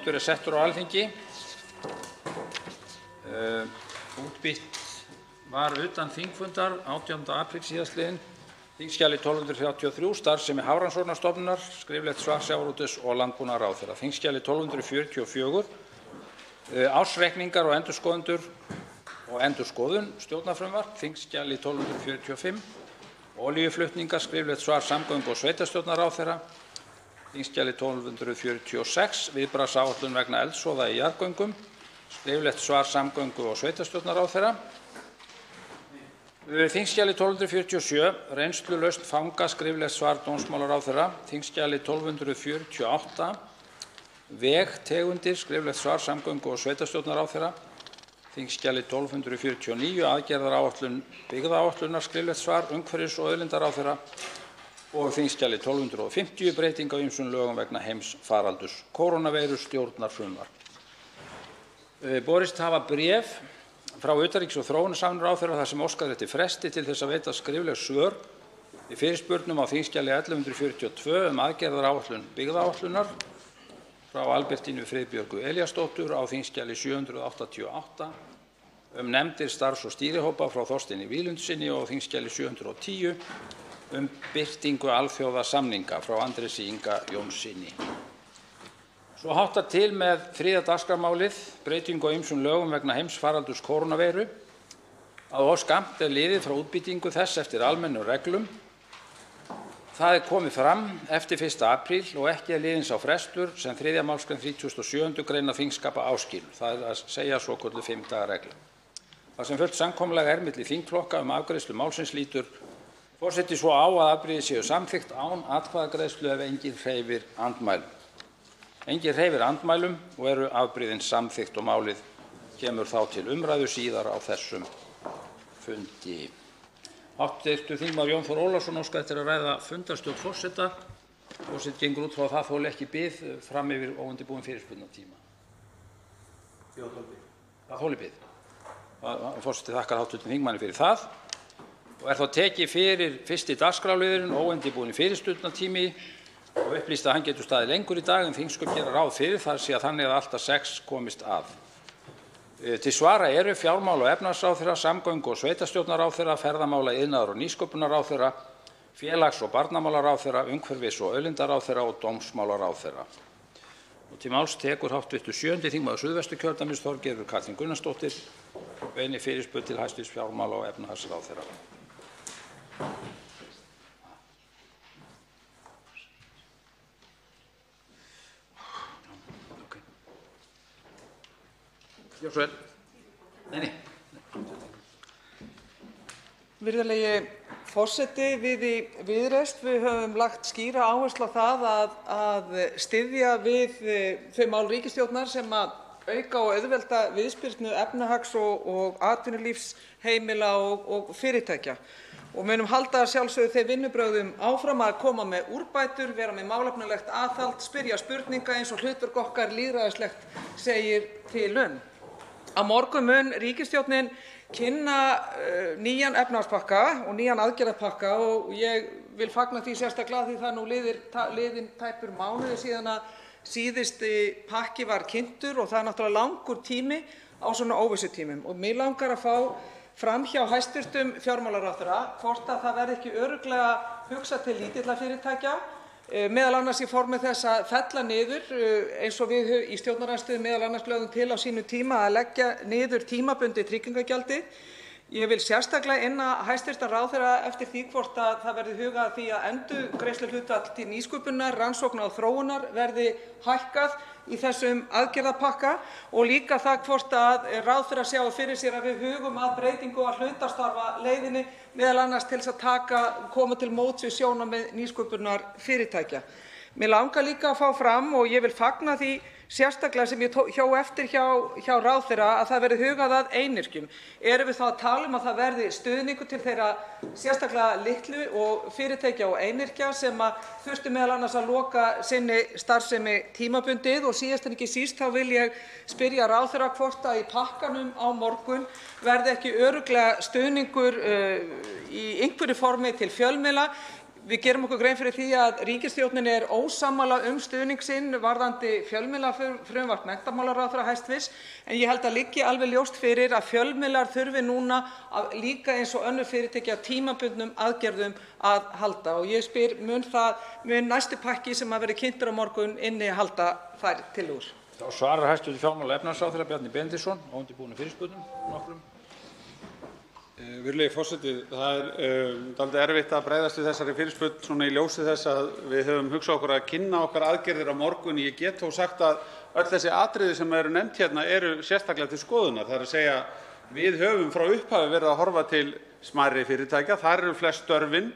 Fundur er settur á Alþingi. Uh, útbýtt var utan þingfundar 18. apríl síðastliðinn. Þingskjali 1233, starfsemi Hafrannsóknastofnunar, skriflegt svar sjávarútvegs- og landbúnaðarráðherra. Þingskjali 1244, uh, ársreikningar og endurskoðendur og endurskoðun stjórnarfrumvarp. Þingskjali 1245, olíuflutningar, skriflegt svar samgöngu- og sveitarstjórnarráðherra. Þingskjali 1246, viðbragðsáætlun vegna eldsvoða í jarðgöngum. Skriflegt svar samgöngu- og sveitarstjórnarráðherra. Þingskjali 1247, reynslulausn fanga, skriflegt svar dómsmálaráðherra. Þingskjali 1248, vegtegundir, skriflegt svar samgöngu- og sveitarstjórnarráðherra. Þingskjali 1249, aðgerðaáætlun byggðaáætlunar, skriflegt svar umhverfis- og auðlindaráðherra. Og þingskjali 1250, breyting á ýmsum lögum vegna heimsfaraldurs kórónuveiru, stjórnarfrumvarp. Borist hafa bréf frá utanríkis- og þróunarsamvinnuráðherra þar sem óskað er eftir fresti til þess að veita skrifleg svör við fyrirspurnum á þingskjali 1142 um aðgerðaáætlun byggðaáætlunar frá Albertínu Friðbjörgu Elíasdóttur á þingskjali 788 um nefndir starfs- og stýrihópa frá Þorsteini Vílundsinni og þingskjali 710 um birtingu alþjóðasamninga frá Andrési Inga Jónssyni. Svo háttar til með þriðja dagskrármálið, breytingu á ýmsum lögum vegna heimsfaraldurs kórónuveiru, að of skammt er liðið frá útbýtingu þess eftir almennum reglum. Það er komið fram eftir 1. apríl og ekki er liðinn sá frestur sem 3. málsgrein 37. greina þingskapa áskilur, það er að segja svokölluð fimm daga reglu. Það sem fullt samkomulag er milli þingflokka um afgreiðslu málsins lítur forseti svo á að afbrigði séu samþykkt án atkvæðagreiðslu ef enginn hreyfir andmælum. Enginn hreyfir andmælum og eru afbrigðin samþykkt og málið kemur þá til umræðu síðar á þessum fundi. Hv. þingmaður Jón Þór Ólafsson óskaði eftir að ræða fundarstjórn forseta. Forseti gengur út frá að það þoli ekki bið fram yfir óundirbúinn fyrirspurnatíma. Það þoli bið. Forseti þakkar hv. þingmanni fyrir það og er þá tekið fyrir fyrsti dagskrárliðurinn óundirbúinn fyrirspurnatími og upplýst að hann getur staðið lengur í dag en þingsköp gera ráð fyrir þar sé að þannig að allt að sex komist að. Til svara eru fjármála- og efnahagsráðherra, samgöngu- og sveitarstjórnarráðherra, ferðamála-, iðnaðar- og nýsköpunarráðherra, félags- og barnamálaráðherra, umhverfis- og auðlindaráðherra og dómsmálaráðherra. Og til máls tekur hv. 7. þingmaður Suðvesturkjördæmis Þorgerður Katrín Gunnarsdóttir beiðni fyrirspurn til hæstv. fjármála- og efnahagsráðherra. Gjörðu svo vel. Nei, nei. Virðulegi forseti, við í Viðreisn við höfum lagt skýra áherslu á það að, styðja við þau mál ríkisstjórnar sem auka og auðvelda viðspyrnu efnahags og, atvinnulífs, heimila og fyrirtækja. Og munum halda sjálfsögðu þeir vinnubröðum áfram að koma með úrbætur, vera með málefnulegt aðhald, spyrja spurninga eins og hlutverk okkar lýðræðislegt segir til um. Á morgun mun ríkisstjórnin kynna uh, nýjan efnahagspakka og nýjan aðgerðapakka og ég vil fagna því sérstaklega því það nú liðir, liðin tæpur mánuði síðan að síðusti pakki var kynntur og það er náttúrulega langur tími á svona óvissutímum. Og mig langar að fá fram hjá hæstv. fjármálaráðherra hvort að það verði ekki örugglega hugsað til lítilla fyrirtækja meðal annars í formi þess að fella niður, eins og við í stjórnarandstöðu annars lögðum til á sínum tíma, að leggja niður tímabundið tryggingagjaldið. Ég vil sérstaklega inna hæstv. ráðherra eftir því hvort að það verði hugað að því að endurgreiðsluhlutfall til nýsköpunar, rannsókna og þróunar verði hækkað í þessum aðgerðapakka og líka það hvort að ráðherra sjái fyrir sér að við hugum að breytingu á hlutastarfaleiðinni, m.a. til þess að koma til móts við sjónarmið nýsköpunarfyrirtækja. Mig langar líka að fá fram, og ég vil fagna því sérstaklega sem ég hjó eftir hjá, hjá ráðherra, að það verði hugað að einyrkjum. Erum við þá að tala um að það verði stuðningur til þeirra sérstaklega litlu og fyrirtækja og einyrkja sem þurftu meðal annars að loka sinni starfsemi tímabundið og síðast en ekki síst þá vil ég spyrja ráðherra hvort að í pakkanum á morgun verði ekki öruglega stuðningur uh, í einhverju formi til fjölmiðla við gerum okkur grein fyrir því að ríkisstjórnin er ósammála um stuðning sinn varðandi fjölmiðlafrumvarp menntamálaráðherra hæstvirts en ég held að liggi alveg ljóst fyrir að fjölmiðlar þurfi núna líka eins og önnur fyrirtæki að tímabundnum aðgerðum að halda og ég spyr mun, næsti pakki sem að verði kynntur á morgun inni halda þær tillögur? Þá svarar hæstv. fjármála- og efnahagsráðherra Bjarni Benediktsson óundirbúnum fyrirspurnum nokkrum. Virðulegi forseti. Það er dálítið erfitt að bregðast við þessari fyrirspurn í ljósi þess að við höfum hugsað okkur að kynna okkar aðgerðir á morgun. Ég get þó sagt að öll þessi atriði sem eru nefnd hérna eru sérstaklega til skoðunar. Segja við höfum frá upphafi verið að horfa til smærri fyrirtækja. Þar eru flest störfin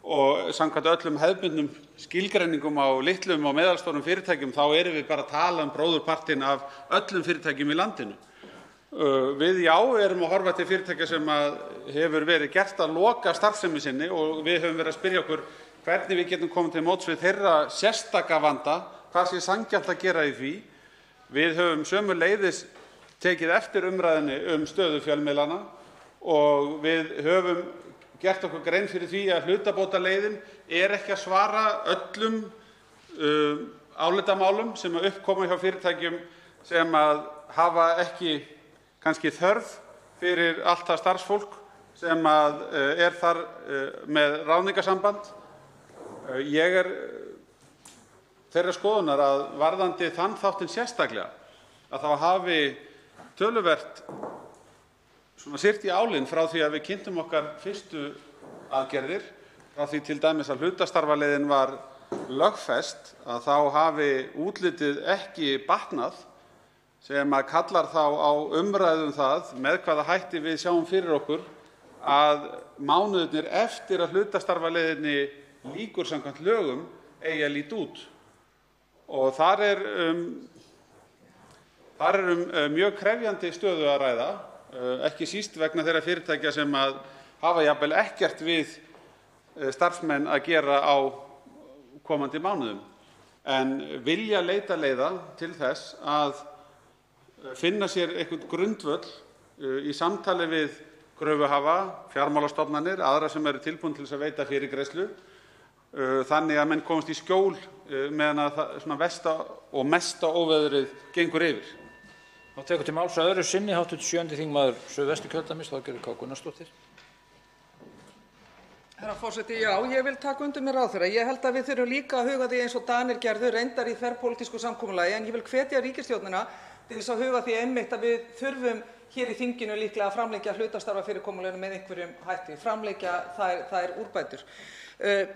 og samkvæmt öllum hefðbundnum skilgreiningum á litlum og meðalstórum fyrirtækjum þá erum við bara að tala um bróðurpartinn af öllum fyrirtækjum í landinu. Við já erum að horfa til fyrirtækja sem hefur verið gert að loka starfsemi sinni og við höfum verið að spyrja okkur hvernig við getum komið til móts við þeirra sérstaka vanda, hvað sé sanngjarnt að gera í því. Við höfum sömuleiðis tekið eftir umræðunni um stöðu fjölmiðlanna og við höfum gert okkur grein fyrir því að hlutabótaleiðin er ekki að svara öllum álitamálum sem upp koma hjá fyrirtækjum sem hafa ekki kannski þörf fyrir allt það starfsfólk sem er þar með ráðningarsamband. Ég er þeirrar skoðunar að varðandi þann þáttinn sérstaklega að þá hafi töluvert siglt í álinn frá því að við kynntum okkar fyrstu aðgerðir, frá því t.d. að hlutastarfaleiðin var lögfest, að þá hafi útlitið ekki batnað sem kallar þá á umræðu um það með hvaða hætti við sjáum fyrir okkur að mánuðirnir eftir að hlutastarfaleiðinni lýkur samkvæmt lögum eigi að líta út. Þar er um mjög krefjandi stöðu að ræða, ekki síst vegna þeirra fyrirtækja sem hafa jafnvel ekkert við starfsmenn að gera á komandi mánuðum en vilja leita leiða til þess að finna sér einhvern grundvöll í samtali við kröfuhafa, fjármálastofnanir, aðra sem eru tilbúin til að veita fyrirgreiðslu þannig að menn komist í skjól meðan versta og mesta óveðrið gengur yfir. Þá tekur til máls að öðru sinni hv. 7. þingmaður Suðvesturkjördæmis, Þorgerður K. Gunnarsdóttir. Herra forseti. Já, ég vil taka undir með ráðherra. Ég held að við þurfum líka að huga því eins og Danir gerðu, reyndar í þverpólitísku samkomulagi, en ég vil hvetja ríkisstjórnina til þess að huga því einmitt að við þurfum hér í þinginu líklega að framlengja hlutastarfafyrirkomulaginu með einhverjum hætti, framlengja þær úrbætur.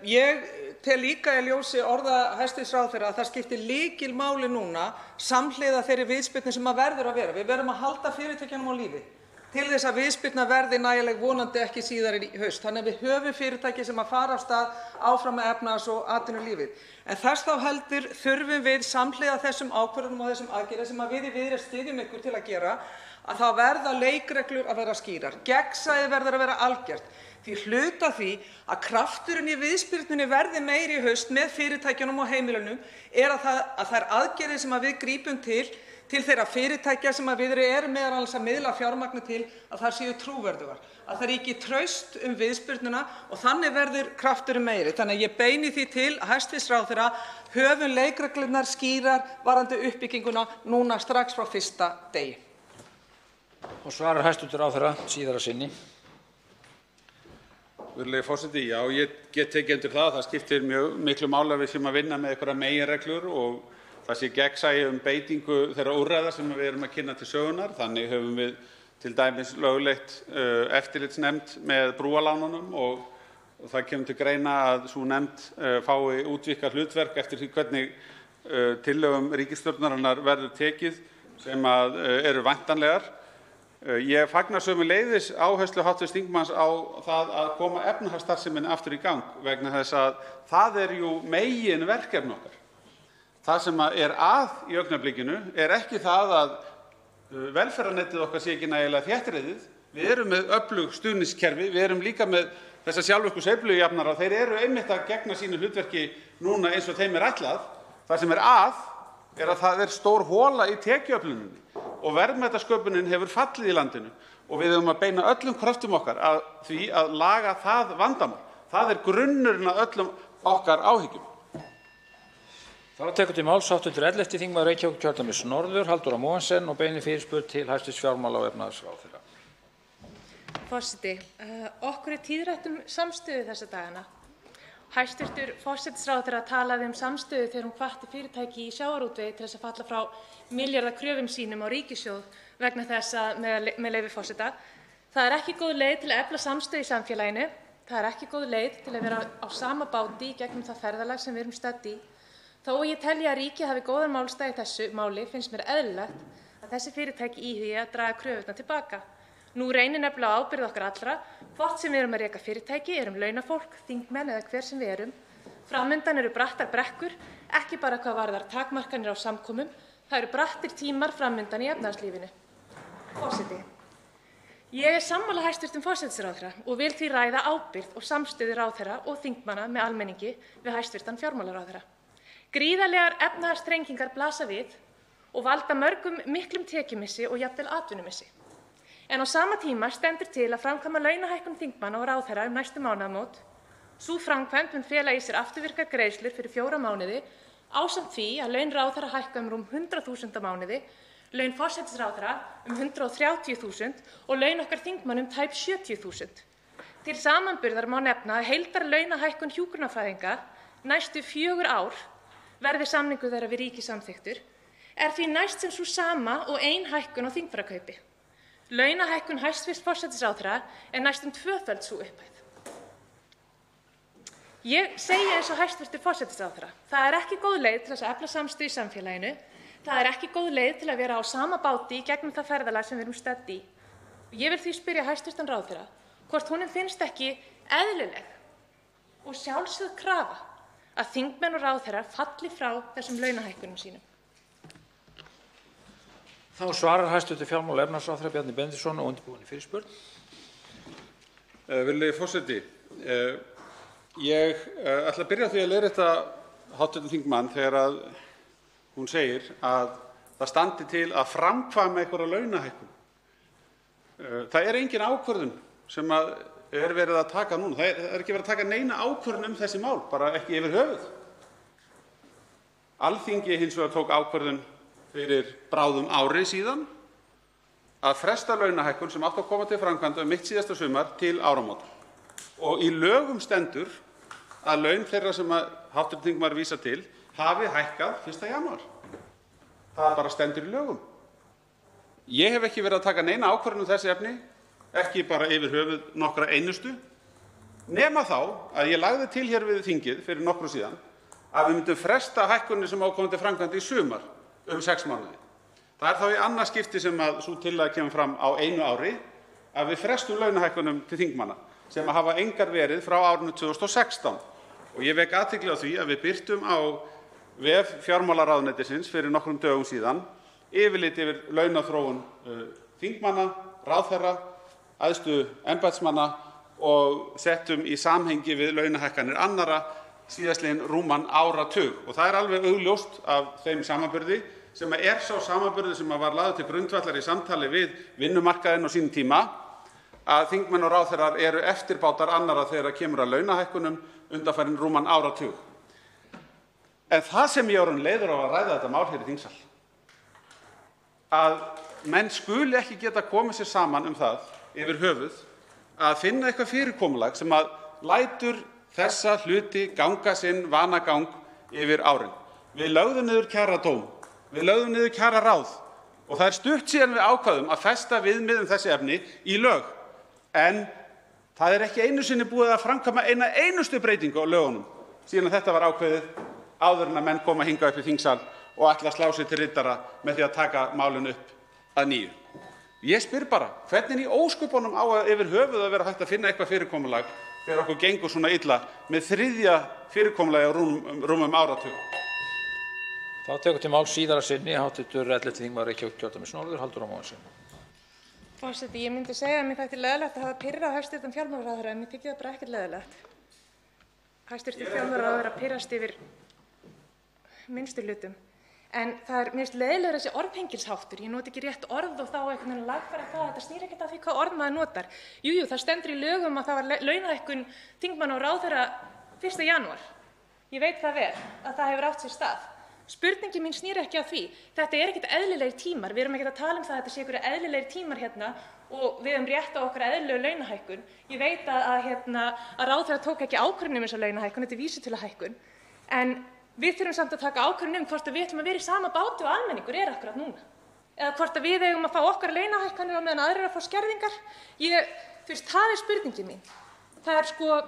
Ég tel líka í ljósi orða hæstv. ráðherra að það skipti lykilmáli núna samhliða þeirri viðspyrnu sem verður að vera. Við verðum að halda fyrirtækjunum á lífi til þess að viðspyrna verði nægileg, vonandi ekki síðar í haust, þannig að við höfum fyrirtæki sem fara af stað áfram með efnahags- og atvinnulífið. En þess þá heldur þurfum við samhliða þessum ákvörðunum og þessum aðgerðum sem við í Viðreisn styðjum ykkur til að gera að þá verða leikreglur að vera skýrar. Gegnsæi verður að vera algjört. Því hluti af því að krafturinn í viðspyrnunni verði meiri í haust með fyrirtækjunum og heimilunum er að þær aðgerðir sem við grípum til til þeirra fyrirtækja sem við erum m.a. að miðla fjármagni til séu trúverðugar, að það ríki traust um viðspyrnuna og þannig verður krafturinn meiri. Þannig að ég beini því til hæstv. ráðherra: Höfum leikreglurnar skýrar varðandi uppbygginguna núna strax frá fyrsta degi. Og svarar hæstv. ráðherra síðara sinni. Virðulegi forseti. Já, ég get tekið undir það. Það skiptir mjög miklu máli að við séum að vinna með einhverjar meginreglur og það sé gegnsæi um beitingu þeirra úrræða sem við erum að kynna til sögunnar. Þannig höfum við t.d. lögleitt eftirlitsnefnd með brúarlánunum og það kemur til greina að sú nefnd fái útvíkkað hlutverk eftir því hvernig tillögum ríkisstjórnarinnar verður tekið sem eru væntanlegar. Ég fagna sömuleiðis áherslu hv. þingmanns á það að koma efnahagsstarfseminni aftur í gang vegna þess að það er jú meginverkefni okkar. Það sem er að í augnablikinu er ekki það að velferðarnetið okkar sé ekki nægilega þéttriðið. Við erum með öflug stuðningskerfi. Við erum líka með þessa sjálfvirku sveiflujafnara. Þeir eru einmitt að gegna sínu hlutverki núna eins og þeim er ætlað. Það sem er að er að það er stór hola í tekjuöfluninni og verðmætasköpunin hefur fallið í landinu og við eigum að beina öllum kröftum okkar að því að laga það vandamál. Það er grunnurinn að öllum okkar áhyggjum. Þá tekur til máls hv. 11. þingmaður Reykjavíkurkjördæmis norður, Halldóra Mogensen, og beinir fyrirspurn til hæstv. fjármála- og efnahagsráðherra. Forseti. Uh, okkur er tíðrætt um samstöðu þessa dagana. Hæstv. forsætisráðherra talaði um samstöðu þegar hún hvatti fyrirtæki í sjávarútvegi til þess að falla frá milljarðakröfum sínum á ríkissjóð vegna þess að, með, með leyfi forseta, það er ekki góð leið til að efla samstöðu í samfélaginu, það er ekki góð leið til að vera á sama báti gegnum það ferðalag sem við erum stödd í. Þó að ég telji að ríkið hafi góðan málstað í þessu máli finnst mér eðlilegt að þessi fyrirtæki íhugi að draga kröfurnar til baka. Nú reynir nefnilega á ábyrgð okkar allra, hvort sem við erum að reka fyrirtæki, erum launafólk, þingmenn eða hver sem við erum. Framundan eru brattar brekkur, ekki bara hvað varðar takmarkanir á samkomum, það eru brattir tímar framundan í efnahagslífinu. Forseti. Ég er sammála hæstv. forsætisráðherra og vil því ræða ábyrgð og samstöðu ráðherra og þingmanna með almenningi við hæstv. fjármálaráðherra. Gríðarlegar efnahagsþrengingar blasa við og valda mörgum miklum tekjumissi og jafnvel atvinnumissi. En á sama tíma stendur til að framkvæma launahækkun þingmanna og ráðherra um næstu mánaðamót. Sú framkvæmd mun fela í sér afturvirkar greiðslur fyrir fjóra mánuði ásamt því að laun ráðherra hækka um rúm 100.000 á mánuði, laun forsætisráðherra um 130.000 og laun okkar þingmanna um tæp 70.000. Til samanburðar má nefna að heildarlaunahækkun hjúkrunarfræðinga næstu fjögur ár, verði samningur þeirra við ríkið samþykktur, er því næst sem sú sama og ein hækkun á þingfararkaupi. Launahækkun hæstv. forsætisráðherra er næstum tvöföld sú upphæð. Ég segi eins og hæstv. forsætisráðherra: Það er ekki góð leið til að efla samstöðu í samfélaginu. Það er ekki góð leið til að vera á sama báti í gegnum það ferðalag sem við erum stödd í. Ég vil því spyrja hæstv. ráðherra hvort honum finnst ekki eðlileg og sjálfsögð krafa að þingmenn og ráðherrar falli frá þessum launahækkunum sínum. Forseti. eh, Ég eh, ætla að byrja á því að leiðrétta hv. þingmann þegar að hún segir að það standi til að framkvæma einhverja launahækkun. Eh, Það er engin ákvörðun sem að er verið að taka núna. Það er, ekki verið að taka neina ákvörðun um þessi mál, bara ekki yfir höfuð. Alþingi hins vegar tók ákvörðun fyrir bráðum ári síðan að fresta launahækkun sem átti að koma til framkvæmda um mitt síðasta sumar til áramóta. Og í lögum stendur að laun þeirra sem að hv. þingmaður vísar til hafi hækkað 1. janúar. Það bara stendur í lögum. Ég hef ekki verið að taka neina ákvörðun um þessi efni, ekki bara yfir höfuð nokkra einustu, nema þá að ég lagði til hér við þingið fyrir nokkru síðan að við myndum fresta hækkunni sem á að koma til framkvæmda í sumar um sex mánuði. Það er þá í annað skipti sem að sú tillaga kemur fram á einu ári að við frestum launahækkunum til þingmanna sem hafa engar verið frá árinu 2016. Og ég vek athygli á því að við birtum á vef fjármálaráðuneytisins fyrir nokkrum dögum síðan yfirlit yfir launaþróun uh, þingmanna, ráðherra, æðstu embættismanna og settum í samhengi við launahækkanir annarra síðastliðinn rúman áratug. Og það er alveg augljóst af þeim samanburði sem er sá samanburður sem var lagður til grundvallar í samtali við vinnumarkaðinn á sínum tíma að þingmenn og ráðherrar eru eftirbátar annarra þegar kemur að launahækkunum undanfarin rúman áratug. En það sem ég orðinn leiður á að ræða þetta mál hér í þingsal, að menn skuli ekki geta komið sér saman um það yfir höfuð að finna eitthvað fyrirkomulag sem lætur þessa hluti ganga sinn vanagang yfir árin. Við lögðum niður kjaradóm, við lögðum niður kjararáð og það er stutt síðan við ákváðum að festa viðmið um þessi efni í lög. En það er ekki einu sinni búið að framkvæma eina einustu breytingu á lögunum síðan þetta var ákveðið áður en að menn koma hingað upp í þingsal og ætla að slá sig til riddara með því að taka málin upp að nýju. Ég spyr bara, hvernig í ósköpunum á að yfir höfuð að vera hægt að finna eitthvað fyrirkomulag þegar okkur gengur svona illa með þriðja fyrirkomulagi á rúmum, rúmum áratug? Þá tekur til máls síðara sinni hv. 11. þingmaður Reykjavíkurkjördæmis norður, Halldóra Mogensen. Forseti, ég myndi segja að mér þætti leðilegt að hafa pyrrað hæstv. fjármálaráðherra en mér þykir það bara ekkert leðilegt. Hæstv. fjármálaráðherra pyrrast yfir minnstu hlutum. En mér finnst leiðilegur þessi orðhengilsháttur. Ég nota ekki rétt orð og þá einhvern veginn lagfæra það að þetta snýr ekkert að því hvað orð maður notar. Jú, jú, það stendur í lögum að það var launahækkun þingmanna og ráðherra 1. janúar. Ég veit það vel að það hefur átt sér stað. Spurningin mín snýr ekki að því. Þetta er ekkert eðlilegir tímar. Við erum ekkert að tala um það að þetta sé einhverjir eðlilegir tímar hérna og við höfum rétt á okkar eðlilegu launahækkun. Ég veit að, hérna, að ráðherra tók ekki ákvörðun um þessa launahækkun, þetta er vísitölahækkun. En við þurfum samt að taka ákvörðun um hvort við ætlum að vera í sama báti og almenningur er akkurat núna. Eða hvort við eigum að fá okkar launahækkanir á meðan aðrir að fá skerðingar. Það er spurningin mín. Sko,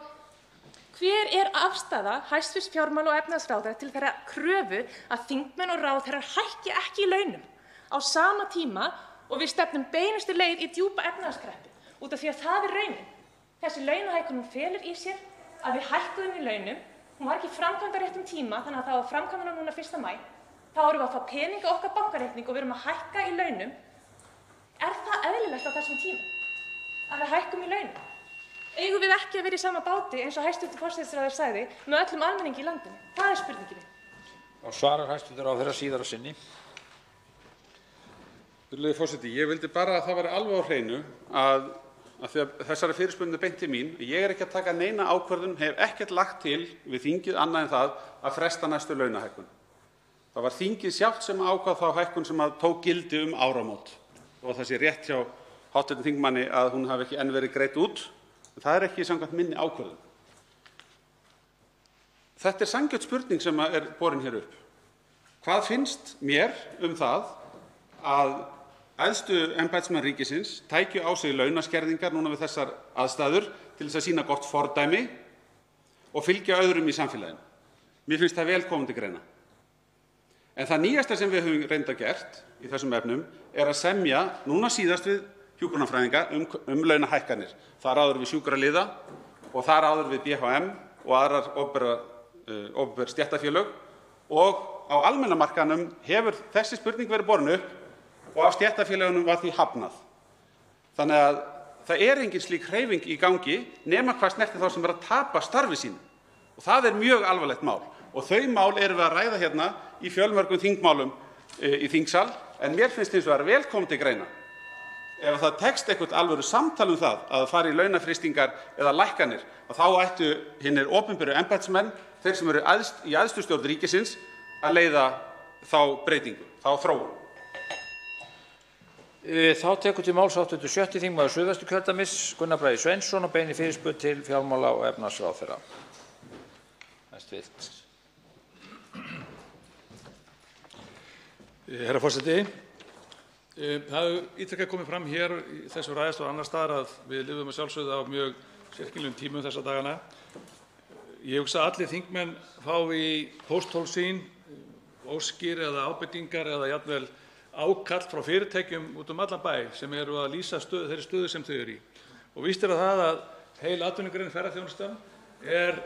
hver er afstaða hæstv. fjármála- og efnahagsráðherra til þeirra kröfu að þingmenn og ráðherrar hækki ekki í launum á sama tíma og við stefnum beinustu leið í djúpa efnahagskreppu út af því að það er raunin. Þessi launahækkun hún felur í sér að við hækkuðum í launum, hún var ekki framkvæmd á réttum tíma þannig að það var framkvæmd hana núna 1. maí. Þá erum við að fá peninga á okkar bankareikning og við erum að hækka í launum. Er það eðlilegt á þessum tíma að við hækkum í launum? Eigum við ekki að vera í sama báti eins og hæstv. forsætisráðherra sagði með öllum almenningi í landinu? Það er spurningin mín. Og svarar hæstv. ráðherra síðar að sinni. Virðulegi forseti. Ég vildi bara að það væri alveg á hreinu að þessari fyrirspurn er beint til mín. Ég er ekki að taka neina ákvörðun, hef ekkert lagt til við þingið annað en það að fresta næstu launahækkun. Það var þingið sjálft sem ákvað þá hækkun sem tók gildi um áramót og það sé rétt hjá hv. þingmanni að hún hafi ekki enn verið greidd út. Það er ekki samkvæmt minni ákvörðun. Þetta er sanngjörn spurning sem er borin hér upp. Hvað finnst mér um það að æðstu embættismenn ríkisins tækju á sig launaskerðingar núna við þessar aðstæður til þess að sýna gott fordæmi og fylgja öðrum í samfélaginu? Mér finnst það vel komið til greina. En það nýjasta sem við höfum reyndar gert í þessum efnum er að semja núna síðast við hjúkrunarfræðinga um, um launahækkanir. Þar áður við sjúkraliða og þar áður við BHM og aðrar opinber uh, stéttarfélög og á almenna markaðnum hefur þessi spurning verið borin upp og af stéttarfélögunum var því hafnað. Þannig að það er engin slík hreyfing í gangi nema hvað snertir þá sem er að tapa starfi sínu. Og það er mjög alvarlegt mál. Og þau mál erum við að ræða hérna í fjölmörgum þingmálum e, í þingsal en mér finnst hins vegar vel komið til greina ef það tekst eitthvert alvöru samtal um það að fara í launafrystingar eða lækkanir þá ættu hinnir opinberu embættismenn, þeir sem eru æðst, í æðstu stjórn ríkisins, að leiða þá breytingu, þá þróun. Þá tekur til máls 87. þingmaður Suðvesturkjördæmis Gunnar Bragi Sveinsson og beinir fyrirspurn til fjármála- og. Hæstvirt. Herra forseti. Eh, Það hefur ítrekkað komið fram hér í þessu ræðastofur annar staðar að við lifum að sjálfsögðu á mjög sérkynlegum tímum þessa dagana. Ég hugsa að allir þingmenn fái í pósthól sín óskir eða ábendingar eða jafnvel ákall frá fyrirtækjum út um allan bæ sem eru að lýsa stöðu, þeirri stöðu sem þau eru í. Og víst er að það að heil atvinnugrein ferðarþjónustan er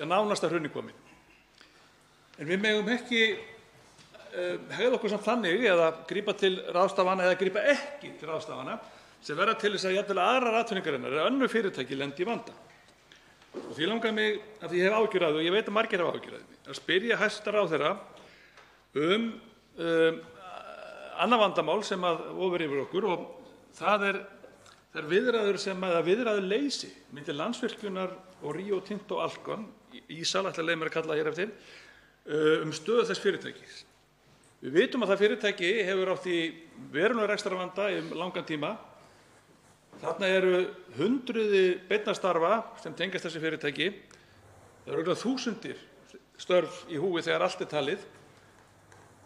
nánast að hrunni komin. En við megum ekki hegða okkur samt þannig eða grípa til ráðstafana eða grípa ekki til ráðstafana sem verða til þess að jafnvel aðrar atvinningreinar eða önnur fyrirtæki lendi í vanda. Og því langar mig, af því ég hef ágjur að því og ég veit að margir hafa ágjur að spyrja hæsta ráðherra um, um annað vandamál sem að ofur yfir okkur og það er þær viðræður sem að viðræður leysi milli Landsvirkjunar og Rio Tinto Alcon, Ísal ætla að leið mér að kalla hér eftir, um stöðu þess fyrirtækis. Við vitum að það fyrirtæki hefur átt í verulega rekstrarvanda í langan tíma. Þarna eru hundruði beinna starfa sem tengast þessi fyrirtæki. Það eru auðvitað þúsundir störf í húi þegar allt er talið.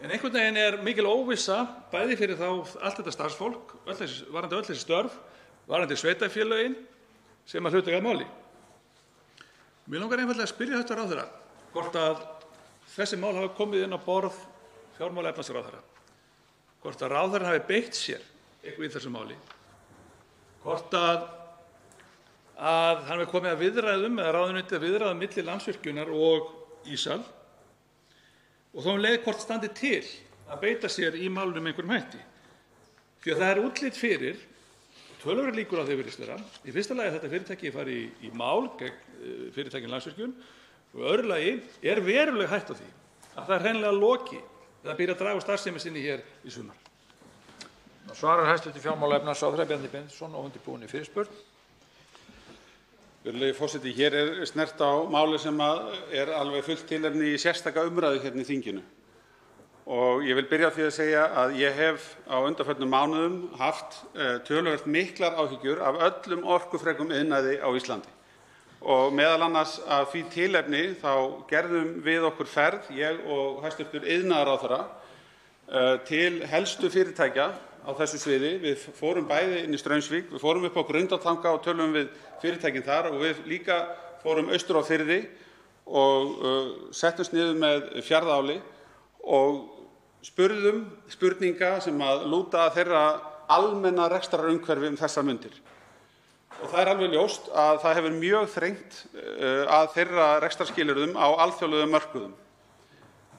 En einhvern veginn er mikil óvissa bæði fyrir allt þetta starfsfólk, varandi öll þessi störf, varandi sveitafélögin sem að hluta að máli. Mér langar einfallega að spyrja þetta ráðherra hvort að þessi mál hafa komið inn á borð fjármála efnahagsráðherra. Hvort að ráðherrann hafi beitt sér eitthvað í þessu máli. Hvort að, að hann hafi komið að viðræðum eða ráðunauti að viðræðum milli Landsvirkjunar og Ísal og þó um leið hvort standi til að beita sér í málunum með einhverjum hætti því að það er útlit fyrir tölvöru líkur á því virðist vera í fyrsta lagi að þetta fyrirtæki fari í, í mál gegn fyrirtækin Landsvirkjun og öðru lagi er veruleg hætt á því að það er hreinlega loki eða byrja að draga starfsemi sinni hér í sumar? Svarar hæstv. fjármála- og efnahagsráðherra Bjarni Benediktsson óundirbúinn í fyrirspurn. Virðulegi forseti, hér er snert á máli sem er alveg fullt tilefni í sérstaka umræðu hérna í þinginu. Ég vil byrja á því að segja að ég hef á undanförnum mánuðum haft uh, töluvert miklar áhyggjur af öllum orkufrekum iðnaði á Íslandi. Og meðal annars af því tilefni þá gerðum við okkur ferð, ég og hæstv. iðnaðarráðherra, uh, til helstu fyrirtækja á þessu sviði. Við fórum bæði inn í Straumsvík, við fórum upp á Grundartanga og töluðum við fyrirtækin þar og við líka fórum austur á firði og uh, settumst niður með Fjarðaáli og spurðum spurninga sem að lúta að þeirra almenna rekstrarumhverfi um þessar mundir. Og það er alveg ljóst að það hefur mjög þrengt uh, að þeirra rekstrarskilyrðum á alþjóðlegum mörkuðum.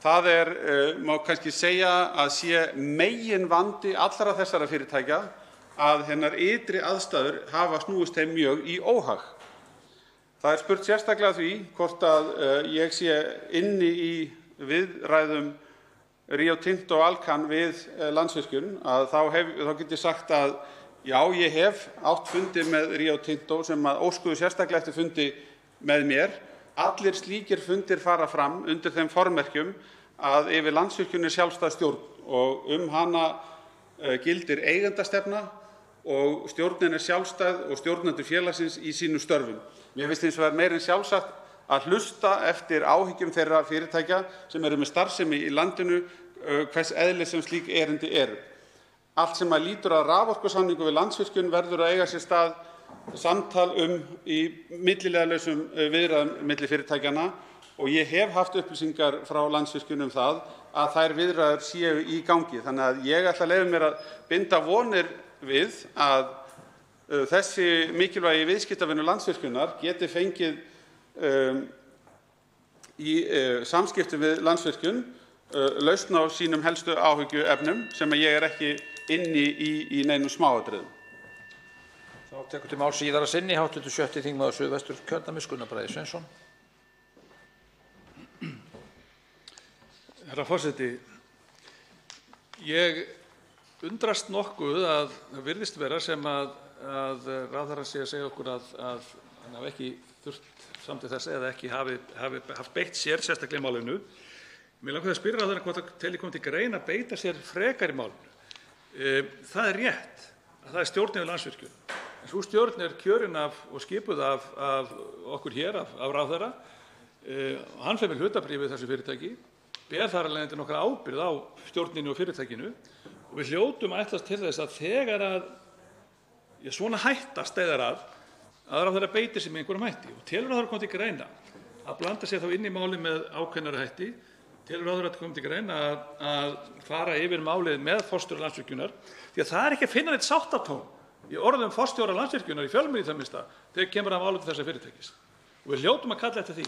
Það uh, má kannski segja að sé meginvandi allra þessara fyrirtækja að hennar ytri aðstæður hafa snúist þeim mjög í óhag. Það er spurt sérstaklega að því hvort að uh, ég sé inni í viðræðum Rio Tinto og Alcan við Landsvirkjun að þá, hef, þá get ég sagt að já, ég hef átt fundi með Rio Tinto sem að óskuðu sérstaklega eftir fundi með mér. Allir slíkir fundir fara fram undir þeim formerkjum að yfir Landsvirkjun er sjálfstæð stjórn og um hana uh, gildir eigendastefna og stjórnin er sjálfstæð og stjórnendur félagsins í sínum störfum. Mér finnst hins vegar meira en sjálfsagt að hlusta eftir áhyggjum þeirra fyrirtækja sem eru með starfsemi í landinu uh, hvers eðlis sem slík erindi eru. Allt sem að lítur að raforkusamningu við Landsvirkjun verður að eiga sér stað samtal um í millilegalausum viðræðum milli fyrirtækjanna og ég hef haft upplýsingar frá Landsvirkjun um það að þær viðræður séu í gangi. Þannig að ég ætla að leyfa mér að binda vonir við að uh, þessi mikilvægi viðskiptavinu Landsvirkjunar geti fengið um, í uh, samskiptum við Landsvirkjun uh, lausn á sínum helstu áhyggjuefnum sem ég er ekki inni í, í neinum smáatriðum. Þá tekur til máls síðara sinni hv. 7. þingmaður Suðvesturkjördæmis Gunnar Bragi Sveinsson. Herra forseti, ég undrast nokkuð að það virðist vera sem að, ráðherra sé að segja okkur að, hann hafi ekki þurft samt til þess eða ekki hafi, haft beitt sér sérstaklega í málinu. Mér langar að spyrja ráðherra hvort það telji komið til greina að beita sér frekar í málinu. E, það er rétt að það er stjórn yfir Landsvirkjun. En svo stjórn er kjörin af og skipuð af, af okkur hér, af, af ráðherra. E, hann fer með hlutabrífið þessu fyrirtæki, ber þar að leiðandi nokkra ábyrð á stjórninu og fyrirtækinu. Og við hljótum að ætlast til þess að þegar svona hættast eða að að ráðherra beiti sig með einhverjum hætti. Telur ráðherra komið til greina að blanda sér þá inn í máli með ákveðnari hætti? Telur ráðherra komið til greina að, fara yfir málið með forstjóra Landsvirkjunar? Því að það er ekki að finna neitt sáttatón í orðum forstjóra Landsvirkjunar í fjölmiðli það minnsta þegar kemur að málum þessa fyrirtækis. Og við hljótum að kalla eftir því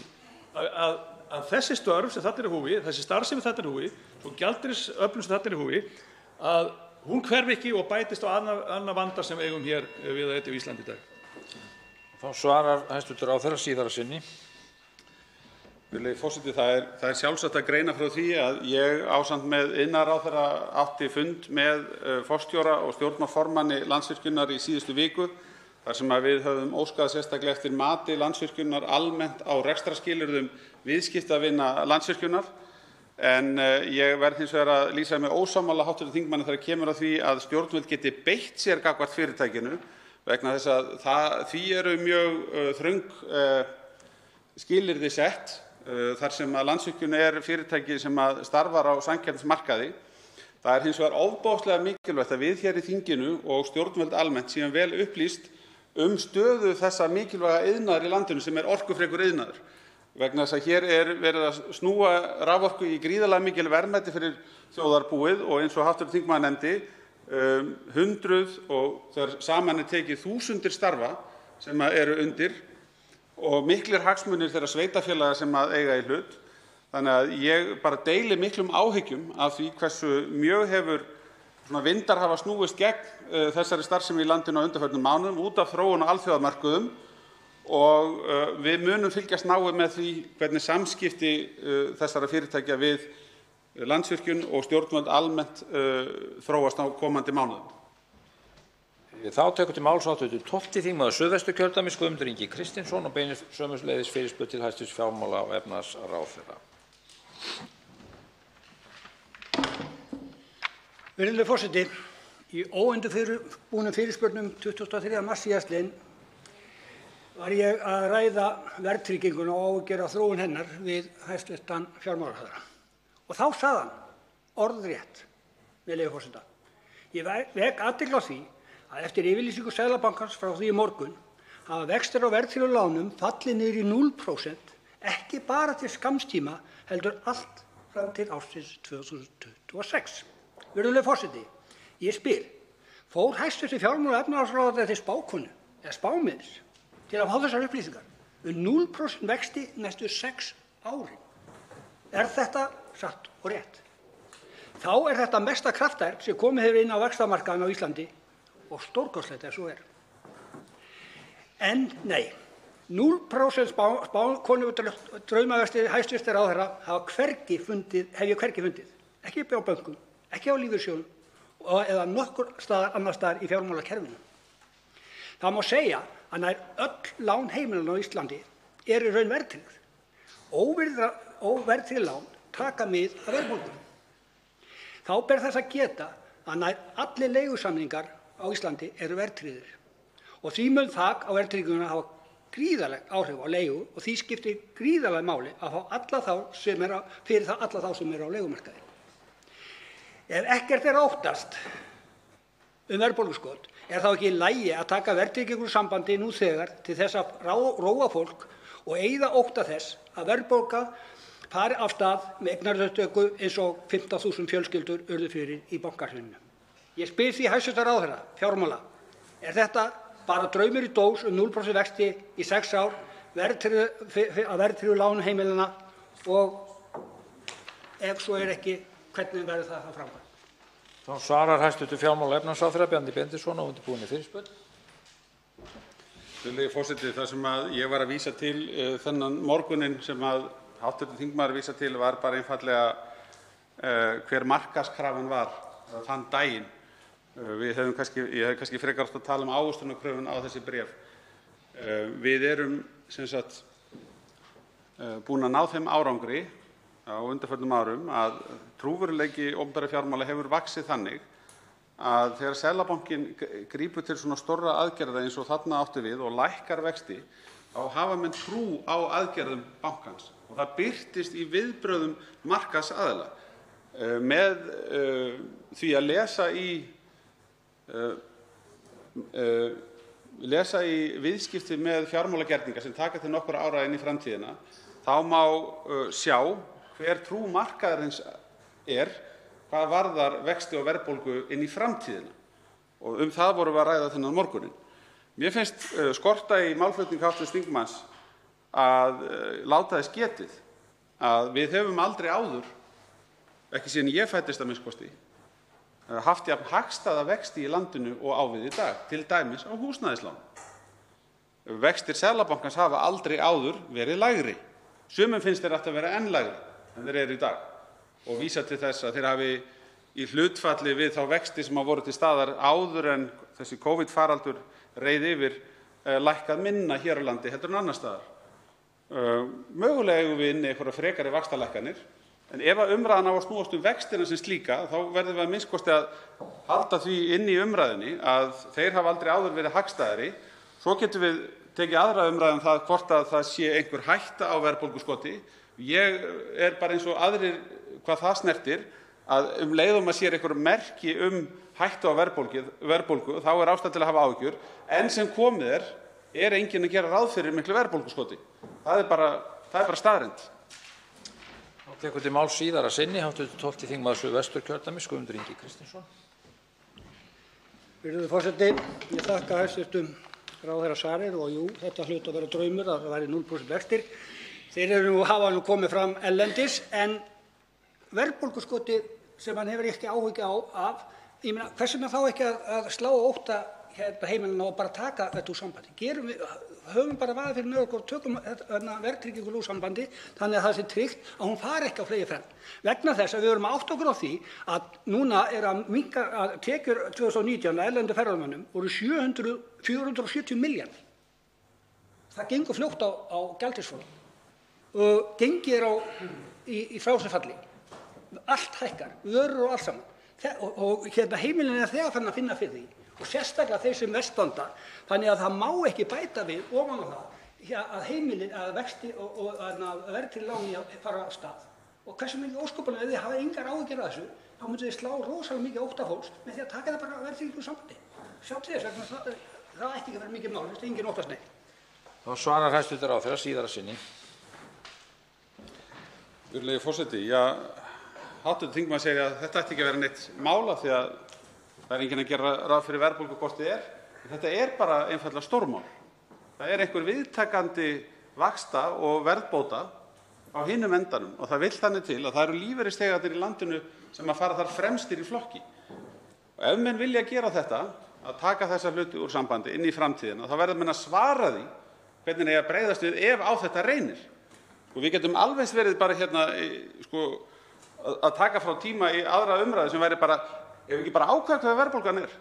að, að, að þessi störf sem þetta er í húfi, þessi starf sem þetta er í húfi og gjaldrisöflun sem þetta er í húfi að hún hverfi ekki og bætist á annar vanda sem við eigum hér við að í Íslandi í dag. Þá svarar hæstv. ráðherra síðara sinni. Virðulegi forseti, það er, það er sjálfsagt að greina frá því að ég ásamt með iðnaðarráðherra átti fund með uh, forstjóra og stjórnarformanni Landsvirkjunar í síðustu viku þar sem við höfum óskað sérstaklega eftir mati Landsvirkjunar almennt á rekstrarskilyrðum viðskiptavina Landsvirkjunar en uh, ég verð hins vegar að lýsa mig ósammála hv. þingmanni þegar kemur að því að stjórnvöld geti beitt sér gagnvart fyrirtækinu vegna þess að það, því eru mjög uh, þröng skilyrði sett þar sem að Landsvirkjun er fyrirtæki sem að starfar á samkeppnismarkaði. Það er hins vegar ofboðslega mikilvægt að við hér í þinginu og stjórnvöld almennt séum vel upplýst um stöðu þessa mikilvæga iðnaðar í landinu sem er orkufrekur iðnaður. Vegna þess að hér er verið að snúa raforku í gríðarlega mikil verðmæti fyrir þjóðarbúið og eins og hv. þingmaður nefndi um, hundruð og þegar saman er tekið þúsundir starfa sem eru undir og miklir hagsmunir þeirra sveitarfélaga sem að eiga í hlut. Þannig að ég bara deili miklum áhyggjum af því hversu mjög hefur vindar hafa snúist gegn uh, þessari starfsemi í landinu á undanförnum mánuðum út af þróun á alþjóðamörkuðum og uh, við munum fylgjast náið með því hvernig samskipti uh, þessara fyrirtækja við Landsvirkjun og stjórnvöld almennt þróast á komandi mánuðum. Þá tekur til máls hv. 12. þingmaður Suðvesturkjördæmis Guðmundur Ingi Kristinsson og beinir sömuleiðis fyrirspurn til hæstv. fjármála- og efnahagsráðherra. Virðulegur forseti. Í óundirbúnum fyrirspurnum 23. mars síðastliðinn var ég að ræða verðtrygginguna og áhyggjur af þróun hennar við hæstv. fjármálaráðherra. Og þá sagði hann orðrétt, leyfi forseta: „Ég vek athygli á því að eftir yfirlýsingu Seðlabankans frá því í morgun hafa vextir á verðtryggðum lánum fallið niður í 0%, ekki bara til skamms tíma heldur allt fram til ársins 2026. Virðulegur forseti. Ég spyr: Fór hæstv. fjármála- og efnahagsráðherra til spákonu eða spámiðils til að fá þessar upplýsingar um 0% vexti næstu sex árin? Er þetta satt og rétt? Þá er þetta mesta kraftaverk sem komið hefur inn á vaxtamarkaðinn á Íslandi og stórkostlegt ef svo er. En nei, 0% spákonudraumavextir hæstv. ráðherra hafa hvergi fundið, hef ég hvergi fundið, ekki á bönkum, ekki á lífeyrissjóðum eða nokkur staðar annars staðar í fjármálakerfinu. Það má segja að nær öll lán heimilanna á Íslandi eru í raun verðtryggð. Óverðtryggð lán taka mið af verðbólgu. Þá ber þess að geta að nær allir leigusamningar á Íslandi eru verðtryggðir og því mun þak á verðtrygginguna hafa gríðarleg áhrif á leigu og því skiptir gríðarlegu máli að fá alla þá sem eru fyrir það alla þá sem eru á leigumarkaði. Ef ekkert er að óttast um verðbólguskot er þá ekki í lagi að taka verðtryggingusambandið nú þegar til þess að róa fólk og eyða ótta þess að verðbólga fari af stað með eignarhlutabólu eins og 15.000 fjölskyldur urðu fyrir í bankahruninu. Ég spyr því hæstv. ráðherra fjármála: Er þetta bara draumur í dós um 0% vexti í sex ár að verðtryggðu lánum heimilanna og ef svo er ekki, hvernig verður það þá framkvæmt? Þá svarar hæstv. fjármála- og efnahagsráðherra Bjarni Benediktsson á undirbúinni fyrirspurn. Virðulegi forseti. Það sem ég var að vísa til þennan morguninn sem hv. þingmaður vísar til var bara einfaldlega hver markaðskrafan var þann daginn. Við hefðum kannski, ég hefði kannski frekar átt að tala um ávöxtunarkröfuna á þessi bréf. Við erum sem sagt búin að ná þeim árangri á undanförnum árum að trúverðugleiki opinberra fjármála hefur vaxið þannig að þegar Seðlabankinn grípur til svona stórra aðgerða eins og þarna átti við og lækkar vexti þá hafa menn trú á aðgerðum bankans. Og það birtist í viðbrögðum markaðsaðila. Með því að lesa í lesa í viðskipti með fjármálagerninga sem taka til nokkurra ára inn í framtíðina þá má sjá hver trú markaðarins er hvað varðar vexti og verðbólgu inn í framtíðina og um það vorum við að ræða þennan morguninn. Mér finnst skorta í málflutning hv. þingmanns að láta þess getið að við höfum aldrei áður, ekki síðan ég fæddist a.m.k., haft jafn hagstæða vexti í landinu og á við í dag, t.d. á húsnæðislánum. Vextir Seðlabankans hafa aldrei áður verið lægri. Sumum finnst þeir ættu að vera enn lægri en þeir eru í dag og vísa til þess að þeir hafi í hlutfalli við þá vexti sem voru til staðar áður en þessi Covid-faraldur reið yfir lækkað minna hér á landi heldur en annars staðar. Mögulega eigum við inni einhverjar frekari vaxtalækkanir en ef umræðan á að snúast um vextina sem slíka þá verðum við a.m.k. að halda því inni í umræðunni að þeir hafa aldrei áður verið hagstæðari. Svo getum við tekið aðra umræðu um það hvort það sé einhver hætta á verðbólguskoti. Ég er bara eins og aðrir hvað það snertir að um leið og maður sér einhver merki um hættu á verðbólgu þá er ástæða til að hafa áhyggjur en sem komið er er enginn að gera ráð fyrir miklu verðbólguskoti. Það er bara staðreynd. Þá tekur til máls síðar að sinni hv. 12. þingmaður Suðvesturkjördæmis Guðmundur Ingi Kristinsson. Virðulegur forseti. Ég þakka hæstv. ráðherra svarið og jú, þetta hlaut að vera draumur að það væri 0% vextir. Þeir eru hafa nú komið fram ellendis en verðbólguskotið sem hann hefur ekki áhyggjur á af, ég meina hvers vegna þá ekki að slá á ótta heimilanna og bara taka þetta úr sambandi? Gerum við, höfum bara vaðið fyrir með okkur og tökum verðtryggingu úr sambandi þannig að það sé tryggt að hún fari ekki á flegi ferð. Vegna þess að við erum átt okkur á því að núna er að minka að tekjur 2019 að erlendu ferðarmönnum voru 700, 470 milljarðar. Það gengur fljótt á, á gjaldisfólk og gengið er á, í, í frásefalli. Allt hækkar, vörur og allt saman. Og, hérna heimilin er þegar fann að finna fyrir því og sérstaklega þeir sem verst standa. Þannig að það má ekki bæta við ofan á það að heimilin, að vexti og, og að verðtryggð lán í að fara af stað. Og hversu mikið óskopunum, ef þið hafa engar áhyggjur af þessu, þá myndu þið slá rosalega mikið ótta fólks með því að taka það bara verðtryggingu sambandi. Sjá til þess vegna það, það ætti ekki að vera mikið mál, þetta er engin óttast neitt. Þá svarar hæstv. ráðherra síðara sinni. Virðulegi forseti, hv. þingmaður segir að þetta ætti ekki að vera neitt mála því að það er enginn að gera ráð fyrir verðbólgu hvort þið er. En þetta er bara einfaldlega stórmál. Það er einhver viðtakandi vaxta og verðbóta á hinum endanum og það vill þannig til að það eru lífeyrisþegarnir í landinu sem að fara þar fremstir í flokki. Og ef menn vilja gera þetta, að taka þessa hluti úr sambandi inn í framtíðina, þá verða menn að svara því hvernig eigi að bregðast við ef á þetta reynir. Og við getum alveg verið bara hérna, sko, að taka frá tíma í aðra umræðu sem væri bara, ef við ekki bara ákvæða hvað verðbólgan er.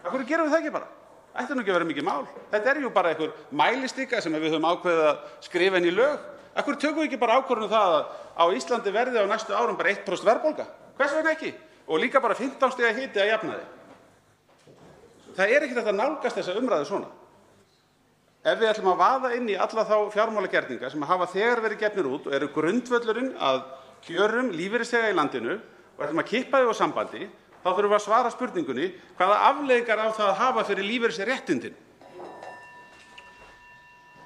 Af hverju gerum við það ekki bara? Ætti nú ekki að vera mikið mál. Þetta er jú bara einhver mælistika sem við höfum ákveðið að skrifa inn í lög. Af hverju tökum við ekki bara ákvörðun um það að á Íslandi verði á næstu árum bara 1% verðbólga? Hvers vegna ekki? Og líka bara 15 stiga hiti að jafnaði. Það er hægt að nálgast þessa umræðu svona. Ef við ætlum að vaða inn í alla þá fjármálagerninga sem hafa þegar verið gefnir út og eru grundvöllurinn að kjörum lífeyrisþega í landinu og ætlum að kippa þau á sambandi, þá þurfum við að svara spurningunni hvaða afleiðingar á það að hafa fyrir lífeyrisréttindin.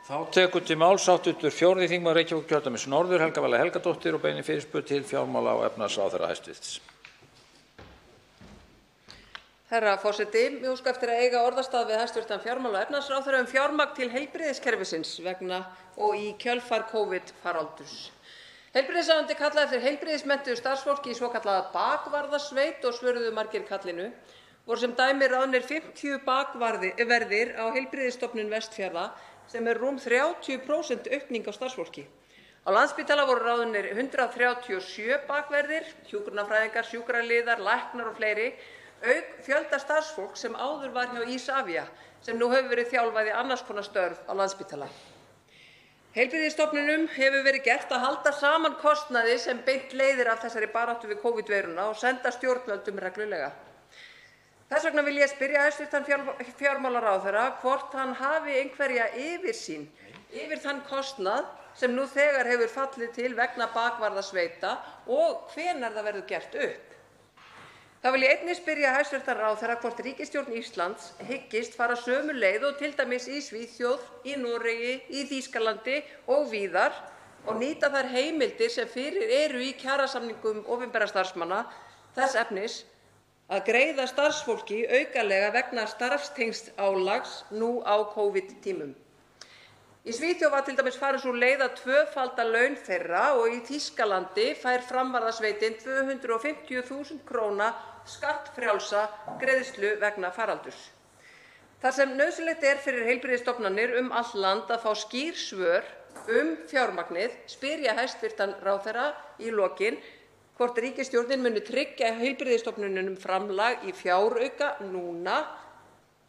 Þá tekur til máls hv. 4. þingmaður Reykjavíkurkjördæmis norður, Helga Vala Helgadóttir, og beinir fyrirspurn til fjármála- og efnahagsráðherra hæstv. Herra forseti. Ég óska eftir að eiga orðastað við hæstv. fjármála- og efnahagsráðherra um fjármagn til heilbrigðiskerfisins vegna og í kjölfar Covid-faraldurs. Heilbrigðisráðuneytið kallaði eftir heilbrigðismenntuðu starfsfólki í svokallaða bakvarðasveit og svöruðu margir kallinu. Voru sem dæmi ráðnir 50 bakverðir á Heilbrigðisstofnun Vestfjarða sem er rúm 30% aukning á starfsfólki. Á Landspítala voru ráðnir 137 bakverðir, hjúkrunarfræðingar, sjúkraliðar, læknar og fleiri, auk fjölda starfsfólks sem áður var hjá Isavia sem nú hefur verið þjálfað í annars konar störf á Landspítala. Heilbrigðisstofnunum hefur verið gert að halda saman kostnaði sem beint leiðir af þessari baráttu við Covid-veiruna og senda stjórnvöldum reglulega. Þess vegna vil ég spyrja hæstv. fjármálaráðherra hvort hann hafi einhverja yfirsýn yfir þann kostnað sem nú þegar hefur fallið til vegna bakvarðasveita og hvenær það verður gert upp. Þá vil ég einnig spyrja hæstv. ráðherra hvort ríkisstjórn Íslands hyggist fara sömu leið og t.d. í Svíþjóð, í Noregi, í Þýskalandi og víðar og nýta þær heimildir sem fyrir eru í kjarasamningum opinberra starfsmanna þess efnis að greiða starfsfólki aukalega vegna starfstengds álags nú á Covid-tímum. Í Svíþjóð var t.d. farin sú leið að tvöfalda laun þeirra og í Þýskalandi fær framvarðasveitin 250.000 kr. Skattfrjálsa greiðslu vegna faraldurs. Þar sem nauðsynlegt er fyrir heilbrigðisstofnanir um allt land að fá skýr svör um fjármagnið spyr ég hæstv. ráðherra í lokin hvort ríkisstjórnin muni tryggja heilbrigðisstofnunum framlag í fjárauka núna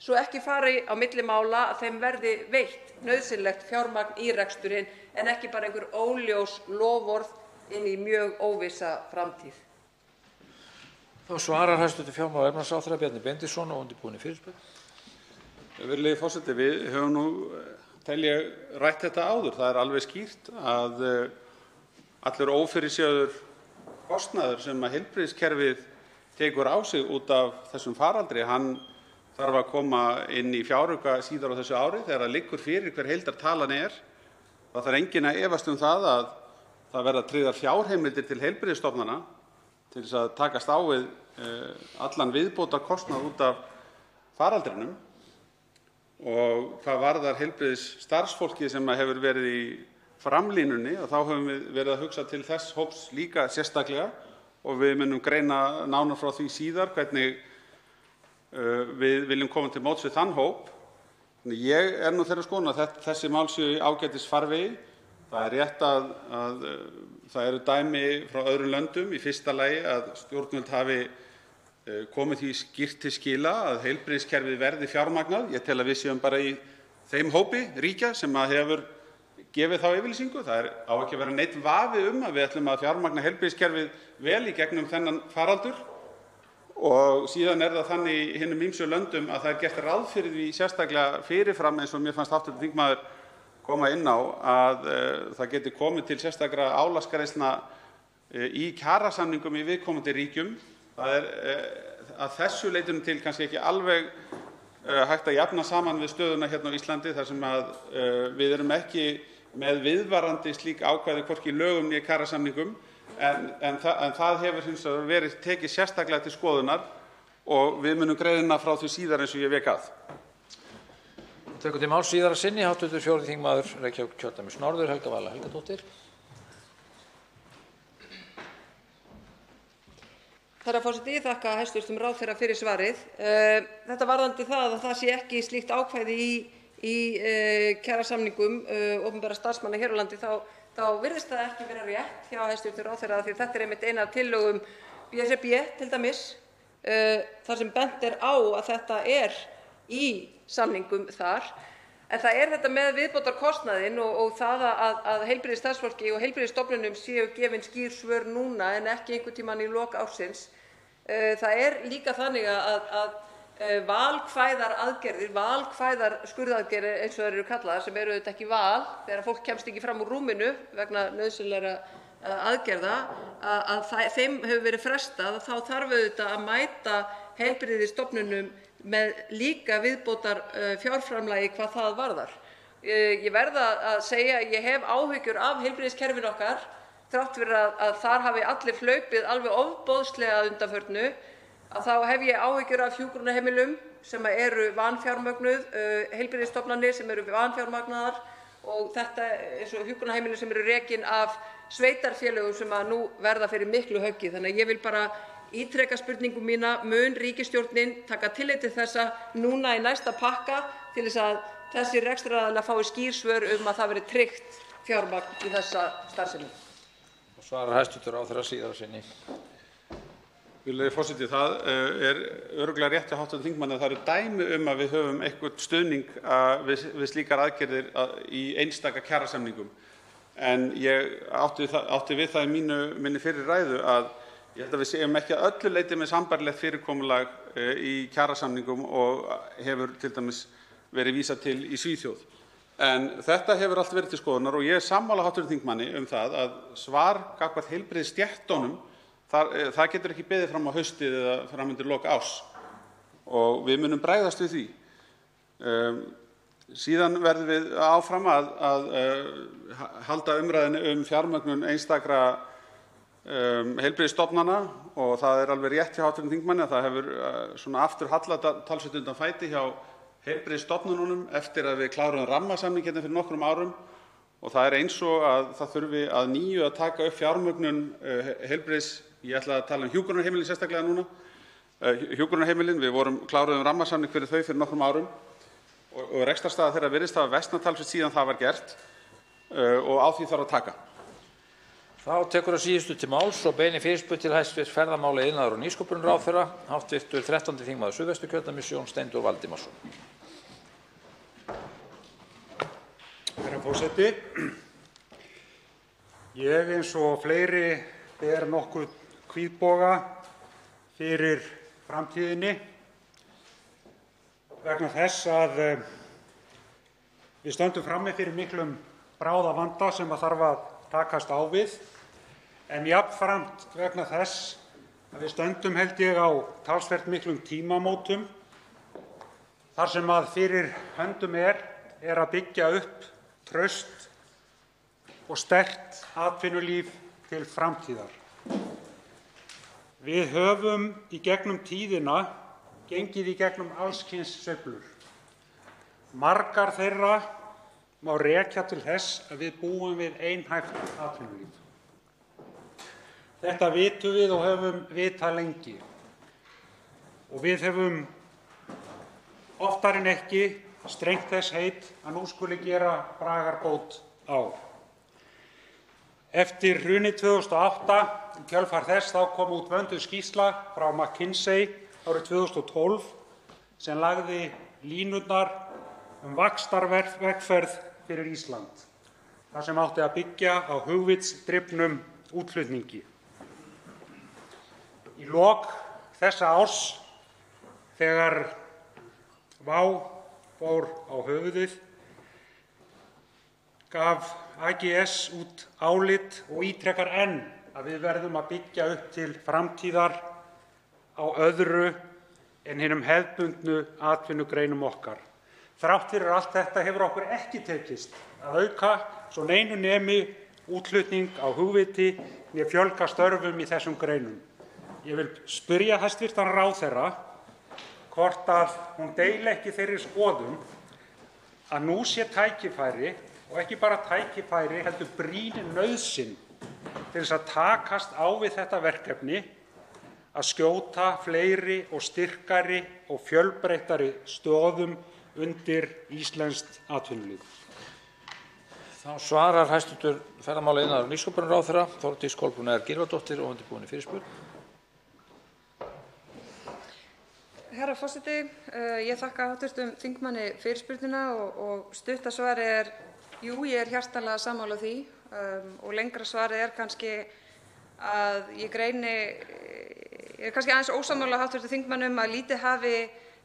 svo ekki fari á milli mála að þeim verði veitt nauðsynlegt fjármagn í reksturinn en ekki bara einhver óljós loforð inn í mjög óvissa framtíð. Þá svarar hæstv. fjármála- og efnahagsráðherra Bjarni Benediktsson og undirbúinn fyrirspurn. Virðulegi forseti, við höfum nú, tel ég, rætt þetta áður. Það er alveg skýrt að uh, allur ófyrirséður kostnaður sem heilbrigðiskerfið tekur á sig út af þessum faraldri, hann þarf að koma inn í fjárauka síðar á þessu ári þegar það liggur fyrir hver heildartalan er. Það þarf enginn að efast um það að það verða tryggðar fjárheimildir til heilbrigðisstofnana til að takast á við allan viðbótarkostnað út af faraldrinum. Hvað varðar heilbrigðisstarfsfólkið sem hefur verið í framlínunni þá höfum við verið að hugsa til þess hóps líka sérstaklega og við munum greina nánar frá því síðar hvernig við viljum koma til móts við þann hóp. Ég er nú þeirrar skoðunar að þessi mál séu í ágætisfarvegi. Það er rétt að það eru dæmi frá öðrum löndum, í fyrsta lagi að stjórnvöld hafi komið því skýrt til skila að heilbrigðiskerfið verði fjármagnað. Ég tel að við séum bara í þeim hópi ríkja sem hefur gefið þá yfirlýsingu. Það á ekki að vera neinn vafi um að við ætlum að fjármagna heilbrigðiskerfið vel í gegnum þennan faraldur. Og síðan er það þannig í hinum ýmsu löndum að það er gert ráð fyrir því sérstaklega fyrir fram, eins og mér fannst hv. þingmaður koma inn á, að það geti komið til sérstakra álagsgreiðslna í kjarasamningum í viðkomandi ríkjum. Það er að þessu leytinu til kannski ekki alveg hægt að jafna saman við stöðuna hérna á Íslandi þar sem við erum ekki með viðvarandi slík ákvæði, hvorki lögum né kjarasamningum, en það hefur hins vegar verið tekið sérstaklega til skoðunar og við munum greina frá því síðar eins og ég vék að. Tekur til máls síðara sinni hv. 4. þingmaður Reykjavíkurkjördæmis norður, Helga Vala Helgadóttir. Herra forseti. Ég þakka hæstv. ráðherra fyrir svarið. Þetta varðandi það að það sé ekki slíkt ákvæði í kjarasamningum opinberra starfsmanna hér á landi þá virðist það ekki vera rétt hjá hæstv. ráðherra af því þetta er einmitt ein af tillögum BSRB t.d. þar sem bent er á að þetta er í samningum þar. En það er þetta með viðbótarkostnaðinn og það að heilbrigðisstarfsfólki og heilbrigðisstofnunum séu gefin skýr svör núna en ekki einhvern tímann í lok ársins. Það er líka þannig að valkvæðar aðgerðir, valkvæðar skurðaðgerðir eins og þær eru kallaðar, sem eru auðvitað ekki val þegar fólk kemst ekki fram úr rúminu vegna nauðsynlegra aðgerða, að þeim hefur verið frestað, þá þarf auðvitað að mæta heilbrigðisstofnunum með líka viðbótarfjárframlagi hvað það varðar. Ég verð að segja að ég hef áhyggjur af heilbrigðiskerfinu okkar þrátt fyrir að þar hafi allir hlaupið alveg ofboðslega að undanförnu. Þá hef ég áhyggjur af hjúkrunarheimilum sem eru vanfjármögnuð, heilbrigðisstofnanir sem eru vanfjármagnaðar og þetta eins og hjúkrunarheimili sem eru rekin af sveitarfélögum sem nú verða fyrir miklu höggi. Þannig að ég vil bara ítreka spurningu mína: Mun ríkisstjórnin taka tillit til þessa núna í næsta pakka til að þessir rekstraraðilar fái skýr svör um að það verði tryggt fjármagn í þessa starfsemi? Forseti. Það er örugglega rétt hjá hv. þingmanni að það eru dæmi um að við höfum einhvern stuðning við slíkar aðgerðir í einstaka kjarasamningum. En ég átti við það í minni fyrri ræðu að ég held að við séum ekki að öllu leyti með sambærilegt fyrirkomulag í kjarasamningum og hefur t.d. verið vísað til í Svíþjóð. En þetta hefur allt verið til skoðunar og ég er sammála hv. þingmanni um það að svar gagnvart heilbrigðisstéttunum það getur ekki beðið fram á haustið eða fram undir lok árs og við munum bregðast við því. Síðan verðum við áfram að halda umræðunni um fjármögnun einstakra heilbrigðisstofnana og það er alveg rétt hjá hv. þingmanni að það hefur aftur hallað talsvert undan fæti hjá heilbrigðisstofnununum eftir að við kláruðum rammasamning hérna fyrir nokkrum árum og það er eins og að það þurfi að nýju að taka upp fjármögnun heilbrigðis ég ætla að tala um hjúkrunarheimilin sérstaklega núna. Hjúkrunarheimilin, við vorum kláruðum rammasamning fyrir þau fyrir nokkrum árum og rekstrarstaða þeirra virðist hafa versnað talsvert síðan það var gert og á því þarf að taka. Þá tekur að síðustu til máls og beinir fyrirspurn til hæstv. ferðamála, iðnaðar og nýsköpunarráðherra, hv. 13. þingmaður Suðvesturkjördæmis, Jón Steindór Valdimarsson. Herra forseti. Ég eins og fleiri ber nokkurn hvítboga fyrir framtíðinni vegna þess að við stöndum frammi fyrir miklum bráðavanda sem þarf að takast á við en jafnframt vegna þess að við stöndum, held ég, á talsvert miklum tímamótum þar sem fyrir höndum er að byggja upp traust og sterkt atvinnulíf til framtíðar. Við höfum í gegnum tíðina gengið í gegnum alls kyns sveiflur. Margar þeirra má rekja til þess að við búum við einhæft atvinnulíf. Þetta vitum við og höfum vitað lengi og við höfum oftar en ekki strengt þess heit að nú skuli gera bragarbót á. Eftir hrunið 2008, í kjölfar þess, þá kom út vönduð skýrsla frá McKinsey árið 2012 sem lagði línurnar um vaxtarvegferð fyrir Ísland, þar sem átti að byggja á hugvitsdrifnum útflutningi. Í lok þessa árs, þegar Vá fór á höfuðið, gaf AGS út álit og ítrekar enn að við verðum að byggja upp til framtíðar á öðru en hinum hefðbundnu atvinnugreinum okkar. Þrátt fyrir allt þetta hefur okkur ekki tekist að auka svo neinu nemi útflutning á hugviti né fjölga störfum í þessum greinum. Ég vil spyrja hæstv. ráðherra hvort hún deili ekki þeirri skoðun að nú sé tækifæri, og ekki bara tækifæri heldur brýn nauðsyn til þess að takast á við þetta verkefni að skjóta fleiri og styrkari og fjölbreyttari stoðum undir íslenskt atvinnulíf. Þá svarar hæstv. ferðamála, iðnaðar og nýsköpunarráðherra Þórdís Kolbrún R. Gylfadóttir og undirbúin fyrirspurn. Herra forseti. Ég þakka hv. þingmanni fyrirspurnina og stutta svarið er: Jú, ég er hjartanlega sammála því og lengra svarið er kannski að ég ég er aðeins ósammála hv. þingmanni um að lítið hafi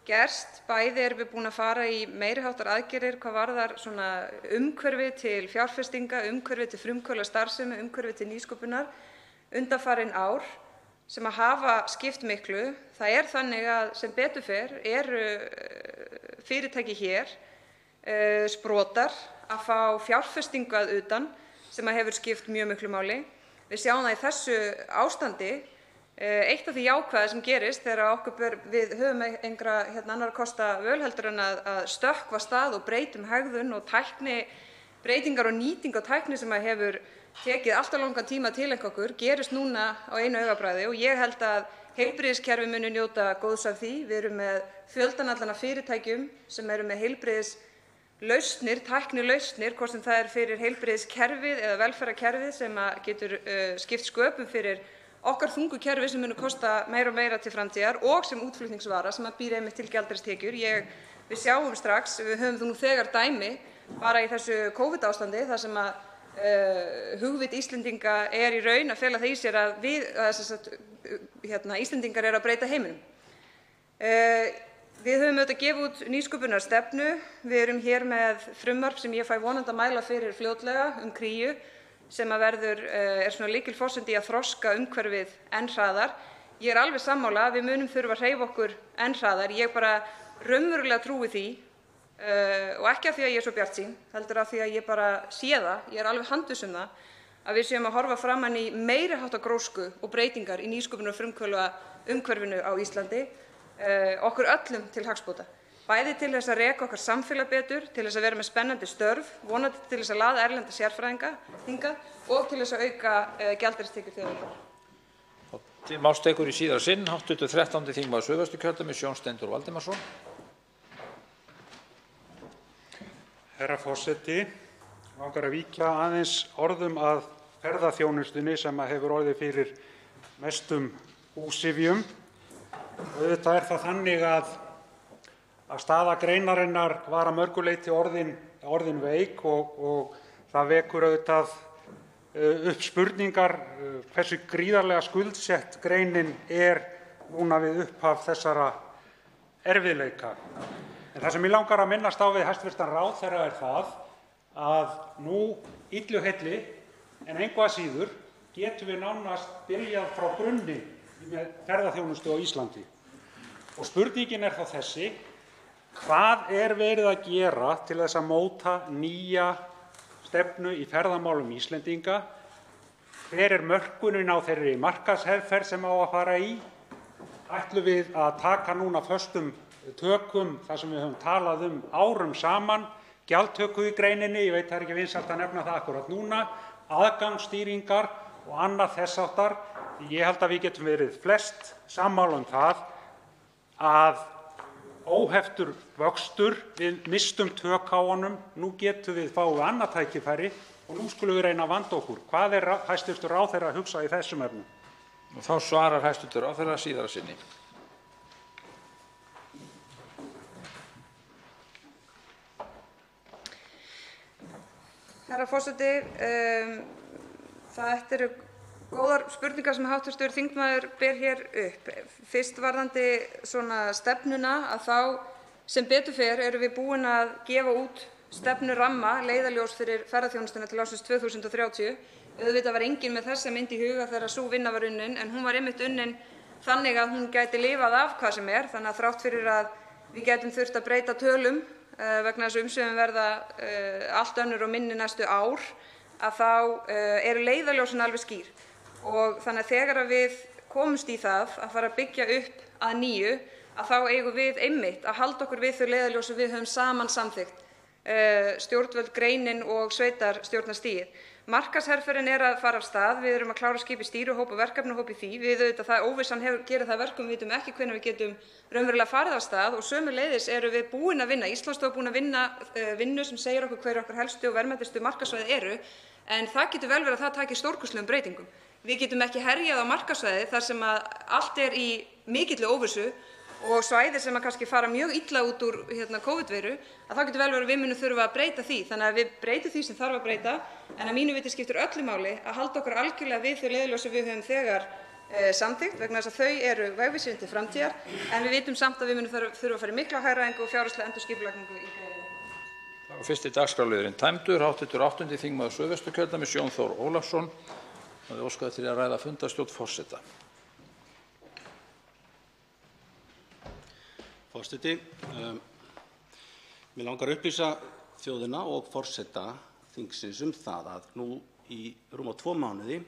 gerst. Bæði erum við búin að fara í meiri háttar aðgerðir hvað varðar umhverfi til fjárfestinga, umhverfi til frumkvöðlastarfsemi, umhverfi til nýsköpunar undanfarin ár sem hafa skipt miklu. Það er þannig að sem betur fer eru fyrirtæki hér sprotar að fá fjárfestingu að utan sem hefur skipt mjög miklu máli. Við sjáum það í þessu ástandi. Eitt af því jákvæða sem gerist þegar við höfum engra annarra kosta völ heldur en að stökkva af stað og breytum hegðun og tæknibreytingar og nýting á tækni sem hefur tekið allt of langan tíma að tileinka okkur gerist núna á einu augabragði og ég held að heilbrigðiskerfið muni njóta góðs af því. Við erum með fjöldann allan af fyrirtækjum sem eru með heilbrigðislausnir, tæknilausnir, hvort sem það er fyrir heilbrigðiskerfið eða velferðarkerfið sem getur skipt sköpum fyrir okkar þungu kerfi sem munu kosta meira og meira til framtíðar og sem útflutningsvara sem býr einmitt til gjaldeyristekjur. Við sjáum strax, við höfum nú þegar dæmi bara í þessu Covid-ástandi þar sem hugvit Íslendinga er í raun að fela það í sér að Íslendingar eru að breyta heiminum. Við höfum auðvitað gefið út nýsköpunarstefnu. Við erum hér með frumvarp sem ég fæ vonandi að mæla fyrir fljótlega um Kríu sem er lykilforsenda í að þroska umhverfið enn hraðar. Ég er alveg sammála að við munum þurfa að hreyfa okkur enn hraðar. Ég bara raunverulega trúi því, og ekki af því að ég er svo bjartsýn heldur af því að ég bara sé það, ég er alveg handviss um það, að við séum að horfa framan í meiri háttar grósku og breytingar í nýsköpunar- og frumkvöðlaumhverfinu á Íslandi, okkur öllum til hagsbóta, bæði til þess að reka okkar samfélag betur, til þess að vera með spennandi störf, vonandi til þess að laða erlenda sérfræðinga hingað og til þess að auka gjaldeyristekjur þjóðarinnar. Mást tekur í síðara sinn hv. 13. þingmaður Suðvesturkjördæmis, Jón Steindór Valdimarsson. Herra forseti. Mig langar að víkja aðeins orðum að ferðaþjónustunni sem hefur orðið fyrir mestum búsifjum. Auðvitað er það þannig að staða greinarinnar var að mörgu leyti orðin veik og það vekur auðvitað upp spurningar hversu gríðarlega skuldsett greinin er núna við upphaf þessara erfiðleika. En það sem mig langar að minnast á við hæstv. ráðherra er það að nú illu heilli en engu að síður getum við nánast byrjað frá grunni með ferðaþjónustu á Íslandi. Og spurningin er þá þessi: Hvað er verið að gera til þess að móta nýja stefnu í ferðamálum Íslendinga? Hver er mörkunin á þeirri markaðsherferð sem á að fara í? Ætlum við að taka núna föstum tökum það sem við höfum talað um árum saman, gjaldtöku í greininni, ég veit það er ekki vinsælt að nefna það akkúrat núna, aðgangsstýringar og annað þess háttar. Ég held að við getum verið flest sammála um það að óheftur vöxtur, við mistum tök á honum, nú getum við fáið annað tækifæri og nú skulum við reyna að vanda okkur. Hvað er hæstv. ráðherra að hugsa í þessum efnum? Og þá svarar hæstv. ráðherra síðara sinni. Herra forseti. Um, þetta eru góðar spurningar sem hv. þingmaður ber hér upp. Fyrst varðandi stefnuna þá sem betur fer erum við búin að gefa út stefnuramma, leiðarljós fyrir ferðaþjónustuna til ársins 2030. Auðvitað var enginn með þessa mynd í huga þegar sú vinna var unnin en hún var einmitt unnin þannig að hún gæti lifað af hvað sem er. Þannig að þrátt fyrir að við gætum þurft að breyta tölum vegna þess að umsvifin verða uh, allt önnur og minni næstu ár að þá uh, eru leiðarljósin alveg skýr. Og þannig að þegar við komumst í það að fara að byggja upp að nýju að þá eigum við einmitt að halda okkur við þau leiðarljós sem við höfum saman samþykkt, stjórnvöld, greinin og sveitarstjórnarstigið. Markaðsherferðin er að fara af stað. Við erum að klára að skipa stýrihóp og verkefnahóp í því. Við auðvitað óvissan gerir það að verkum við vitum ekki hvenær við getum raunverulega farið af stað og sömuleiðis erum við búin að vinna. Íslandsstofa búin að vinna vinnu sem segir okkur hverjir okkar helstu og verðmætustu markaðssvæði eru en það getur vel verið að það taki stórkostlegum breytingum. Við getum ekki herjað á markaðssvæði þar sem allt er í mikilli óvissu og svæði sem kannski fara mjög illa út úr Covid-veiru, þá getur vel verið að við munum þurfa að breyta því. Þannig að við breytum því sem þarf að breyta en að mínu viti skiptir öllu máli að halda okkur algjörlega við þau leiðarljós sem við höfum þegar samþykkt vegna þess að þau eru vegvísir til framtíðar en við vitum samt að við munum þurfa að fara í mikla hagræðingu og fjárhagslega endurskipulagningu í greininni. Fyrsti dagskrárliðurinn tæmdur. Hv. 8. þingmaður Suðvesturkjördæmis Jón Þór Ólafsson hafði óskað eftir að ræða fundarstjórn forseta. Forseti. Mig langar að upplýsa þjóðina og forseta þingsins um það að nú í rúma tvo mánuði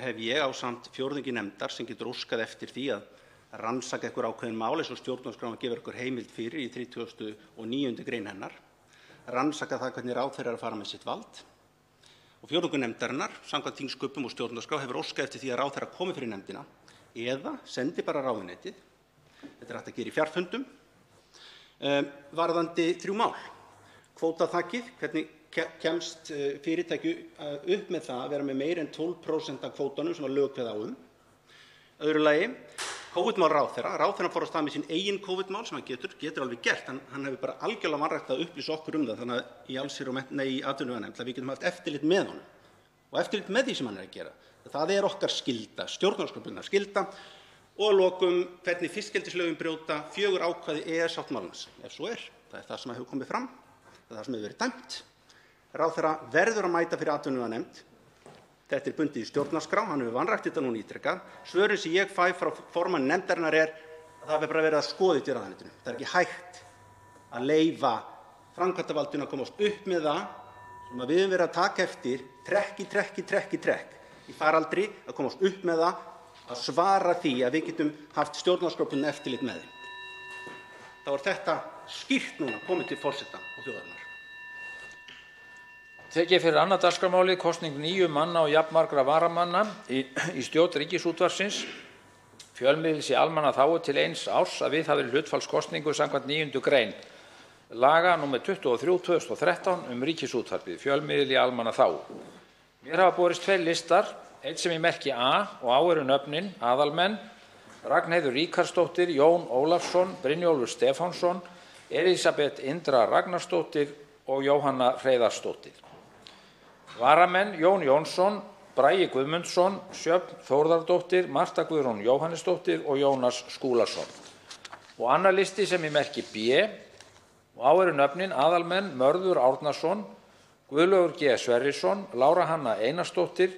hef ég ásamt fjórðungi nefndar sem getur óskað eftir því að rannsaka einhver ákveðin mál eins og stjórnarskráin gefur okkur heimild fyrir í 39. grein hennar, rannsaka það hvernig ráðherrar fara með sitt vald. Og fjórðungur nefndarinnar, samkvæmt þingsköpum og stjórnarskrá, hefur óskað eftir því að ráðherra komi fyrir nefndina eða sendi bara ráðuneytið þetta er hægt að gera í fjarfundum, varðandi þrjú mál. Kvótaþakið, hvernig kemst fyrirtæki upp með það að vera með meira en 12% af kvótanum sem lög kveða á um. Öðru lagi, Covid-mál ráðherra. Ráðherrann fór af stað með sín eigin Covid-mál sem hann getur, getur alveg gert, en hann hefur bara algjörlega vanrækt að upplýsa okkur um það þannig að í allsherjar- og nei, í atvinnuveganefnd að við getum haft eftirlit með honum og eftirlit með því sem hann er að gera. Það er okkar skylda, stjórnarskrárbundna skylda og að lokum hvernig fiskeldislögin brjóta fjögur ákvæði EES-sáttmálans. Ef svo er, það er það sem hefur komið fram, það er það sem hefur verið dæmt. Ráðherra verður að mæta fyrir atvinnuveganefnd. Þetta er bundið í stjórnarskrá, hann hefur vanrækt þetta núna ítrekað. Svörin sem ég fæ frá formanni nefndarinnar er að það hefur bara verið að í ráðuneytinu. Það er ekki hægt að leyfa framkvæmdarvaldinu að komast upp með það sem við höfum verið að taka eftir trekk í trekk í trekk í trekk í faraldri, að komast upp með það að svara því að við getum haft stjórnarskrárbundið eftirlit með þeim. Þá er þetta skýrt núna komið til forseta og þjóðarinnar. Tekið fyrir annað dagskrármálið kosning níu manna og jafnmargra varamanna í, í stjórn Ríkisútvarpsins. Fjölmiðils í almannaþágu til eins árs að viðhafðri hlutfallskosningu samkvæmt 9. grein laga nr. 23/2013 um Ríkisútvarpið, fjölmiðil í almannaþágu. Mér hafa borist tveir listar, einn sem í merki A og á eru nöfnin aðalmenn Ragnheiður Ríkharðsdóttir, Jón Ólafsson, Brynjólfur Stefánsson, Elísabet Indra Ragnarsdóttir og Jóhanna Hreiðarsdóttir. Varamenn Jón Jónsson, Bragi Guðmundsson, Sjöfn Þórðardóttir, Marta Guðrún Jóhannesdóttir og Jónas Skúlason. Og annar listi sem í merki B og á eru nöfnin aðalmenn Mörður Árnason, Guðlaugur G. Sverrisson, Lára Hanna Einarsdóttir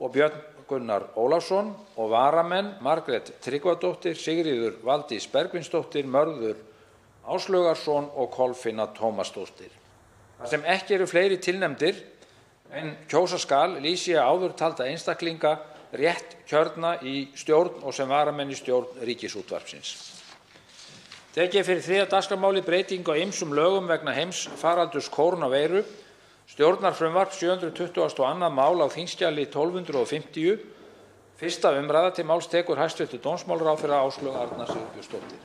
og Björn Gunnar Ólafsson og varamenn Margrét Tryggvadóttir, Sigríður Valdís Bergvinsdóttir, Mörður Áslaugarsson og Kolfinna Tómasdóttir. Þar sem ekki eru fleiri tilnefndir en kjósa skal lýsi ég áður talda einstaklinga rétt kjörna í stjórn og sem varamenn í stjórn Ríkisútvarpsins. Tekið fyrir þriðja dagskrármáli breytingu á ýmsum lögum vegna heimsfaraldurs kórónuveiru Stjórnarfrumvarp 722. mál á þingskjali 1250, fyrsta umræða til máls tekur hæstv. dómsmálaráðherra Áslög Arna Sigurbjörnsdóttir.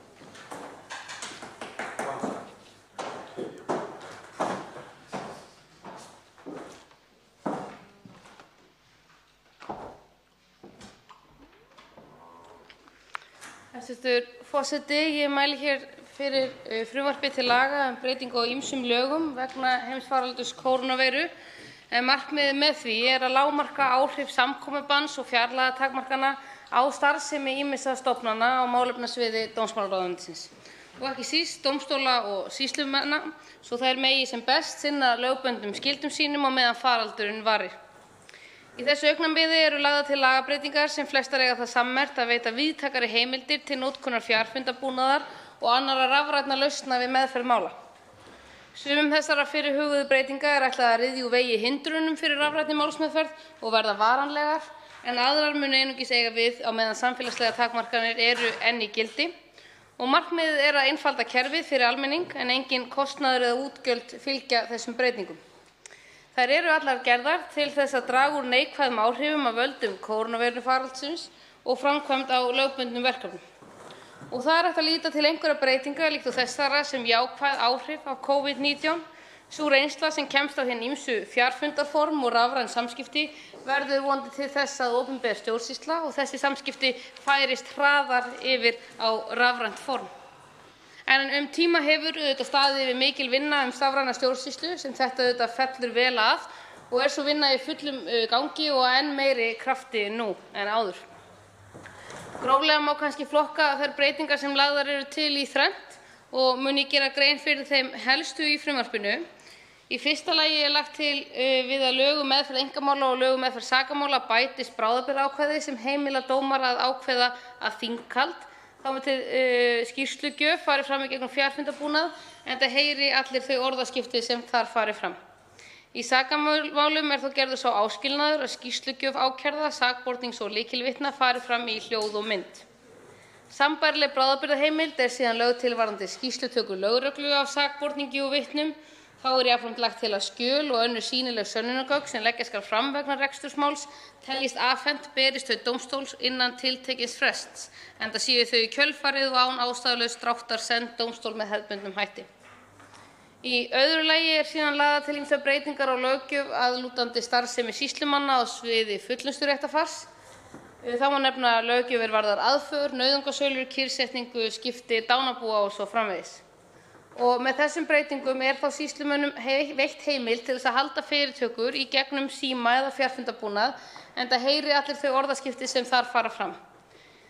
Hæstv. fósiti, ég mæli hér fyrir uh, frumvarpi til laga um breytingu á ýmsum lögum vegna heimsfaraldurs kórónuveiru en markmiðið með því er að lágmarka áhrif samkomubanns og fjarlægðartakmarkana á starfsemi ýmissa stofnana á málefnasviði dómsmálaráðuneytisins og ekki síst dómstóla og sýslumanna svo þær megi sem best sinna lögbundnum skyldum sínum á meðan faraldurinn varir. Í þessu augnamiði eru lagðar til lagabreytingar sem flestar eiga það sammerkt að veita víðtækari heimildir til notkunar fjarfundabúnaðar og annarra rafrænna lausna við meðferð mála. Sumum þessara fyrirhuguðu breytinga er ætlað að ryðja úr vegi hindrunum fyrir rafrænni málsmeðferð og verða varanlegar en aðrar munu einungis eiga við á meðan samfélagslegar takmarkanir eru enn í gildi og markmiðið er að einfalda kerfið fyrir almenning en engin kostnaður eða útgjöld fylgja þessum breytingum. Þær eru allar gerðar til þess að draga úr neikvæðum áhrifum af völdum kórónuveirufaraldursins og framkvæmd á lögbundnum verkefnum. Og er hægt að líta til einhverra breytinga líkt og þessara sem jákvæð áhrif af COVID-19. Sú reynsla sem kemst á hinn ýmsu fjarfundarform og rafræn samskipti verður vonandi til þess að opinber stjórnsýsla og þessi samskipti færist hraðar yfir á rafrænt form. En um tíma hefur auðvitað staðið yfir mikil vinna um stafræna stjórnsýslu sem þetta auðvitað fellur vel að og er svo vinna í fullum uh, gangi og enn meiri krafti nú en áður. Gróflega má kannski flokka þær breytingar sem lagðar eru til í þrennt og mun ég gera grein fyrir þeim helstu í frumvarpinu. Í fyrsta lagi er lagt til uh, við að lögum meðferð engamála og lögum meðferð sakamála bætist bráðabirgðaákvæði sem heimila dómara að ákveða að þinghald þá myndi uh, skýrslugjöf fari fram í gegnum fjarfundabúnað enda heyri allir þau orðaskipti sem þar fari fram. Í sakamálum er þó gerður sá áskilnaður að skýrslugjöf ákærða, sakbornings og lykilvitna fari fram í hljóð og mynd. Sambærileg bráðabirgðaheimild er síðan lögð til varðandi skýrslutöku lögreglu af sakborningi og vitnum Þá er jafnframt lagt til að skjöl og önnur sýnileg sönnunargögn sem leggja skal fram vegna rekstursmáls teljist afhent berist þau dómstóls innan tiltekins frests, enda séu þau í kjölfarið og án ástæðulaus dráttar send dómstól með hefðbundnum hætti. Í öðru lagi er síðan laða til ýmsar breytingar á löggjöf aðlútandi starfsemi sýslumanna á sviði fullnusturéttarfars. Þá má nefna löggjöfir varðar aðför, nauðungarsölur, kyrrsetningu, skipti, dánarbúa og svo framvegis og með þessum breytingum er þá sýslumönnum veitt heimild til þess að halda fyrirtökur í gegnum síma eða fjarfundabúnað enda heyri allir þau orðaskipti sem þar fara fram.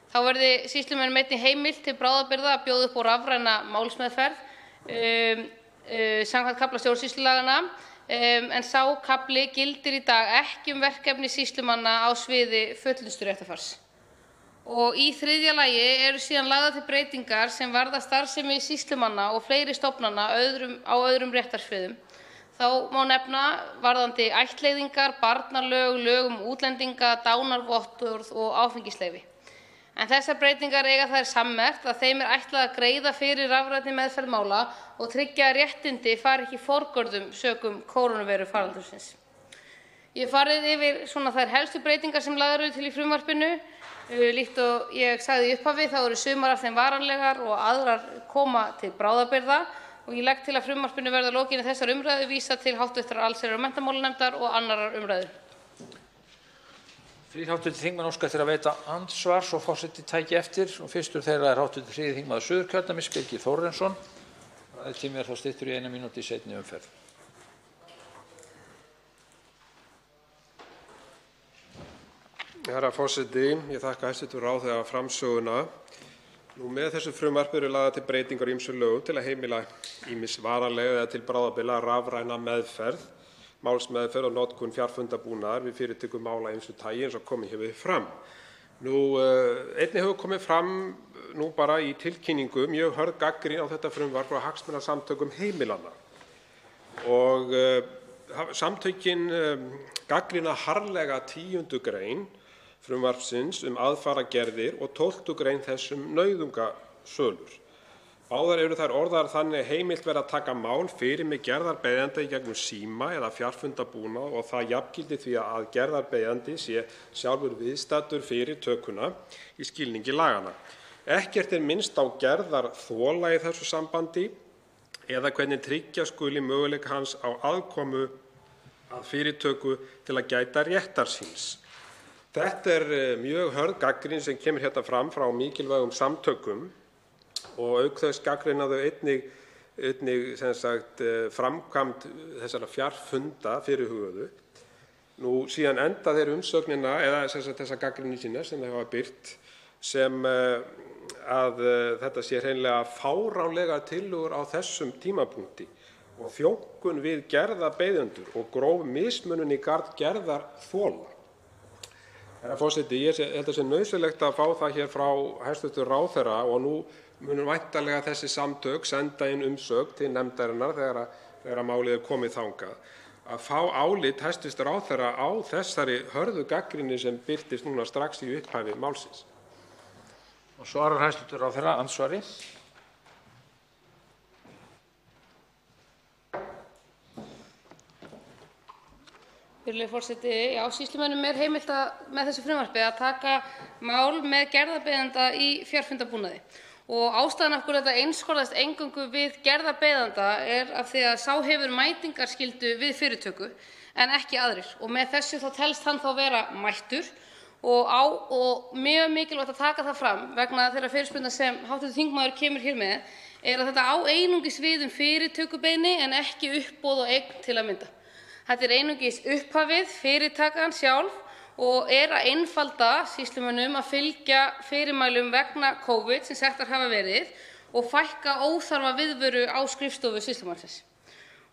Þá verði sýslumönnum einnig heimild til bráðabirgða að bjóða upp á rafræna málsmeðferð um, samkvæmt kafla stjórnsýslulagana um, en sá kafli gildir í dag ekki um verkefni sýslumanna á sviði fullnusturéttarfars. Í þriðja lagi eru síðan lagðar til breytingar sem varða starfsemi sýslumanna og fleiri stofnana öðrum, á öðrum réttarsviðum. Þá má nefna varðandi ættleiðingar, barnalög, lög um útlendinga, dánarvottorð og áfengisleyfi. En þessar breytingar eiga þær sammerkt að þeim er ætlað að greiða fyrir rafrænni meðferð mála og tryggja að réttindi fari ekki forgörðum sökum kórónuveiru faraldursins. Ég hef farið yfir þær helstu breytingar sem lagðar eru til í frumvarpinu Líkt og ég sagði í upphafi þá eru sumar af þeim varanlegar og aðrar koma til bráðabirgða og ég legg til að frumvarpinu verði að lokinni þessari umræðu vísað til hv. allsherjar- og menntamálanefndar og 2. umræðu. Þrír hv. þingmenn óska eftir að veita andsvar svo forseti tæki eftir. Fyrstur þeirra er hv. þriðji þingmaður Suðurkjördæmis, Birgir Þórarinsson. Ræðutími er þá styttur í eina mínútu í seinni umferð. Herra forseti. Ég þakka hæstv. ráðherra framsöguna. Með þessu frumvarpi eru lagðar til breytingar á ýmsum lögum til að heimila ýmis varanlega eða til bráðabirgða rafræna meðferð, málsmeðferð og notkun fjarfundabúnaðar við fyrirtöku mála af ýmsu tagi eins og komið hefur fram. Eh, einnig hefur komið fram nú bara í tilkynningu mjög hörð gagnrýni á þetta frumvarp frá hagsmunasamtökum heimilanna. Eh, samtökin eh, gagnrýna harðlega 10. gr frumvarpsins um aðfarargerðir og 12. gr. þess um nauðungarsölur. Báðar eru þær orðaðar þannig heimilt verði að taka mál fyrir með gerðarbeiðanda í gegnum síma eða fjarfundabúnað og það jafngildi því að gerðarbeiðandi sé sjálfur viðstaddur fyrir tökuna í skilningi laganna. Ekkert er minnst á gerðarþola í þessu sambandi eða hvernig tryggja skuli möguleika hans á aðkomu að fyrirtöku til að gæta réttar síns. Þetta er eh, mjög hörð gagnrýni sem kemur hérna fram frá mikilvægum samtökum og auk þess gagnrýna þau einnig, einnig sagt, eh, framkvæmd þessara fjarfunda fyrirhuguðu. Nú síðan enda þeir umsögnina eða sagt, þessa gagnrýni sína sem þeir hafa byrt sem eh, að þetta sé hreinlega fáránlegar tillögur á þessum tímapunkti og þjónkun við gerðarbeiðendur og gróf mismunun í garð gerðarþola. Herra forseti. Ég held að það sé nauðsynlegt að fá það hér frá hæstv. ráðherra og nú munu væntanlega þessi samtök senda inn umsögn til nefndarinnar þegar málið er komið þangað, að fá álit hæstv. ráðherra á þessari hörðu gagnrýni sem birtist núna strax í upphafi málsins. Svarar hæstv. ráðherra andsvari. Virðulegur forseti. Já, sýslumönnum er heimilt með þessu frumvarpi að taka mál með gerðarbeiðanda í fjarfundabúnaði. Ástæðan af hverju þetta einskorðast eingöngu við gerðarbeiðanda er því að sá hefur mætingarskyldu við fyrirtöku en ekki aðrir. Með þessu telst hann þá vera mættur og mjög mikilvægt að taka það fram vegna þeirrar fyrirspurnar sem hv. þingmaður kemur hér með að þetta á einungis við um fyrirtökubeiðni en ekki uppboð og eign til að mynda. Þetta er einungis upphafið, fyrirtakan sjálf, og er að einfalda sýslumönnum að fylgja fyrirmælum vegna Covid sem settar hafa verið og fækka óþarfa viðveru á skrifstofu sýslumannsins.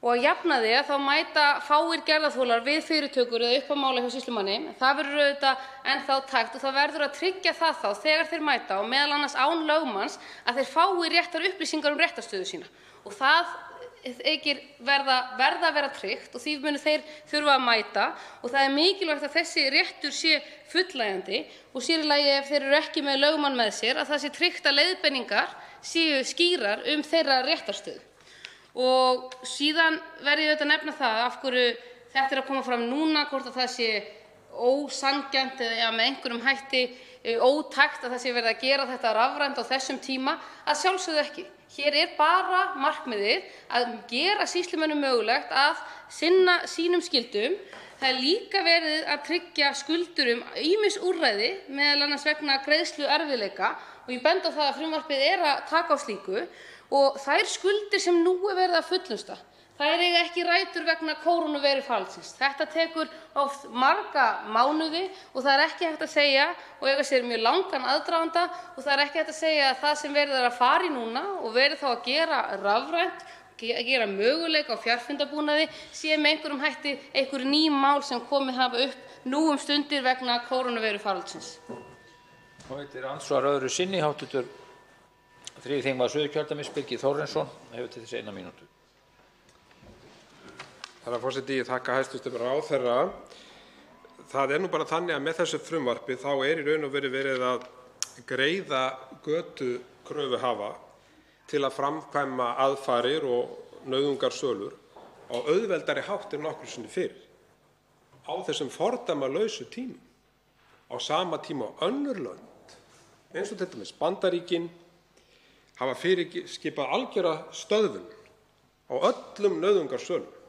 Að jafnaði þá mæta fáir gerðarþolar við fyrirtökur eða uppámála hjá sýslumanni. Það verður auðvitað enn þá tækt og það verður að tryggja það þá þegar þeir mæta, og m.a. án lögmanns, að þeir fái réttar upplýsingar um réttarstöðu sína. Það verða að vera tryggt og því munu þeir þurfa að mæta. Það er mikilvægt að þessi réttur sé fullnægjandi og sér í lagi ef þeir eru ekki með lögmann með sér, að það sé tryggt að leiðbeiningar séu skýrar um þeirra réttarstöðu. Síðan verð ég að nefna það af hverju þetta er að koma fram núna, hvort það sé ósanngjarnt eða með einhverjum hætti ótækt að það sé verið að gera þetta rafrænt á þessum tíma. Að sjálfsögðu ekki. Hér er bara markmiðið að gera sýslumönnum mögulegt að sinna sínum skyldum. Það er líka verið að tryggja skuldurum ýmis úrræði, m.a. vegna greiðsluerfiðleika, og ég bendi á það að frumvarpið er að taka á slíku. Þær skuldir sem nú er verið að fullnusta Þær eiga ekki rætur vegna kórónuveirufaraldursins. Þetta tekur oft marga mánuði og það er ekki hægt að segja og eiga sér mjög langan aðdraganda og það er ekki hægt að segja að það sem verið er að fara í núna og verið þá að gera rafrænt, gera möguleika á fjarfundabúnaði, sé með einhverjum hætti einhver ný mál sem komið hafa upp nú um stundir vegna kórónuveirufaraldursins. Þetta er andsvar öðru sinni. Hv. 3. þingmaður Suðurkjördæmis, Birgir Þórarinsson, hefur til þess eina mínútu. Herra forseti. Ég þakka hæstv. ráðherra. Það er nú bara þannig að með þessu frumvarpi þá er í raun og veru verið að greiða götu kröfuhafa til að framkvæma aðfarir og nauðungarsölur á auðveldari hátt en nokkru sinni fyrr á þessum fordæmalausu tímum. Á sama tíma og önnur lönd, eins og t.d. Bandaríkin, hafa fyrirskipað algjöra stöðvun á öllum nauðungarsölum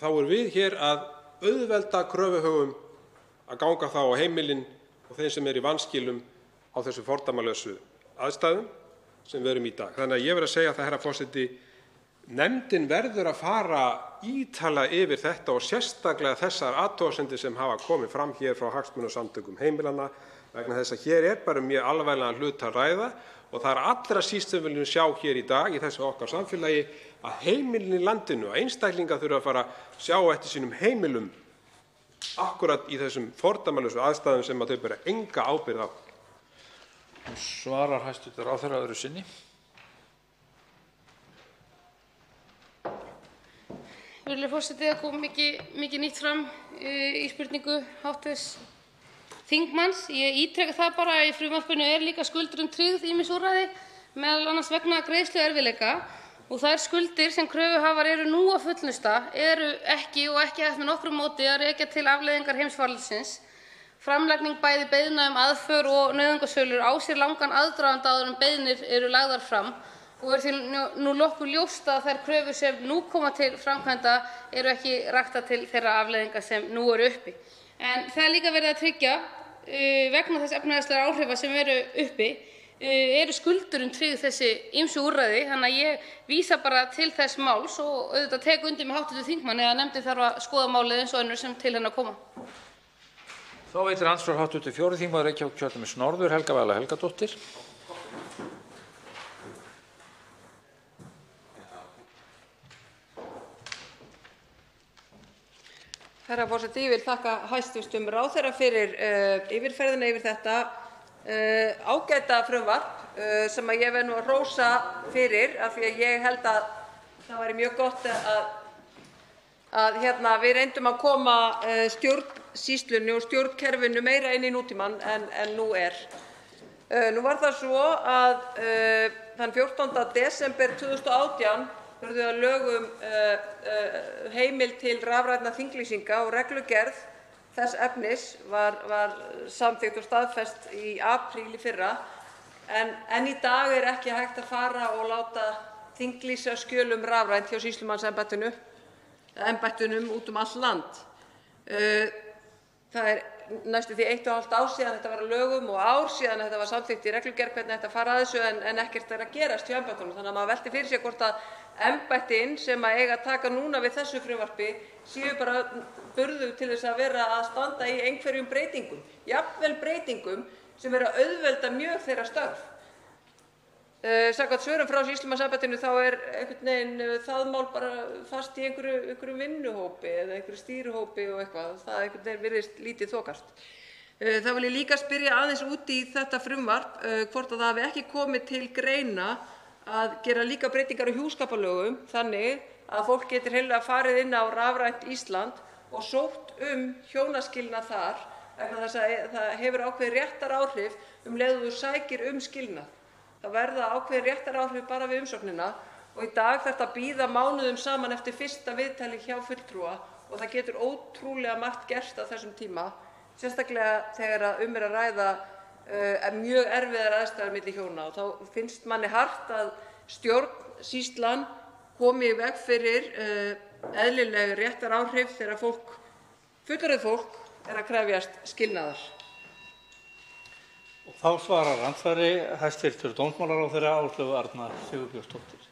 þá erum við hér að auðvelda kröfuhöfum að ganga þá á heimilin og þeim sem eru í vanskilum á þessum fordæmalausu aðstæðum sem við erum í dag. Þannig að ég verð að segja það, herra forseti, nefndin verður að fara ítarlega yfir þetta og sérstaklega þessar athugasemdir sem hafa komið fram hér frá hagsmunasamtökum heimilanna vegna þess að hér er bara mjög alvarlegan hlut að ræða og það er allra síst sem við viljum sjá hér í dag í þessu okkar samfélagi að heimilin í landinu, að einstaklingar þurfi að fara að sjá eftir sínum heimilum akkúrat í þessum fordæmalausu aðstæðum sem þau bera enga ábyrgð á. Svarar hæstv. ráðherra öðru sinni. Virðulegur forseti. Það kom mikið nýtt fram í spurningu hv. þingmanns. Ég ítreka það bara að í frumvarpinu er líka skuldurum tryggð ýmis úrræði, m.a. vegna greiðsluerfiðleika. Þær skuldir sem kröfuhafar eru nú að fullnusta eru ekki og ekki hægt með nokkru móti að rekja til afleiðingar heimsfaraldursins. Framlagning bæði beiðna um aðför og nauðungarsölur á sér langan aðdraganda áður en beiðnir eru lagðar fram og er því nú nokkuð ljóst að þær kröfur sem nú koma til framkvæmda eru ekki raktar til þeirra afleiðinga sem nú eru uppi. En það er líka verið að tryggja uh, vegna þess efnahagslega áhrifa sem eru uppi eru skuldurum tryggð þessi ýmsu úrræði þannig að ég vísa bara til þess máls og auðvitað tek undir með hv. þingmanni að nefndin þarf að skoða málið eins og önnur sem til hennar koma. Herra forseti. Ég vil þakka hæstv. ráðherra fyrir yfirferðina yfir þetta ágæta frumvarp sem ég verð nú að hrósa fyrir af því að ég held að það væri mjög gott að við reyndum að koma stjórnsýslunni og stjórnkerfinu meira inn í nútímann en nú er. Nú var það svo að þann 14. desember 2018 urðu að lögum heimild til rafrænna þinglýsinga og reglugerð þess efnis var samþykkt og staðfest í apríl í fyrra en enn í dag er ekki hægt að fara og láta þinglýsa skjölum rafrænt hjá sýslumannsembættunum út um allt land. Það er næstum því eitt og hálft ár síðan þetta var að lögum og ár síðan þetta var samþykkt í reglugerð hvernig að fara að þessu en ekkert er að gerast hjá embættunum þannig að maður veltir fyrir sér hvort að embættin sem eiga að taka núna við þessu frumvarpi séu bara burðug til þess að vera að standa í einhverjum breytingum, jafnvel breytingum sem eru að auðvelda mjög þeirra störf. Samkvæmt svörum frá sýslumannsembættinu þá er einhvern veginn það mál bara fast í einhverjum vinnuhópi eða einhverjum stýrihópi og eitthvað. Það einhvern veginn virðist lítið þokast. Þá vil ég líka spyrja aðeins út í þetta frumvarp hvort það hafi ekki komið til greina að gera líka breytingar á hjúskaparlögum þannig að fólk geti hreinlega farið inn á Rafrænt Ísland og sótt um hjónaskilnað þar vegna þess að það hefur ákveðin réttaráhrif um leið og þú sækir um skilnað. Það verða ákveðin réttaráhrif bara við umsóknina og í dag þarftu að bíða mánuðum saman eftir fyrsta viðtali hjá fulltrúa og það getur ótrúlega margt gerst á þessum tíma, sérstaklega þegar um er að ræða mjög erfiðar aðstæður milli hjóna. Þá finnst manni hart að stjórnsýslan komi í veg fyrir eðlileg réttaráhrif þegar fullorðið fólk er að krefjast skilnaðar. Þá svarar andsvari hæstv. dómsmálaráðherra Áslaug Arna Sigurbjörnsdóttir.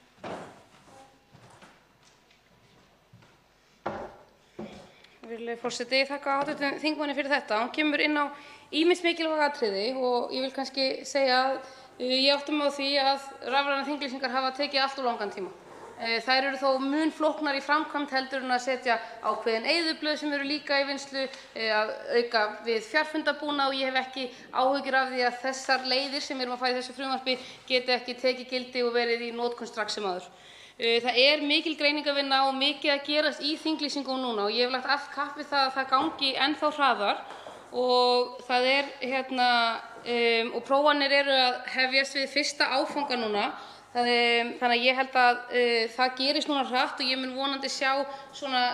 Virðulegur forseti. Ég þakka hv. þingmanni fyrir þetta. Hún kemur inn á ýmis mikilvæg atriði og ég vil kannski segja að ég átta mig á því að rafrænar þinglýsingar hafa tekið allt of langan tíma. Þær eru þó mun flóknari í framkvæmd heldur en að setja ákveðin eyðublöð sem eru líka í vinnslu, að auka við fjarfundabúnað og ég hef ekki áhyggjur af því að þessar leiðir sem við erum að fara í þessu frumvarpi geti ekki tekið gildi og verið í notkun strax sem áður. Það er mikil greiningarvinna og mikið að gerast í þinglýsingum núna og ég hef lagt allt kapp við það að það gangi enn þá hraðar og það er hérna og prófanir eru að hefjast við fyrsta áfanga núna þannig að ég held að það gerist núna hratt og ég mun vonandi sjá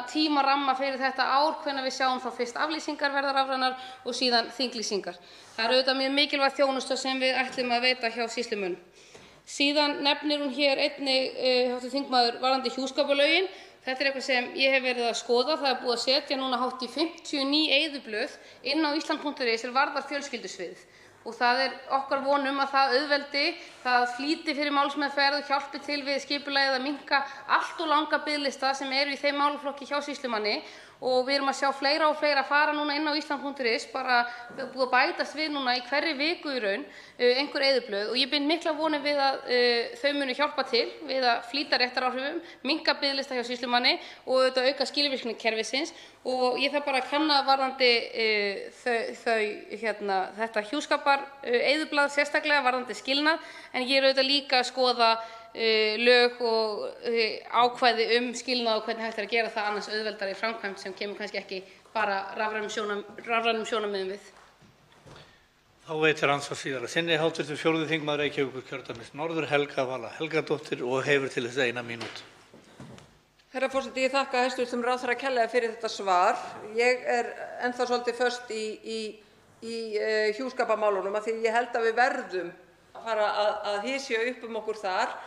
tímaramma fyrir þetta ár hvenær við sjáum þá fyrst aflýsingar verða rafrænar og síðan þinglýsingar. Það er auðvitað mjög mikilvæg þjónusta sem við ætlum að veita hjá sýslumönnum. Síðan nefnir hún hér einnig hv. þingmaður varðandi hjúskaparlögin. Þetta er eitthvað sem ég hef verið að skoða. Það er búið að setja núna hátt í 59 eyðublöð inn á island.is sem varðar fjölskyldusviðið og það er okkar von um að það auðveldi, það flýti fyrir málsmeðferð og hjálpi til við skipulagið að minnka allt og langa biðlista sem eru í þeim málaflokki hjá sýslumanni. Og við erum að sjá fleira og fleira fara núna inn á island.is, bara búið að bætast við núna í hverri viku í raun einhver eyðublöð og ég bind miklar vonir við að þau muni hjálpa til við að flýta réttaráhrifum, minnka biðlista hjá sýslumanni og auðvitað auka skilvirkni kerfisins ég þarf bara að kanna varðandi þau, hérna, þetta hjúskapar eyðublað sérstaklega varðandi skilnað en ég er auðvitað líka að skoða lög og ákvæði um skilnað og hvernig hægt er að gera það annars auðveldara í framkvæmd sem kemur kannski ekki bara rafrænum sjónarmiðum við. Þá veitir andsvar síðar að sinni hv. 4. þingmaður Reykjavíkurkjördæmis norður, Helga Vala Helgadóttir, og hefur til þess eina mínútu. Herra forseti. Ég þakka hæstv. ráðherra kærlega fyrir þetta svar. Ég er enn þá svolítið föst í hjúskaparmálunum af því að ég held að við verðum að fara að hysja upp um okkur þar,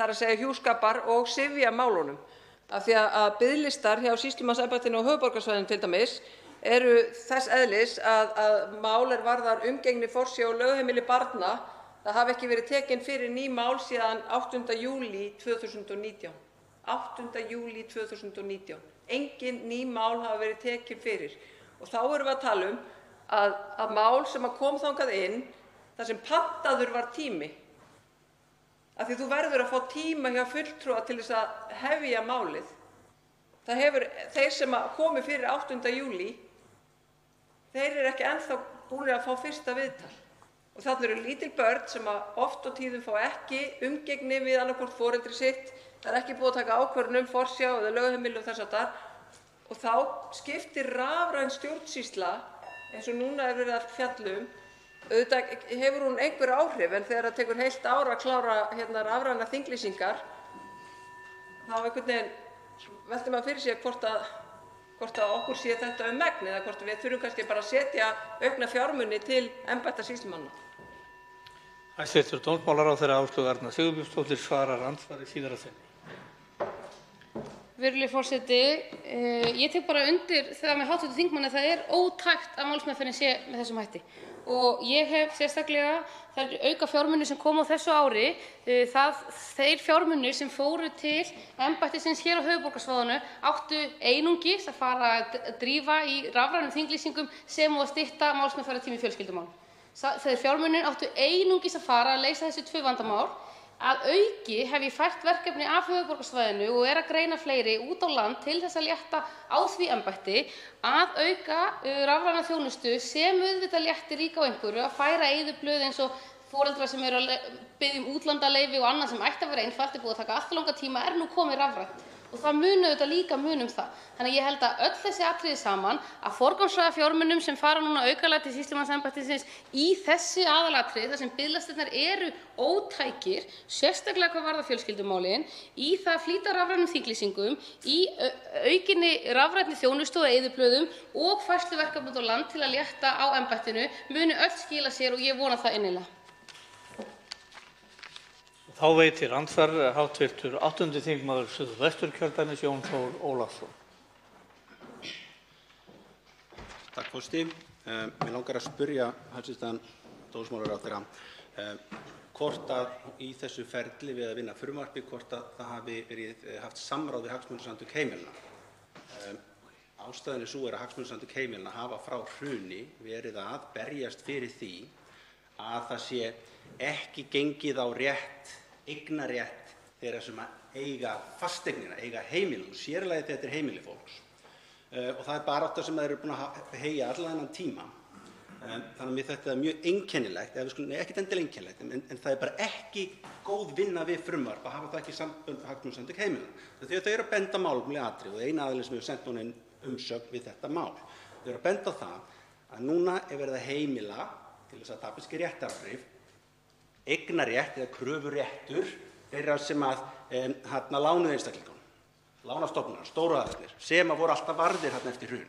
þ.e. hjúskapar- og sifjamálunum, af því að biðlistar hjá sýslumannsembættinu á höfuðborgarsvæðinu t.d. eru þess eðlis að, mál er varðar umgengni, forsjá og lögheimili barna hafi ekki verið tekin fyrir ný mál síðan 8. júlí 2019. 8. júlí 2019. Engin ný mál hafa verið tekin fyrir. Og þá erum við að tala um að, að mál sem að kom þangað inn þar sem pantaður var tími af því þú verður að fá tíma hjá fulltrúa til þess að hefja málið. Það hefur, þeir sem að komu fyrir 8. júlí, þeir eru ekki ennþá búin að fá fyrsta viðtal. Þarna eru lítil börn sem oft og tíðum fá ekki umgengni við annarkvort foreldri sitt, það er ekki búið að taka ákvörðun um forsjá eða lögheimili og þess. Og þá skiptir rafræn stjórnsýsla, eins og núna er verið að fjalla um, auðvitað hefur hún einhver áhrif en þegar það tekur heilt ár að klára hérna rafrænar þinglýsingar þá einhvern veginn veltir maður fyrir sér hvort að, hvort að okkur sé þetta um megn eða hvort við þurfum kannski bara að setja aukna fjármuni til embætta sýslumanna. Hæstv. dómsmálaráðherra Áslaug Arna Sigurbjörnsdóttir svarar andsvari síðar að sinni. Virðulegi forseti, uh, ég tek bara undir það með hv. þingmanni að það er ótækt að málsmeðferðin sé með þessum hætti og ég hef sérstaklega þær aukafjármunir sem komu á þessu ári, uh, þeir fjármunir sem fóru til embættisins hér á höfuðborgarsvæðinu áttu einungis að fara að drífa í rafrænum þinglýsingum sem og að stytta málsmeðferðartíma í fjölskyldumálum. Þeir fjármunir áttu einungis að fara að leysa þessi tvö vandamál að auki hef ég fært verkefni af höfuðborgarsvæðinu og er að greina fleiri út á land til að létta á því embætti. Að auka uh, rafræna þjónustu sem auðvitað léttir líka á einhverju að færa eyðublöð eins og foreldrar sem eru að biðja um útlandaleyfi og annað sem ætti að vera einfalt, er búið að taka allt of langan tíma, er nú komið rafrænt og það muni auðvitað líka muna um það. Þannig að ég held að öll þessi atriði saman, að forgangsraða fjármunum sem fara núna aukalega til sýslumannsembættisins í þessi aðalatriði þar sem biðlistarnir eru ótækir, sérstaklega hvað varðar fjölskyldumálin, í það að flýta rafrænum þinglýsingum, í aukinni rafrænni þjónustu og eyðublöðum og færslu verkefna út á land til að létta á embættinu, muni öll skila sér og ég vona það innilega. Þá veitir andsvar hv. 8. þingmaður Suðvesturkjördæmis, Jón Þór Ólafsson. Takk forseti. Um, Mig langar að spyrja hæstv. dómsmálaráðherra um, hvort að í þessu ferli við að vinna frumvarpi hvort að það hafi verið eh, haft samráð við hagsmunasamtök heimilanna. Um, ástæðan er sú að hagsmunasamtök heimilanna hafa frá hruni verið að berjast fyrir því að það sé ekki gengið á rétt eignarrétt þeirra sem eiga fasteignina, eiga heimilin, sér í lagi þegar þetta er heimili fólks. Uh, og það er barátta sem þeir eru búin að heyja allan þennan tíma. Um, þannig að mér þetta er mjög einkennilegt, nei, ekkert endilega einkennilegt, en, en það er bara ekki góð vinna við frumvarp að hafa það ekki sambönd hagsmunasamtök heimilanna. Því að þau eru að benda málefnaleg atriði og eina aðilinn sem hefur sendt honum umsögn við þetta mál. Þau eru að benda það að núna er verið að heimila til þess að tapa sér réttaráhrif eignarrétt eða kröfuréttur þeirra sem að hérna lánuðu einstaklingunum, lánastofnunar, stóru aðilarnir, sem að voru alltaf varðir hérna eftir hrun.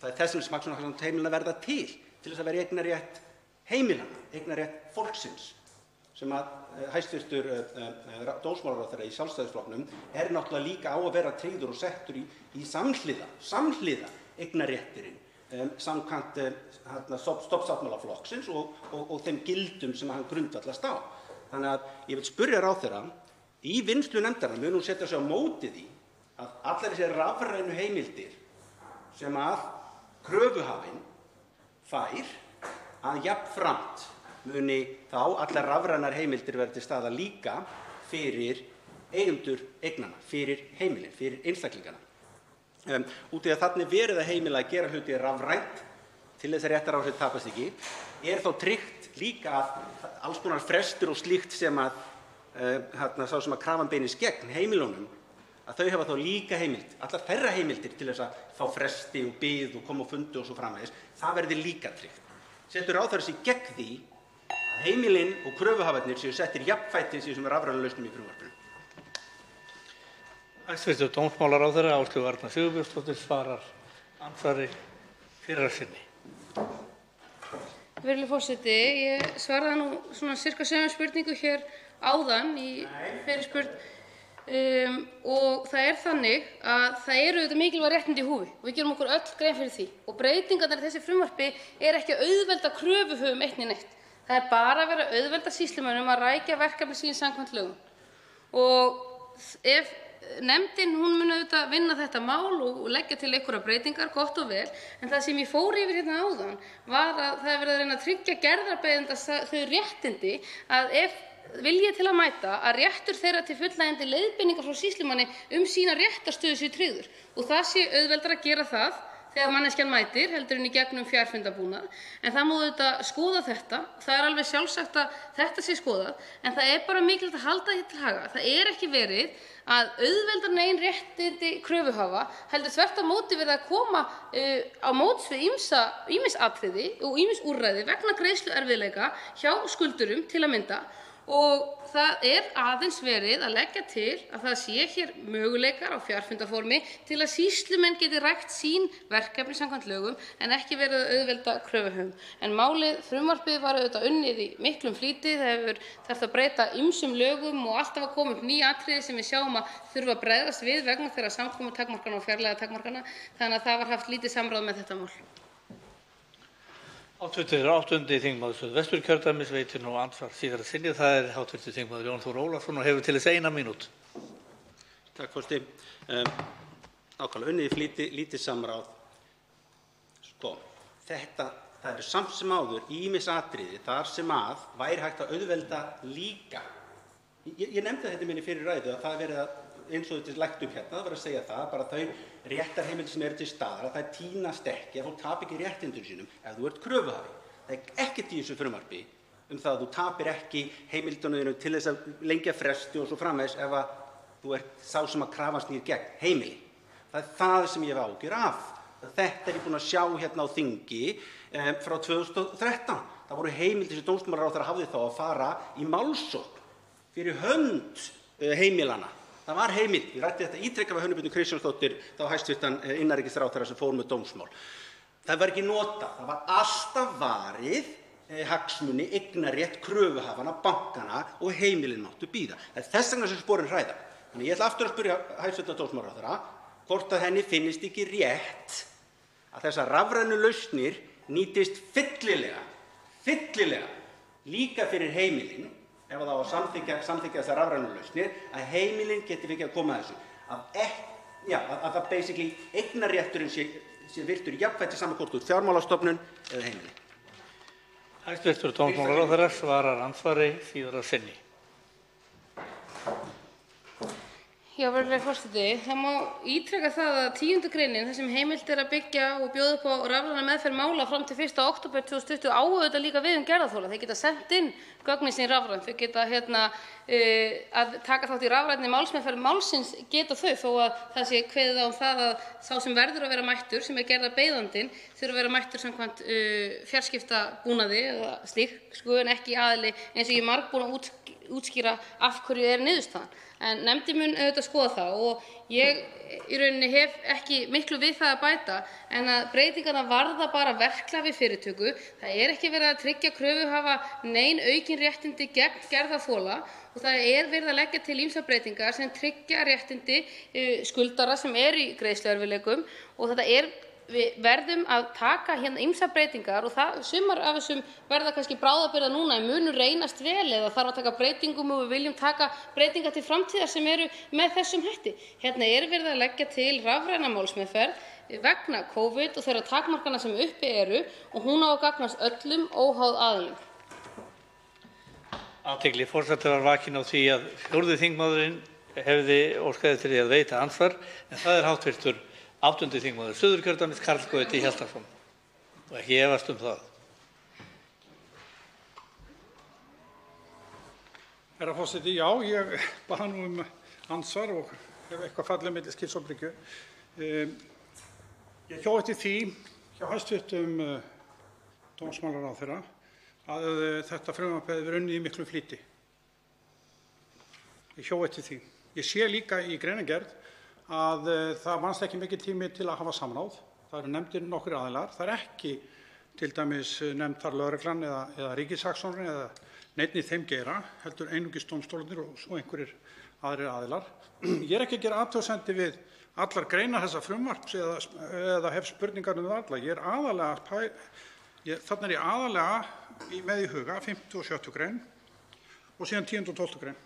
Það er þessum sem hagsmunasamtök heimilanna verða til til þess að vera eignarrétt heimilanna, eignarrétt fólksins sem að hæstv. dómsmálaráðherra í Sjálfstæðisflokknum er náttúrulega líka á að vera tryggður og settur í, í samhliða, samhliða eignarrétturinn um, samkvæmt hérna, stofnsáttmála flokksins og, og, og þeim gildum sem hann grundvallast á. Þannig að ég vil spyrja ráðherra, í vinnslu nefndarinnar mun hún setja sig á móti því að allar þessi rafrænu heimildir sem að kröfuhafinn fær að jafnframt muni þá allar rafrænar heimildir verða til staðar líka fyrir eigendur eignanna, fyrir heimilin, fyrir einstaklingana. Um, út í að er verið að heimila að gera hluti rafrænt til þess að réttaráhrif tapast ekki, er þá tryggt líka að alls konar frestur og slíkt sem að uh, hérna, sá sem að krafan beinist gegn heimilunum, að þau hafa þá líka heimild, allar þeirra heimildir til þess að fá fresti og bið og koma á fundi og svo framvegis, það verði líka tryggt. Setur ráðherra sig gegn því að heimilin og kröfuhafarnir séu settir jafnfætis í þessum rafrænu lausnum í frumvarpinu. Hæstv. dómsmálaráðherra Áslaug Arna Sigurbjörnsdóttir svarar andsvari fyrir að sinni. Virðulegur forseti, ég svaraði nú svona sirka sömu spurningu hér áðan í fyrirspurn Um, og það er þannig að það eru auðvitað mikilvæg réttindi í húfi og við gerum okkur öll grein fyrir því og breytingarnar í þessi frumvarpi er ekki að auðvelda kröfuhöfum eitt né neitt. Það er bara að vera að auðvelda sýslumönnum að rækja verkefni sín samkvæmt lögum. Og ef nefndin mun auðvitað vinna þetta mál og leggja til einhverjar breytingar, gott og vel, en það sem ég fór yfir hérna áðan var að það er verið að reyna að tryggja gerðarbeiðanda þau réttindi að ef vilji til að mæta að réttur þeirra til fullnægjandi leiðbeiningar frá sýslumanni um sína réttarstöðu sé tryggður. Og það sé auðveldara að gera það þegar manneskjan mætir heldur en í gegnum fjarfundabúnað. En það má auðvitað skoða þetta. Það er alveg sjálfsagt að þetta sé skoðað, en það er bara mikilvægt að halda því til haga. Það er ekki verið að auðvelda nein réttindi kröfuhafa, heldur þvert á móti verið að koma uh, á móts við ýmsa, ýmis atriði og ýmis úrræði vegna greiðsluerfiðleika hjá skuldurum til að mynda og það er aðeins verið að leggja til að það sé hér möguleikar á fjarfundaformi til að sýslumenn geti rækt sín verkefni samkvæmt lögum en ekki verið að auðvelda kröfuhöfum. En málið, frumvarpið var auðvitað unnið í miklum flýti, það hefur þarft að breyta ýmsum lögum og alltaf að koma upp ný atriði sem við sjáum að þurfa að bregðast við vegna þeirra samkomutakmarkana og fjarlæga takmarkana, þannig að það var haft lítið samráð með þetta mál. Háttvirtur áttundi þingmaður Suðvesturkjördæmis veitir nú andsvar síðara sinni. Það er háttvirtur þingmaður Jón Þór Ólafsson og hefur til þess eina mínút. Takk fórsti. Um, ákvæmlega unnið í lítið samráð. Sko, þetta, það eru samt sem áður ímis atriði þar sem að væri hægt að auðvelda líka. Ég, ég nefndi þetta minni fyrir ræðu að það er verið að eins og þetta er lagt upp hérna, það var að segja það, bara þau réttarheimildir sem eru til staðar, að það týnast ekki, að fólk tapi ekki réttindum sínum ef þú ert kröfuhafi. Það er ekkert í þessu frumvarpi um það að þú tapir ekki heimildunum til þess að lengja fresti og svo framvegs ef að þú ert sá sem að krafast nýr gegn heimili. Það er það sem ég hef ágjur af. Þetta er ég búinn að sjá hérna á þingi um, frá 2013. Það voru heimildir sem dómsmálaráðherra hafði þá að fara í málsókn fyrir hönd uh, heimilana það var heimild, ég rætti þetta ítrekað við Hönnu Birnu Kristjánsdóttur, þá hæstv. innanríkisráðherra sem fór með dómsmál. Það var ekki notað, það var alltaf varið hagsmuni, eignarrétt kröfuhafanna, bankana og heimilin máttu bíða. Það er þess vegna sem sporin hræða. Þannig ég ætla aftur að spyrja hæstv. dómsmálaráðherra hvort að henni finnist ekki rétt að þessar rafrænu lausnir nýtist fyllilega, fyllilega líka fyrir heimilin ef það á að samþykkja, samþykkja þessar rafrænu lausnir, að heimilin geti ekki að koma að þessu. Að, ek, já, að, að það basically eignarrétturinn sé, sé virtur jafnvægt saman hvort úr fjármálastofnun eða heimili. Hæstvirtur dómsmálaráðherra svarar andsvari síðara sinni. Já, verulega forseti. Það má ítreka það að tíundu greinin, þar sem heimilt er að byggja og bjóða upp á rafræna meðferð mála fram til 1. oktober 2020 á auðvitað líka við um gerðarþola. Þeir geta sendt inn gögnin sín rafrænt, þau geta hérna, uh, að taka þátt í rafrænni málsmeðferð málsins geta þau þó að það sé kveðið á um það að sá sem verður að vera mættur, sem er gerða beiðandinn, þurfa að vera mættur samkvæmt uh, fjarskiptabúnaði eða slík, sko, en ekki aðili eins og ég margbúin að útskýra af hverju er niðurstaðan. En nefndin mun auðvitað skoða það og ég í rauninni hef ekki miklu við það að bæta en að breytingarna varða bara verklafi fyrirtöku. Það er ekki verið að tryggja kröfuhafa nein aukin réttindi gegn gerðarþola og það er verið að leggja til ýmsar breytingar sem tryggja réttindi uh, skuldara sem er í greiðsluerfiðleikum og þetta er við verðum að taka hérna ýmsar breytingar og það, sumar af þessum verða kannski bráðabirgða núna en munu reynast vel eða þarf að taka breytingum og við viljum taka breytingar til framtíðar sem eru með þessum hætti. Hérna er verið að leggja til rafræna málsmeðferð vegna COVID og þeirra takmarkana sem uppi eru og hún á að gagnast öllum óháð aðilum. Athygli forseta var vakin á því að fjórði þingmaðurinn hefði óskaði til því að veita ansvar en það er háttvirtur áttundi þingmaður Suðurkjördæmis Karl Gauti Hjaltason og ekki efast um það. Herra forseti, já, ég bað nú um ansvar og hef eitthvað fallið milli skils og bryggju. Um, ég hjó eftir því hjá hæstvirtum uh, dómsmálaráðherra að uh, þetta frumvarp hefði verið unnið í miklu flýti. Ég hjó eftir því. Ég sé líka í greinagerð að uh, það vannst ekki mikið tími til að hafa samráð. Það eru nefndir nokkur aðilar. Það er ekki dæmis nefnd þar lögreglan eða, ríkisaksónurinn eða neitt í þeim geira, heldur einungis dómstólarnir og svo einhverjir aðrir aðilar. Ég er ekki að gera athugasemdir við allar greinar þessa frumvarps eða, eða hef spurningar um það alla. Ég er aðalega, ég, þarna er ég aðalega í, með í huga 50 og 70 grein og síðan 10 og 12 grein.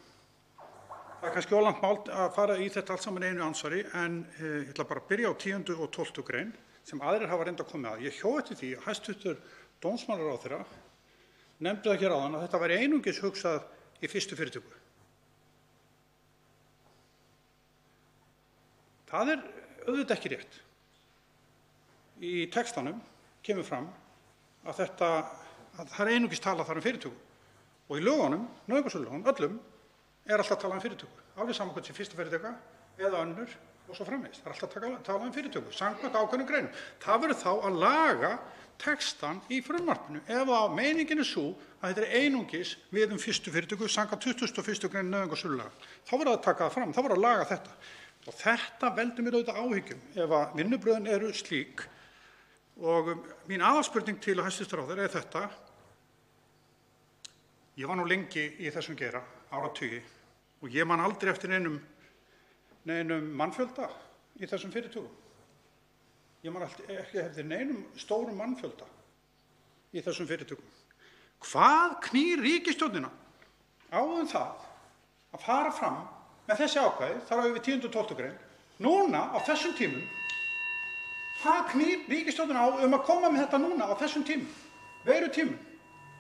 Það er kannski ólangt mál að fara í þetta allt saman í einu ansvari en eh, ég ætla bara að byrja á 10 og 12 grein sem aðrir hafa reynda að koma að. Ég hjó eftir því að hæstv. dómsmálaráðherra nefndi það hér áðan að þetta væri einungis hugsað í fyrstu fyrirtöku. Það er auðvitað ekki rétt. Í textanum kemur fram að þetta, að það er einungis talað þar um fyrirtöku og í lögunum, nauðungarsölulögunum, öllum, er alltaf talað um fyrirtöku. Alveg saman hvort sé fyrsta fyrirtöka eða önnur framvegis. Það er alltaf talað um fyrirtöku, samkvæmt ákveðnum greinum. Það verður þá að laga textan í frumvarpinu ef meiningin er svo að þetta er einungis við um fyrstu fyrirtöku samkvæmt 21. grein nauðungarsölulaga. Þá verður að taka það fram, þá verður að laga þetta. Og þetta veldur mér auðvitað áhyggjum ef vinnubröðin eru slík og um, mín aðalspurning til ráðherra er þetta. Ég var nú lengi í þessum geira, áratugi, og ég man aldrei eftir neinum, mannfjölda í þessum fyrirtökum. Ég man ekki eftir neinum stórum mannfjölda í þessum fyrirtökum. Hvað knýr ríkisstjórnina á um það að fara fram með þessi ákvæði, þar á við 10. og 12. grein, núna á þessum tímum, hvað knýr ríkisstjórnina á um að koma með þetta núna á þessum tímum, veiru tímum?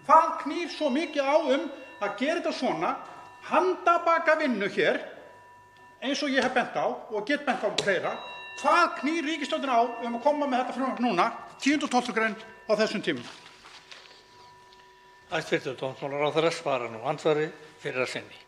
Hvað knýr svo mikið á um að gera þetta svona, handabaka vinnu hér, eins og ég hef bent á og get bent á fleira, hvað knýr ríkisstjórnina á um að koma með þetta frumvarp núna, 10. og 12. grein á þessum tímum? Hæstv. dómsmálaráðherra svara nú andsvari fyrir að sinni.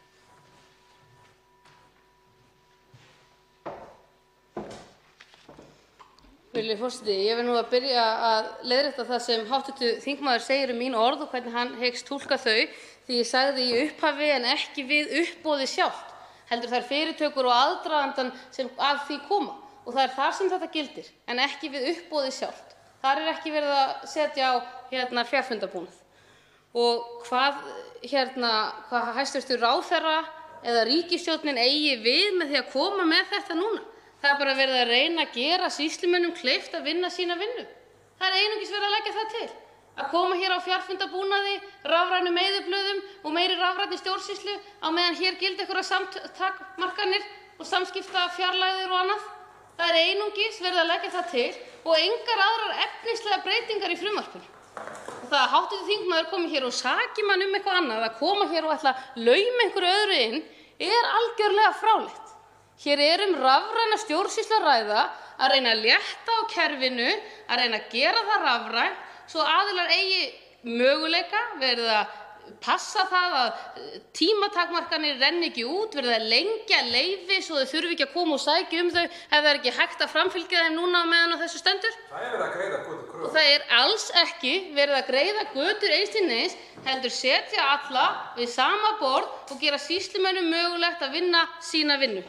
Virðulegi forseti, ég vil nú að byrja að leiðrétta það sem hv. þingmaður segir um mín orð og hvernig hann hyggst túlka þau því ég sagði í upphafi en ekki við uppboðið sjálft, heldur þær fyrirtökur og aðdragandann sem af því koma og það er þar sem þetta gildir en ekki við uppboðið sjálft. Þar er ekki verið að setja á hérna, fjarfundabúnað. Og hvað, hérna, hvað hæstv. ráðherra eða ríkisstjórnin eigi við með því að koma með þetta núna. Það er bara verið að reyna að gera sýslumönnum kleift að vinna sína vinnu. Það er einungis verið að leggja það til. Að koma hér á fjarfundabúnaði, rafrænum eyðublöðum og meiri rafrænni stjórnsýslu á meðan hér gildi einhverjar samtakmarkanir og samskipta fjarlægðir og annað. Það er einungis verið að leggja það til og engar aðrar efnislega breytingar í frumvarpinu. Og það að hv. þingmaður komi hér og saki mann um eitthvað annað, að koma hér og ætla að lauma einhverju öðru inn, er algjörlega fráleitt. Hér er um rafræna stjórnsýslu að ræða, að reyna að létta á kerfinu, að reyna að gera það rafrænt svo aðilar eigi möguleika, verið að passa það að eh, tímatakmarkanir renni ekki út, verið að lengja leyfi svo þau þurfi ekki að koma og sækja um þau ef það er ekki hægt að framfylgja þeim núna meðan á þessu stendur. Það er verið að greiða góðu kröfu. Og það er alls ekki verið að greiða götur eins til neins, heldur setja alla við sama borð og gera sýslumönnum mögulegt að vinna sína vinnu.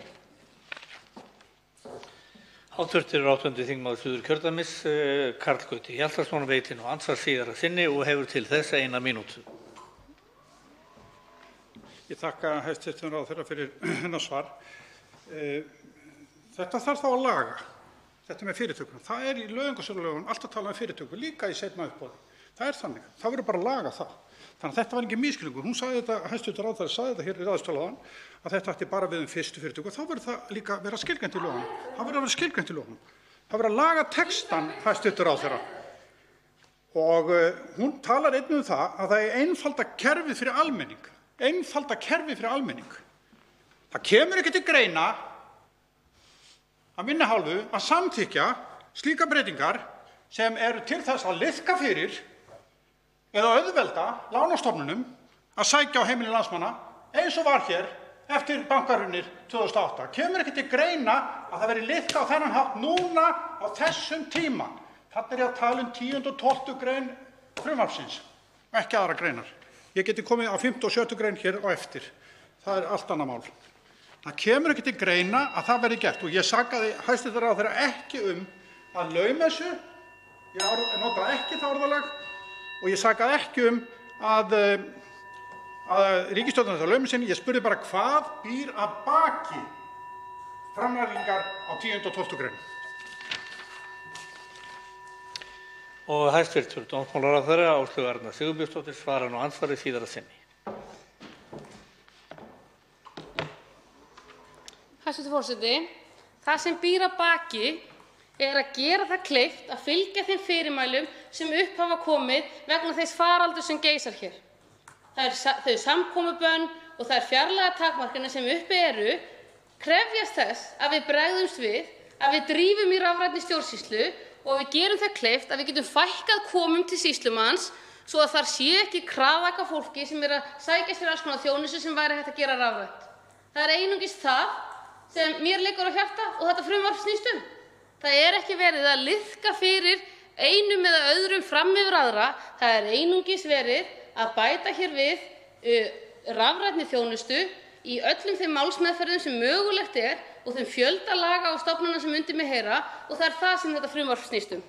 Háttvirtur áttundi þingmaður Suðurkjördæmis, eh, Karl Gauti Hjaltarsson veitir nú ansvar síðar að sinni og hefur til þess eina mínútu. Ég þakka hæstv. ráðherra fyrir hennar svar. Eh, Þetta þarf þá að laga, þetta með fyrirtökuna. Það er í lögungarsölulögun alltaf talað um fyrirtöku, líka í seinna uppbóði. Það er þannig. Það verður bara að laga það. Þannig að þetta var ekki miskilningur. Hún sagði þetta, hæstv. ráðherra sagði þetta hér í ræðustölaðan, að þetta ætti bara við um fyrstu fyrirtöku. Þá verður það líka að vera skilgrænt í lögunum. Það verður að vera skilgrænt í lögunum. Það verður að laga textan, hæstv. ráðherra. Og uh, hún talar einnig um það að það er einfalda kerfið fyrir almenning. Einfalda kerfið fyrir almenning. Það kemur ekki til greina að minni hálfu að samþykja slíka breytingar sem eru til þess að liðka fyrir eða auðvelda lánastofnunum að sækja á heimili landsmanna eins og var hér eftir bankarunir 2008. Kemur ekki til greina að það veri liðka á þennan hátt núna á þessum tíma. Þannig er ég að tala um 10. og 12. grein frumvarpsins, ekki aðra greinar. Ég geti komið á 5. og 7. grein hér á eftir. Það er allt annað mál. Það kemur ekki til greina að það verði gert og ég sakaði hæstv. ráðherra ekki um að lauma þessu, ég notaði ekki það orðalag og ég sakaði ekki um að, eh, ríkisstjórnin þetta lögum sinni. Ég spurði bara hvað býr að baki framlagningar á 10. og 12. grein. Og hæstvirtur dómsmálaráðherra Áslaug Arna Sigurbjörnsdóttir svarar nú andsvari síðar að sinni. Hæstv. forseti. Það sem býr að baki er að gera það kleift að fylgja þeim fyrirmælum sem upp hafa komið vegna þess faraldurs sem geisar hér. Þau samkomubönn og þær fjarlægðartakmarkanir sem uppi eru krefjast þess að við bregðumst við, að við drífum í rafrænni stjórnsýslu og við gerum það kleift að við getum fækkað komum til sýslumanns svo að þar sé ekki kraðaka fólki sem er að sækja sér alls konar þjónustu sem væri hægt að gera rafrænt. Það er einungis það sem mér liggur á hjarta og þetta frumvarp snýst um. Það er ekki verið að liðka fyrir einum eða öðrum fram yfir aðra. Það er einungis verið að bæta hér við uh, rafrænni þjónustu í öllum þeim málsmeðferðum sem mögulegt er og þeim fjölda laga og stofnana sem undir mig heyra og það er það sem þetta frumvarp snýst um.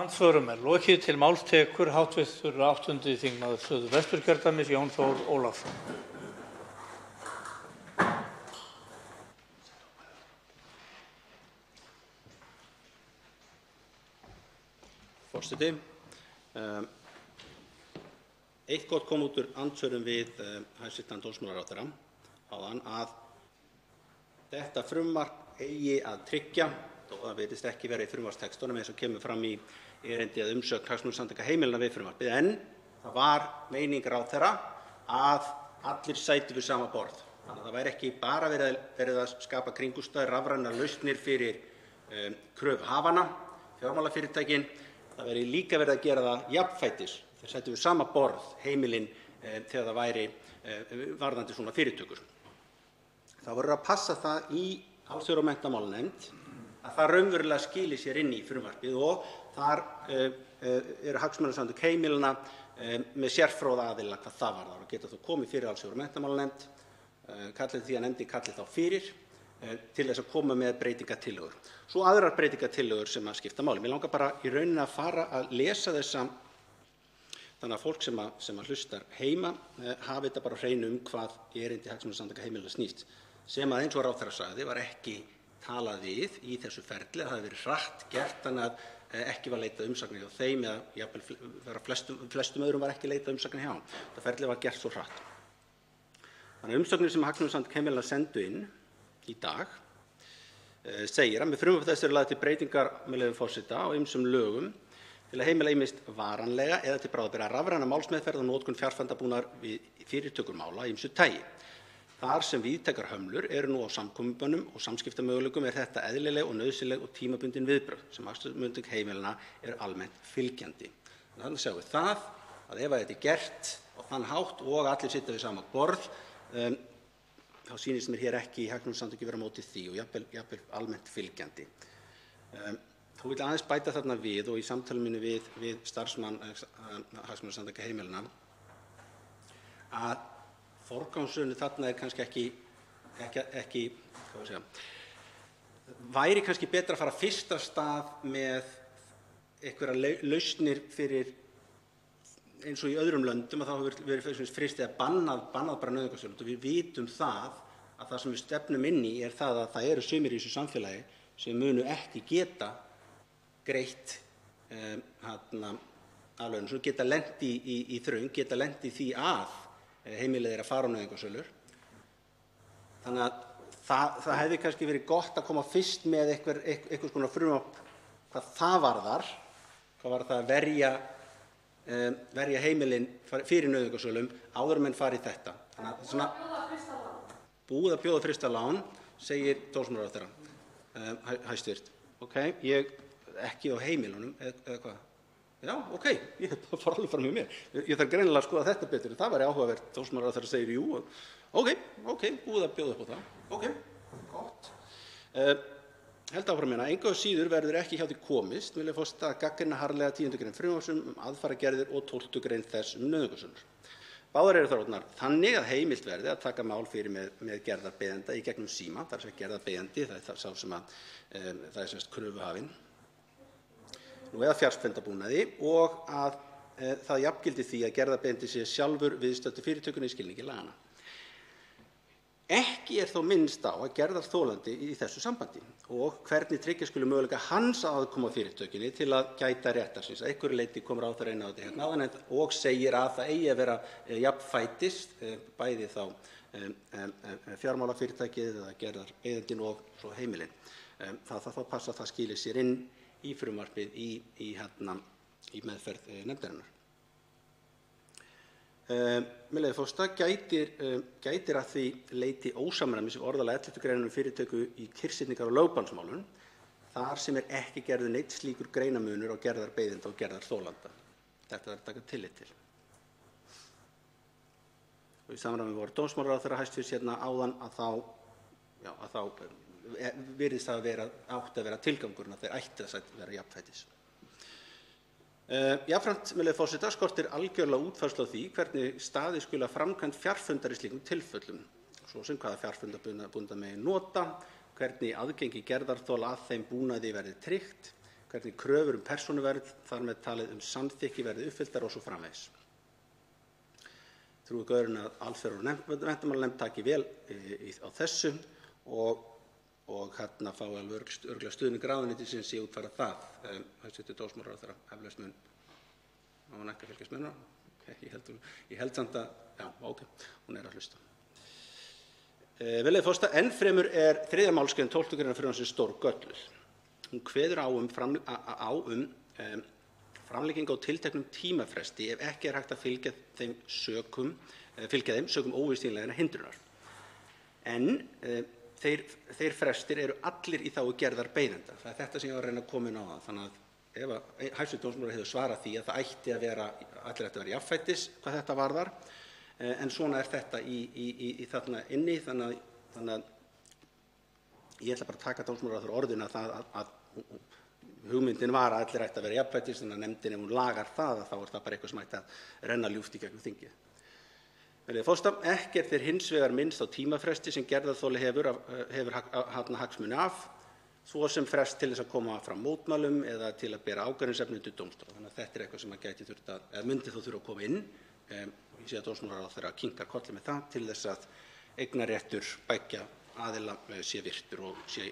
Andsvörum er lokið til máls tekur háttvirtur 8. þingmaður Suðvesturkjördæmis Jón Þór Ólafsson. Forseti. Um, eitt gott kom út úr andsvörum við um, hæstv. dómsmálaráðherra áðan að þetta frumvarp eigi að tryggja, þó það virðist ekki vera í frumvarpstextunum eins og kemur fram í erindi að umsögn Hagsmunasamtaka heimilanna við frumvarpið, en það var meining ráðherra að allir sætu við sama borð. Þannig að það væri ekki bara verið að, að skapa kringumstæður, rafrænar lausnir fyrir um, kröfuhafana, fjármálafyrirtækin, það væri líka verið að gera það jafnfætis. Þeir sætu við sama borð, heimilin, eh, þegar það væri eh, varðandi svona fyrirtökur. Það verður að passa það í allsherjar- og menntamálanefnd að það raunverulega skili sér inn í frumvarpið og þar uh, eru hagsmunasamtök heimilanna uh, með sérfróða aðila hvað það varðar og geta þá komið fyrir allsherjar- og menntamálanefnd, kallið því að nefndi kallið þá fyrir til þess að koma með breytingatillögur. Svo aðrar breytingatillögur sem skipta máli. Mér langar bara í rauninni að fara að lesa þessa þannig að fólk sem að, sem að hlustar heima eh, hafi þetta bara hreinu um hvað erindi hagsmunasamtaka heimilanna snýst sem að eins og ráðherra sagði var ekki talað við í þessu ferli. Það hafi verið hratt gert þannig að eh, ekki var leitað umsagna hjá þeim eða jafnvel flestum, flestum öðrum var ekki leitað umsagna hjá. Það ferli var gert svo hratt. Þannig að umsagnir sem hagsmunasamtök heimilanna sendu inn í dag eh, segir að með frumvarpi þessu eru lagðar til breytingar með leyfi forseta á ýmsum lögum til að heimila ýmist varanlega eða til bráðabirgða rafræna málsmeðferð og notkun fjarfundabúnaðar við fyrirtökur mála af ýmsu tagi. Þar sem víðtækar hömlur eru nú á samkomubönnum og samskiptamöguleikum er þetta eðlileg og nauðsynleg og tímabundin viðbrögð sem hagsmunatök heimilanna eru almennt fylgjandi. Þannig sjáum við það að ef þetta er gert á þann hátt og allir sitja við sama borð um, þá sýnist mér hér ekki hagsmunasamtökin vera á móti því og jafnvel, jafnvel almennt fylgjandi. Um, Þó vil ég aðeins bæta þarna við og í samtali mínu við, við starfsmann hagsmunasamtaka heimilanna að forgangsröðunin þarna er kannski ekki, ekki, ekki segja, væri kannski betra að fara fyrst af stað með einhverjar lausnir fyrir eins og í öðrum löndum að þá hefur verið frystið að bannað, bannað bara nauðungarsölu og við vitum það að það sem við stefnum inn í er það að það eru sumir í þessu samfélagi sem munu ekki geta greitt um, aðlögun, sem geta lent í, í, í þröng, geta lent í því að eh, heimilið er að fara á nauðungarsölur. Þannig að það, það hefði kannski verið gott að koma fyrst með einhver, einhvers konar frumvarp hvað það varðar, hvað var það að verja, verja heimilin fyrir nauðungarsölum áður en menn fari í þetta. Þannig að svona búið að bjóða fristalán, segir dómsmálaráðherra, um, hæstvirt. Ok, ég ekki á heimilunum eða, hvað? Já, ok, ég fór alveg fram með mér. Ég, þarf greinilega að skoða þetta betur, það væri áhugavert dómsmálaráðherra segir jú. Ok, ok, búið að bjóða upp á það. Ok, gott. Uh, held áfram hérna, engu og síður verður ekki hjá því komist, að gaggrina harlega 10. grein frumvarpsins um aðfaragerðir og 12. grein þess um nauðungarsölur. Báðar eru þær orðnar þannig að heimilt verði að taka mál fyrir með, gerðarbeiðanda í gegnum síma, sem gerðarbeiðandi, það er að, semst kröfuhafinn, eða fjarskiptabúnaði og að eh, það jafngildi því að gerðarbeiðandi sé sjálfur viðstaddur fyrirtökunni í skilningi laganna. Ekki er þó minnst á að gerðarþolandi í þessu sambandi og hvernig tryggja skuli möguleika hans að aðkoma að fyrirtækinu til að gæta réttar síns. Að einhverju leyti kom ráðherra inn á þetta hérna áðan og segir að það eigi að vera jafnfætis, bæði þá fjármálafyrirtækið eða gerðarbeiðandinn og svo heimilin. Það þarf að passa að það skili sér inn í frumvarpið í meðferð nefndarinnar. Með leyfi forseta, gætir að því leyti ósamræmis við orðalag 11. gr. um fyrirtöku í kyrrsetningar- og lögbannsmálum þar sem er ekki gerður neinn slíkur greinarmunur á gerðarbeiðanda og gerðarþolanda. Þetta verður að taka tillit til. Í samræmi við orð dómsmálaráðherra hæstv. hérna áðan þá virðist það átt að vera tilgangurinn að þeir ættu að vera jafnfætis. Jafnframt, með leyfi forseta, skortir algjörlega útfærslu á því hvernig staðið skuli að framkvæmd fjarfundar í slíkum tilfellum, svo sem hvaða fjarfundarbúnað megi nota, hvernig aðgengi gerðarþola að þeim búnaði verði tryggt, hvernig kröfur um persónuvernd, þar með talið um samþykki, verði uppfylltar framvegis. Trúi gaurinn að allsherjar- og menntamálanefnd taki vel á þessu og fái alveg örugglega stuðning ráðuneytisins í að útfæra það. Hæstv. dómsmálaráðherra eflaust mun hún ekki að fylgjast með hana. Ég held samt að, já, ókei, hún er að hlusta. Með leyfi forseta, enn fremur er 3. málsgrein 12. gr. frumvarpsins stórgölluð. Hún kveður á um framlengingu á tilteknum tímafresti ef ekki er hægt að fylgja þeim sökum óyfirstíganlegrar hindrunar. En þeir frestir eru allir í þágu gerðarbeiðanda. Það er þetta sem ég var að reyna að koma inn á áðan. Þannig að ef hæstv. dómsmálaráðherra hefur svarað því að það ætti að vera, allir ættu að vera jafnfætis hvað þetta varðar, en svona er þetta þarna inni, þannig að ég ætla bara að taka dómsmálaráðherra á orðinu að hugmyndin var að allir ættu að vera jafnfætis, þannig að nefndin, ef hún lagar það, þá er það bara eitthvað sem ætti að renna ljúft í gegnum þingið. Ekki er hins vegar minnst á tímafresti sem gerðarþoli hefur hagsmuni af, svo sem frest til að koma fram mótmælum eða til að bera ágreiningsefni undir dómstóla. Þannig að þetta er eitthvað sem myndi þó þurfa að koma inn. Ég sé að dómsmálaráðherra kinkar kolli með það til þess að eignarréttur beggja aðila sé virtur og sé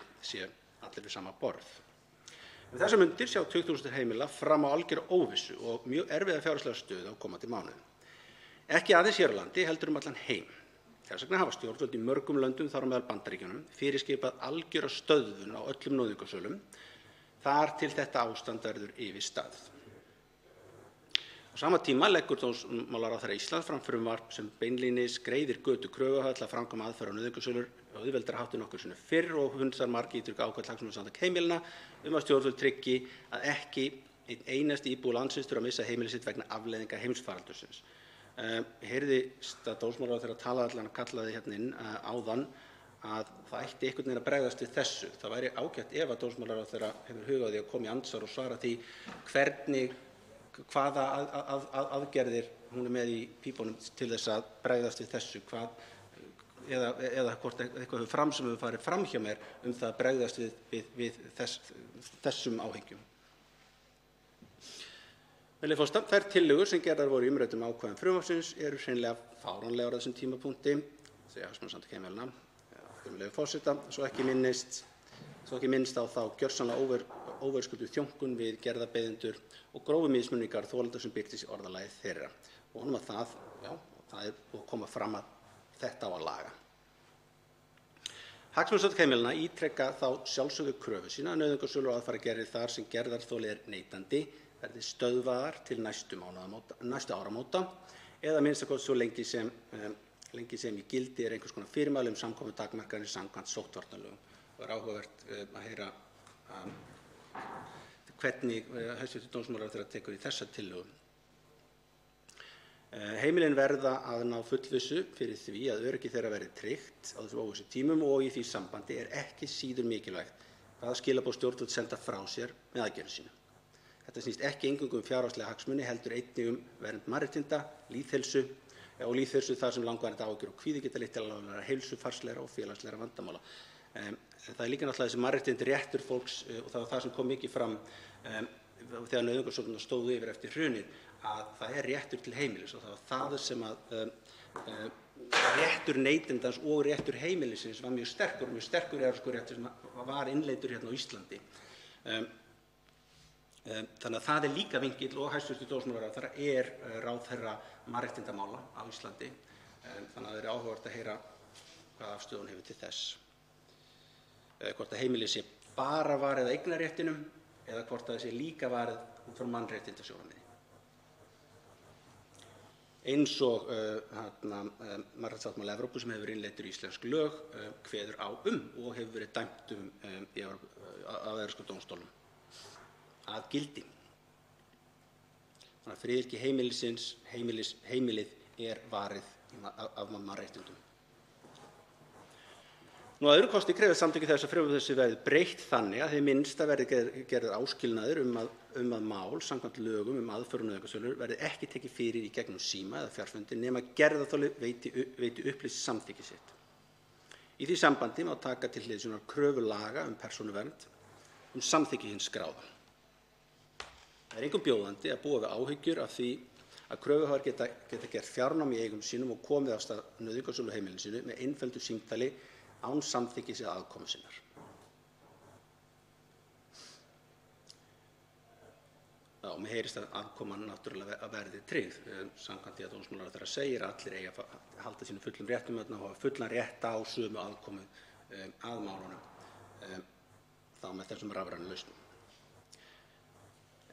allir við sama borð. Um þessar mundir sjá tugþúsundir heimila fram á algjöra óvissu og mjög erfiða fjárhagslega stöðu á komandi mánuðum. Ekki aðeins hér á landi heldur um allan heim. Þess vegna hafa stjórnvöld í mörgum löndum, þar á meðal Bandaríkjunum, fyrirskipað algjöra stöðvun á öllum nauðungarsölum þar til þetta ástand verður yfirstaðið. Á sama tíma leggur dómsmálaráðherra Íslands fram frumvarp sem beinlínis greiðir götu kröfuhafa til að framkvæma aðför á nauðungarsölur á auðveldari hátt en nokkru sinni fyrr og hundar margir ítrekka ákvæði Hagsmunasamtaka heimilanna um að stjórnvöld tryggi að ekki einn einasti íbúi landsins þurfi að missa heimili sitt vegna afleiðinga heimsfaraldursins. Ég heyrði að dómsmálaráðherra talaði allan að kallaði hérna inn áðan að það ætti einhvern veginn að bregðast við þessu. Það væri ágætt ef að dómsmálaráðherra hefur hug á því að koma í andsvar og svara því hvaða aðgerðir hún er með í pípunum til þess að bregðast við þessu, eða hvort eitthvað hefur fram sem hefur farið fram hjá mér um það að bregðast við þessum áhyggjum. Leyfi forseta, þær tillögur sem gerðar voru í umræddum ákvæðum frumvarpsins eru hreinlega fáránlegar á þessum tímapunkti, segja Hagsmunasamtök heimilanna. Með leyfi forseta, svo ekki minnst á þá gjörsamlega óverðskulduðu þjónkun við gerðarbeiðendur og grófu mismunun í garð þolenda sem birtist í orðalagi þeirra. Vonum að það, er búið að koma fram að þetta á að laga. Hagsmunasamtök heimilanna ítreka þá sjálfsögðu kröfu sína að nauðungarsölu og aðfarargerðir þar sem gerðarþoli er neytandi verði stöðvaðar til næstu áramóta eða a.m.k. svo lengi sem í gildi er einhvers konar fyrirmæli um samkomutakmarkanir samkvæmt sóttvarnalögum. Það er áhugavert að heyra hvernig hæstv. dómsmálaráðherra tekur í þessa tillögu. Heimilin verða að ná fullvissu fyrir því að öryggi þeirra verði tryggt á þessum óvissutímum og í því sambandi er ekki síður mikilvægt hvaða skilaboð stjórnvöld senda frá sér með aðgerðum sínum. Þetta snýst ekki eingöngu um fjárhagslega hagsmuni heldur einnig um vernd mannréttinda, lýðheilsu og lýðheilsu þar sem langvarandi áhyggjur og kvíði geta leitt til alvarlegra heilsufarslegra og félagslegra vandamála. Það er líka náttúrulega þessi mannréttindi réttur fólks og það var það sem kom mikið fram þegar nauðungarsölurnar stóðu yfir eftir hrunið, að það er réttur til heimilis og það var það sem að réttur neytendans og réttur heimilisins var mjög sterkur, mjög sterkur evrópskur réttur sem var innleiddur hérna á Íslandi. Um, þannig að það er líka vingill og hæstv. dómsmálaráðherra er uh, ráðherra mannréttindamála á Íslandi. Þannig að það er áhugavert að heyra hvað afstöðu hún hefur til þess. Uh, hvort heimilið sé bara varið að eignarréttinum eða hvort að það sé líka varið út frá mannréttindasjónarmiði. Eins og uh, hérna, mannréttindasáttmáli Evrópu sem hefur verið innleiddur í íslensk lög kveður á um og hefur verið dæmt um af Evrópsku dómstólum að gildi. Þannig að friðhelgi heimilisins, heimilis, heimilið er varið af mannréttindum. Nú að öðru kosti krefur samtökin þess að frumvarp þessu verði breytt þannig að hið minnsta verði ger- gerður áskilnaður um að, um að mál samkvæmt lögum um aðför og nauðungarsölur verði ekki tekið fyrir í gegnum síma eða fjarfundi nema gerðarþoli veiti, veiti upplýst samþykki sitt. Í því sambandi má taka til hliðsjónar kröfu laga um persónuvernd um samþykki hins skráða. Það er engum bjóðandi að búa við áhyggjur af því að kröfuhafar geta, gert fjárnám í eigum sínum og komið af stað nauðungarsölu heimilinu sínu með einföldu símtali án samþykkis eða aðkomu sinnar. Já, mér heyrist að aðkoman náttúrulega að verði tryggð. Um, Samkvæmt því að dómsmálaráðherra segir að allir eigi að halda sínum fullum réttum og hafa fullan rétt á sömu aðkomu um, að málunum um, þá með þessum rafrænu lausnum.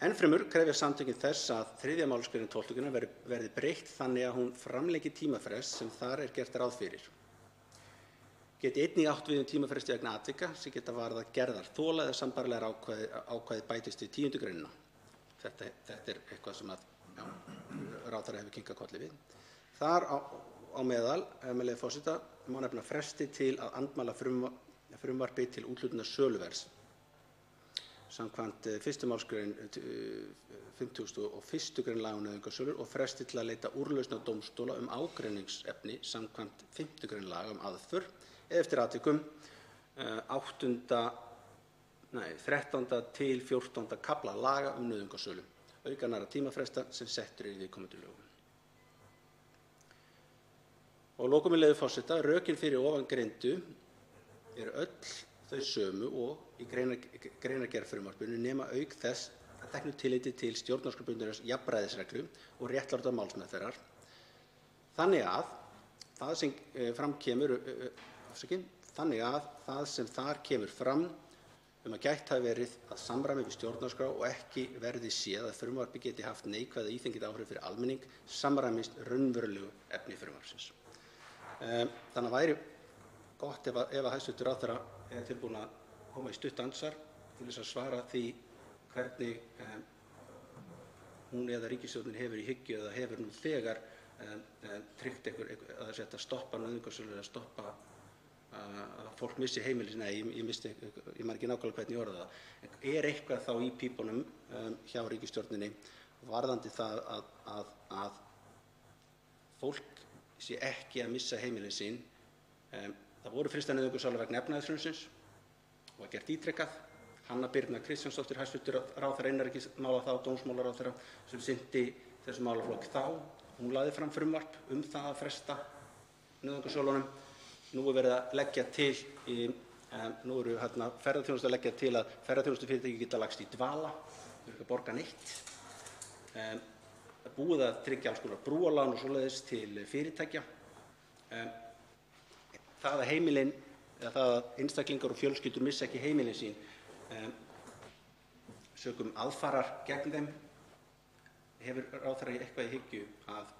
Ennfremur krefja samtökin þess að þriðja málsgrein 12. greinar verði, breytt þannig að hún framlengi tímafrest sem þar er gert ráð fyrir. Geti einnig átt við um tímafresti vegna atvika sem geta varðað gerðar þóla eða sambarilegar ákvæði, ákvæði bætist við tíundu greinina. Þetta, þetta er eitthvað sem að já, ráðherra hefur kynkað kolli við. Þar á, á meðal, með leið fósita, má nefna fresti til að andmæla frumva, frumvarpi til útlutunar söluvers samkvæmt eh, fyrstu málsgrein 51. grein laga um nauðungarsölur og fresti til að leita úrlausna dómstóla um ágreiningsefni samkvæmt 5. grein laga um aðför eða eftir atvikum 8. Nei, 13. til 14. kafla laga um nauðungarsölu auka næra tímafresta sem settur er í viðkomandi lögum. Og leiðu fórseta, rökin fyrir ofangreindu eru öll þau sömu og í greinargerð frumvarpinu nema auk þess að teknu tilliti til stjórnarskrárbundinnar jafnræðisreglu og réttláta málsmeðferðar. Þannig að það sem eh, fram kemur, afsakið, þannig að það sem þar kemur fram um að gætt hafi verið að samræmi við stjórnarskrá og ekki verði séð að frumvarpi geti haft neikvæða íþengið áhrif fyrir almenning samræmist raunverulegu efni frumvarpsins. Um, þannig að væri gott ef hæstv. ráðherra er tilbúin að koma í stutt ansvar til að svara því hvernig um, hún eða ríkisstjórnin hefur í hyggju eða hefur nú þegar um, um, tryggt að setja stoppa nauðungarsölu eða stoppa að fólk missi heimilis, nei, ég, ég, ég man ekki nákvæmlega hvernig ég orða það, en er eitthvað þá í pípunum um, hjá ríkisstjórninni varðandi það að, að, að fólk sé ekki að missa heimilin sín. Um, það voru fristar nauðungarsálar vegna efnaðisfrumsins og var gert ítrekkað. Hanna Birna Kristjánsdóttir, hæstv. ráðherra innanríkismála þá, dómsmálaráðherra, sem sinnti þessum málaflokk þá, lagði fram frumvarp um það að fresta nauðungarsálunum. Nú er verið að leggja til, um, nú eru hérna ferðarþjónustu að leggja til að ferðarþjónustufyrirtæki geta lagst í dvala, þau eru ekki að borga neitt. Um, búið að tryggja alls konar brúalán og svoleiðis til fyrirtækja. Það að það að einstaklingar og fjölskyldur missa ekki heimilin sín um, sökum aðfarar gegn þeim, hefur ráðherra eitthvað í hyggju að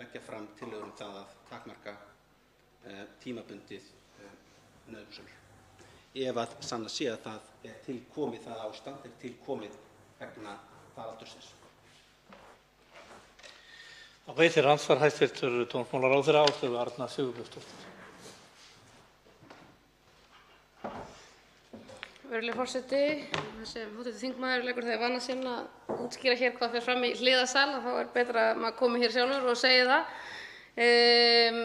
leggja fram tillögur um það að takmarka uh, tímabundið uh, nauðsölu. Ef að sanna sé að það er tilkomið, það ástand er tilkomið vegna faraldursins. Þá veitir ansvar hæstvirtur dómsmálaráðherra Áslaugu Arna Sigurbjörnsdóttir. Virðulegur forseti, það sem hv. þingmaður leggur þegar vana sinn að útskýra hér hvað fer fram í hliðarsal, þá er betra að maður komi hér sjálfur og segi það. Um,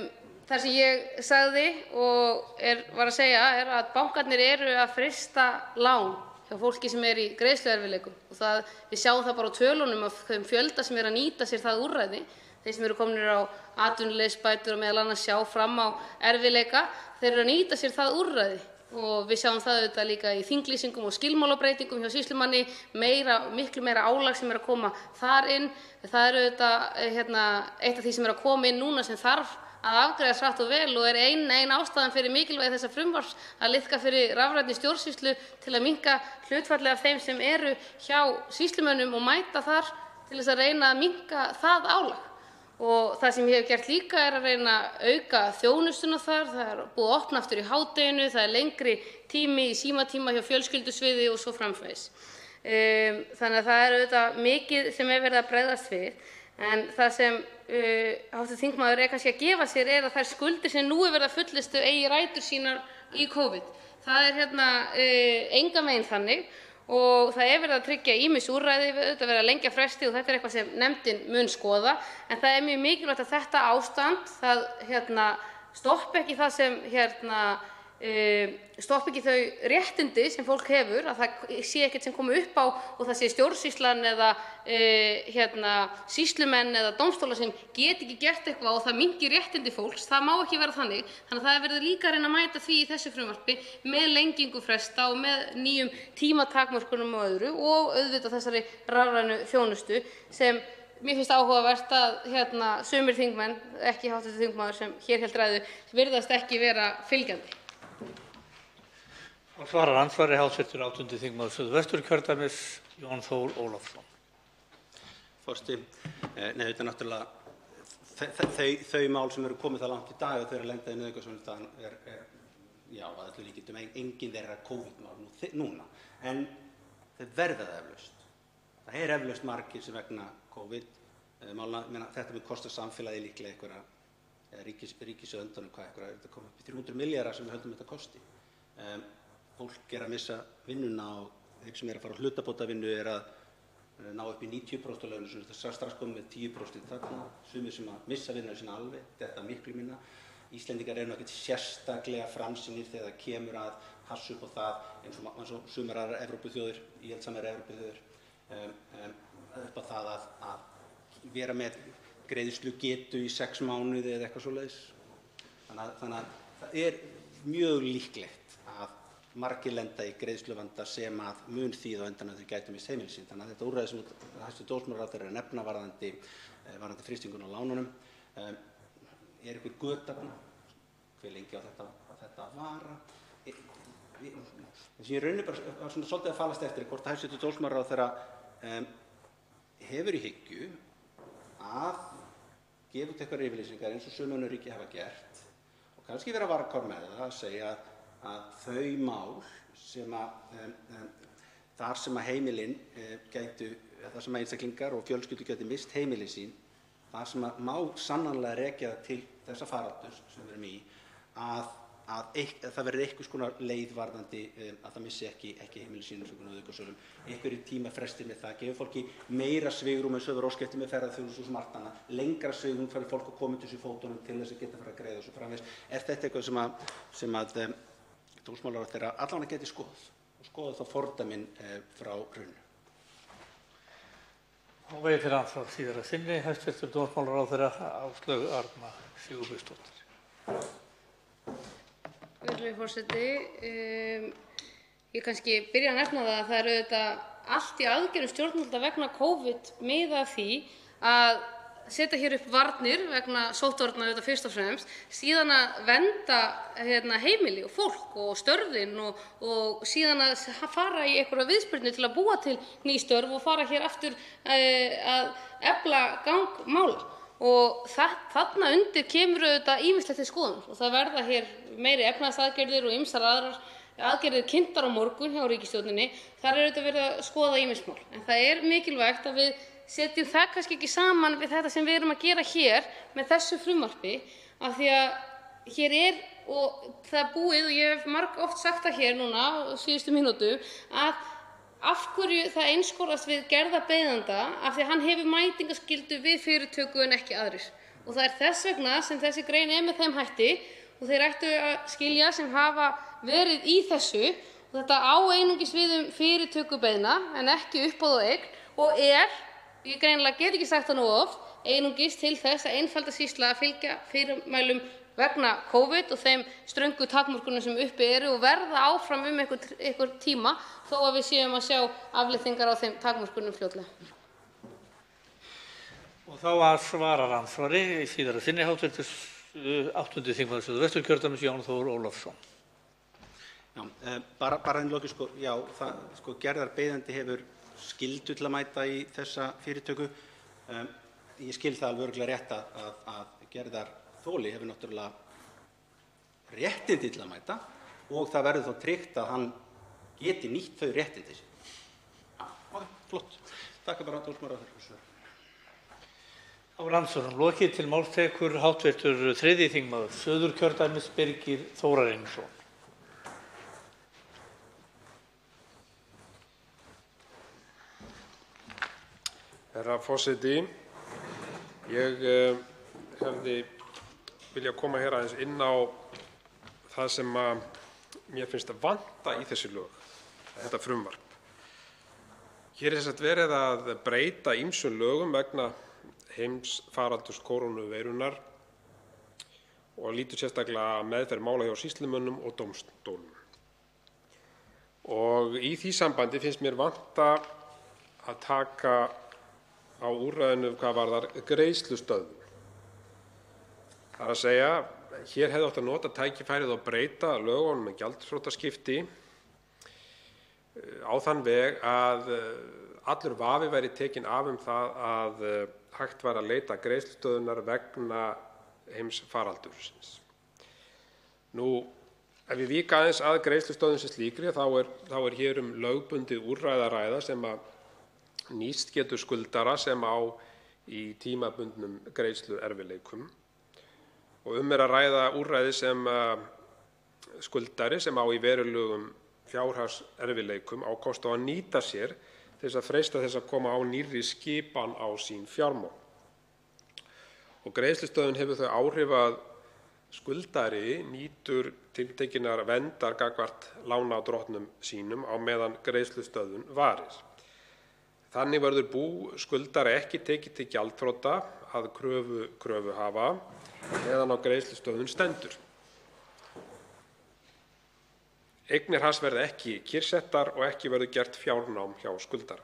það sem ég sagði og er, var að segja er að bankarnir eru að frista lán hjá fólki sem er í greiðsluerfiðleikum. Og það, við sjáum það bara á tölunum af þeim fjölda sem er að nýta sér það úrræði. Þeir sem eru komnir á atvinnuleysbætur og meðal annars sjá fram á erfiðleika, þeir eru að nýta sér það úrræði. Og við sjáum það auðvitað líka í þinglýsingum og skilmálabreitingum hjá sýslumanni, meira, miklu meira álag sem er að koma þar inn. Það er auðvitað eh, hérna, eitt af því sem er að koma inn núna sem þarf að afgreiða hratt og vel og er ein, ein ástæðan fyrir mikilvægi þessa frumvarps að liðka fyrir rafrænni stjórnsýslu til að minka hlutfallið af þeim sem eru hjá sýslumönnum og mæta þar til þess að reyna að minka það álag. Og það sem ég hef gert líka er að reyna að auka þjónustuna þar. Það er búið að opna aftur í hádeginu, það er lengri tími í símatíma hjá fjölskyldusviði og svo framvegis. Um, þannig að það er auðvitað mikið sem er verið að bregðast við. En það sem uh, hv. þingmaður er kannski að gefa sér er að þær skuldir sem nú er verið að fullnustu eigi rætur sínar í Covid. Það er hérna uh, engan veginn þannig og það er verið að tryggja ýmis úrræði, auðvitað verið að lengja fresti og þetta er eitthvað sem nefndin mun skoða. En það er mjög mikilvægt að þetta ástand það hérna, stoppi ekki það sem hérna, stoppi ekki þau réttindi sem fólk hefur, að það sé ekkert sem komi upp á og það sé stjórnsýslan eða uh, hérna, sýslumenn eða dómstólar sem get ekki gert eitthvað og það mingi réttindi fólks, það má ekki vera þannig. Þannig að það er verið líka að reyna að mæta því í þessu frumvarpi með lengingu fresta og með nýjum tímatakmörkunum og öðru og auðvitað þessari rafrænu þjónustu sem mér finnst áhugavert að hérna, sumir þingmenn, ekki hv. þingmaður sem hér hélt ræðu, virðast ekki vera fylgjandi. Og svarar ansvari hv. 8. þingmaður Suðvesturkjördæmis, Jón Þór Ólafsson. Forseti, eh, er náttúrulega þe- þau, þau mál sem eru komið það langt í dag og þau eru að lenda í nauðungarsvöndstaðan er, er, já, að öllu líkindum ein- engin þeirra COVID-mál nú, núna. En þau verða það eflaust. Það er eflaust margir sem vegna COVID eh, þetta mun kosta samfélagi líklega einhverja eða ríkis, ríkisöndunum hvað einhverja, er þetta komið upp í 300 miljardar sem við höldum þetta kosti. Um, fólk er að missa vinnuna og þeir sem er að fara á hlutabótavinnu er að eh, ná upp í 90% af launum, sem er strax komið með 10% þarna, sumir sem að missa vinnuna sína alveg, þetta miklu minna. Íslendingar eru náttúrulega sérstaklega framsýnir þegar það kemur að passa upp á það eins og, og sumar aðra Evrópuþjóðir, íhaldsamar Evrópuþjóðir, um, um, upp á það að, að vera með greiðslu getu í sex mánuði eða eitthvað svoleiðis. Þannig að, þannig að það er mjög líklegt margir lenda í greiðsluvanda sem að mun þýða á endanum þeir gætu misst heimili sín. Þannig að þetta úrræði sem hæstv. dómsmálaráðherra er að nefna varðandi, eh, varðandi frystingun á lánunum um, er einhver göt þarna, hve lengi á þetta, þetta að vara. E, e, það sem ég raunir bara var svona svolítið að falast eftir hvort hæstv. dómsmálaráðherra um, hefur í hyggju að gefa út eitthvað yfirlýsingar eins og sömu ríki hafa gert og kannski vera varkár með það að segja að, að þau mál sem að þar sem að heimilin um, gætu, þar sem að einstaklingar og fjölskyldur gætu mist heimilin sín, þar sem að má sannanlega rekja það til þessa faraldurs sem við erum í, að, að, eik, að það verði einhvers konar leið varðandi um, að það missi ekki, ekki heimilin sín sem konar auðvitaðsölum, einhverju tíma frestir með það, gefur fólki meira svigrum eins og þau óskætti með ferðarþjónustu sem allt annað, lengra svigrum fyrir fólk að koma til þessu fótunum til þess að geta fara að greiða og svo framvegis. Er þetta eitthvað sem að, sem að um, dómsmálaráðherra allavega geti skoðað og skoðað þá fordæmin uh, frá hruninu? Það það setja hér upp varnir vegna sóttvarna auðvitað fyrst og fremst, síðan að venda hérna, heimili og fólk og störfin og, og síðan að fara í einhverja viðspyrnu til að búa til ný störf og fara hér aftur uh, að efla gang mála. Og það, þarna undir kemur auðvitað ýmislegt til skoðun og það verða hér meiri efnahagsaðgerðir og ýmsar aðrar aðgerðir kynntar á morgun hjá ríkisstjórninni. Þar er auðvitað verið að skoða ýmis mál. En það er mikilvægt að við setjum það kannski ekki saman við þetta sem við erum að gera hér með þessu frumvarpi af því að hér er og það er búið og ég hef marg oft sagt það hér núna á síðustu mínútu að af hverju það einskorðast við gerðarbeiðanda af því að hann hefur mætingarskyldu við fyrirtöku en ekki aðrir. Og það er þess vegna sem þessi grein er með þeim hætti og þeir ættu að skilja sem hafa verið í þessu Þetta á einungis við um fyrirtökubeiðna en ekki uppboð á eign og er, ég greinilega get ekki sagt það nógu oft, einungis til þess að einfalda sýsla að fylgja fyrirmælum vegna Covid og þeim ströngu takmörkunum sem uppi eru og verða áfram um einhvern tíma þó að við séum að sjá afleiðingar á þeim takmörkunum fljótlega. Og þá að svara andsvari í síðara sinni hv. 8. þingmaður Suðvesturkjördæmis, Jón Þór Ólafsson. Já, eh, bara, bara einn loki, sko, já, það, sko, gerðarbeiðandi hefur skyldu til að mæta í þessa fyrirtöku. Um, ég skil það alveg örgulega rétt að, að, að gerðarþóli hefur náttúrulega réttindi til að mæta og það verður þá tryggt að hann geti nýtt þau réttindi sín. Já, ok, flott. Takk bara, fyrir svör. Þá er andsvörum lokið. Til máls tekur hv. 3. þingmaður Suðurkjördæmis, Birgir Þórarinsson. Herra forseti. Ég eh, hefði viljað koma aðeins inn á það sem mér finnst vanta í þessi lög, þetta frumvarp. Hér er verið að breyta ýmsum lögum vegna heimsfaraldurs kórónuveirunnar og lýtur sérstaklega meðferð mála hjá sýslumönnum og dómstólum. Í því sambandi finnst mér vanta að taka á úrræðinu hvað varðar greiðslustöðvun, hér hefði átt að nota tækifærið og breyta lögunum um gjaldþrotaskipti á þann veg að allur vafi væri tekinn af um það að hægt væri að leita greiðslustöðvunar vegna heimsfaraldursins. Ef ég vík aðeins að greiðslustöðvun sem slíkri þá er hér um lögbundið úrræði að ræða sem nýst getur skuldara sem á í tímabundnum greiðsluerfiðleikum. Um er að ræða úrræði sem skuldari sem á í verulegum fjárhagserfiðleikum á kost á að nýta sér til þess að freista þess að koma á nýrri skipan á sín fjármál. Greiðslustöðvun hefur þau áhrif að skuldari nýtur tiltekinnar verndar gagnvart lánardrottnum sínum á meðan greiðslustöðvun varir. Þannig verður bú skuldara ekki tekið til gjaldþrota að kröfu kröfuhafa meðan á greiðslustöðvun stendur. Eignir hans verða ekki kyrrsettar og ekki verður gert fjárnám hjá skuldara.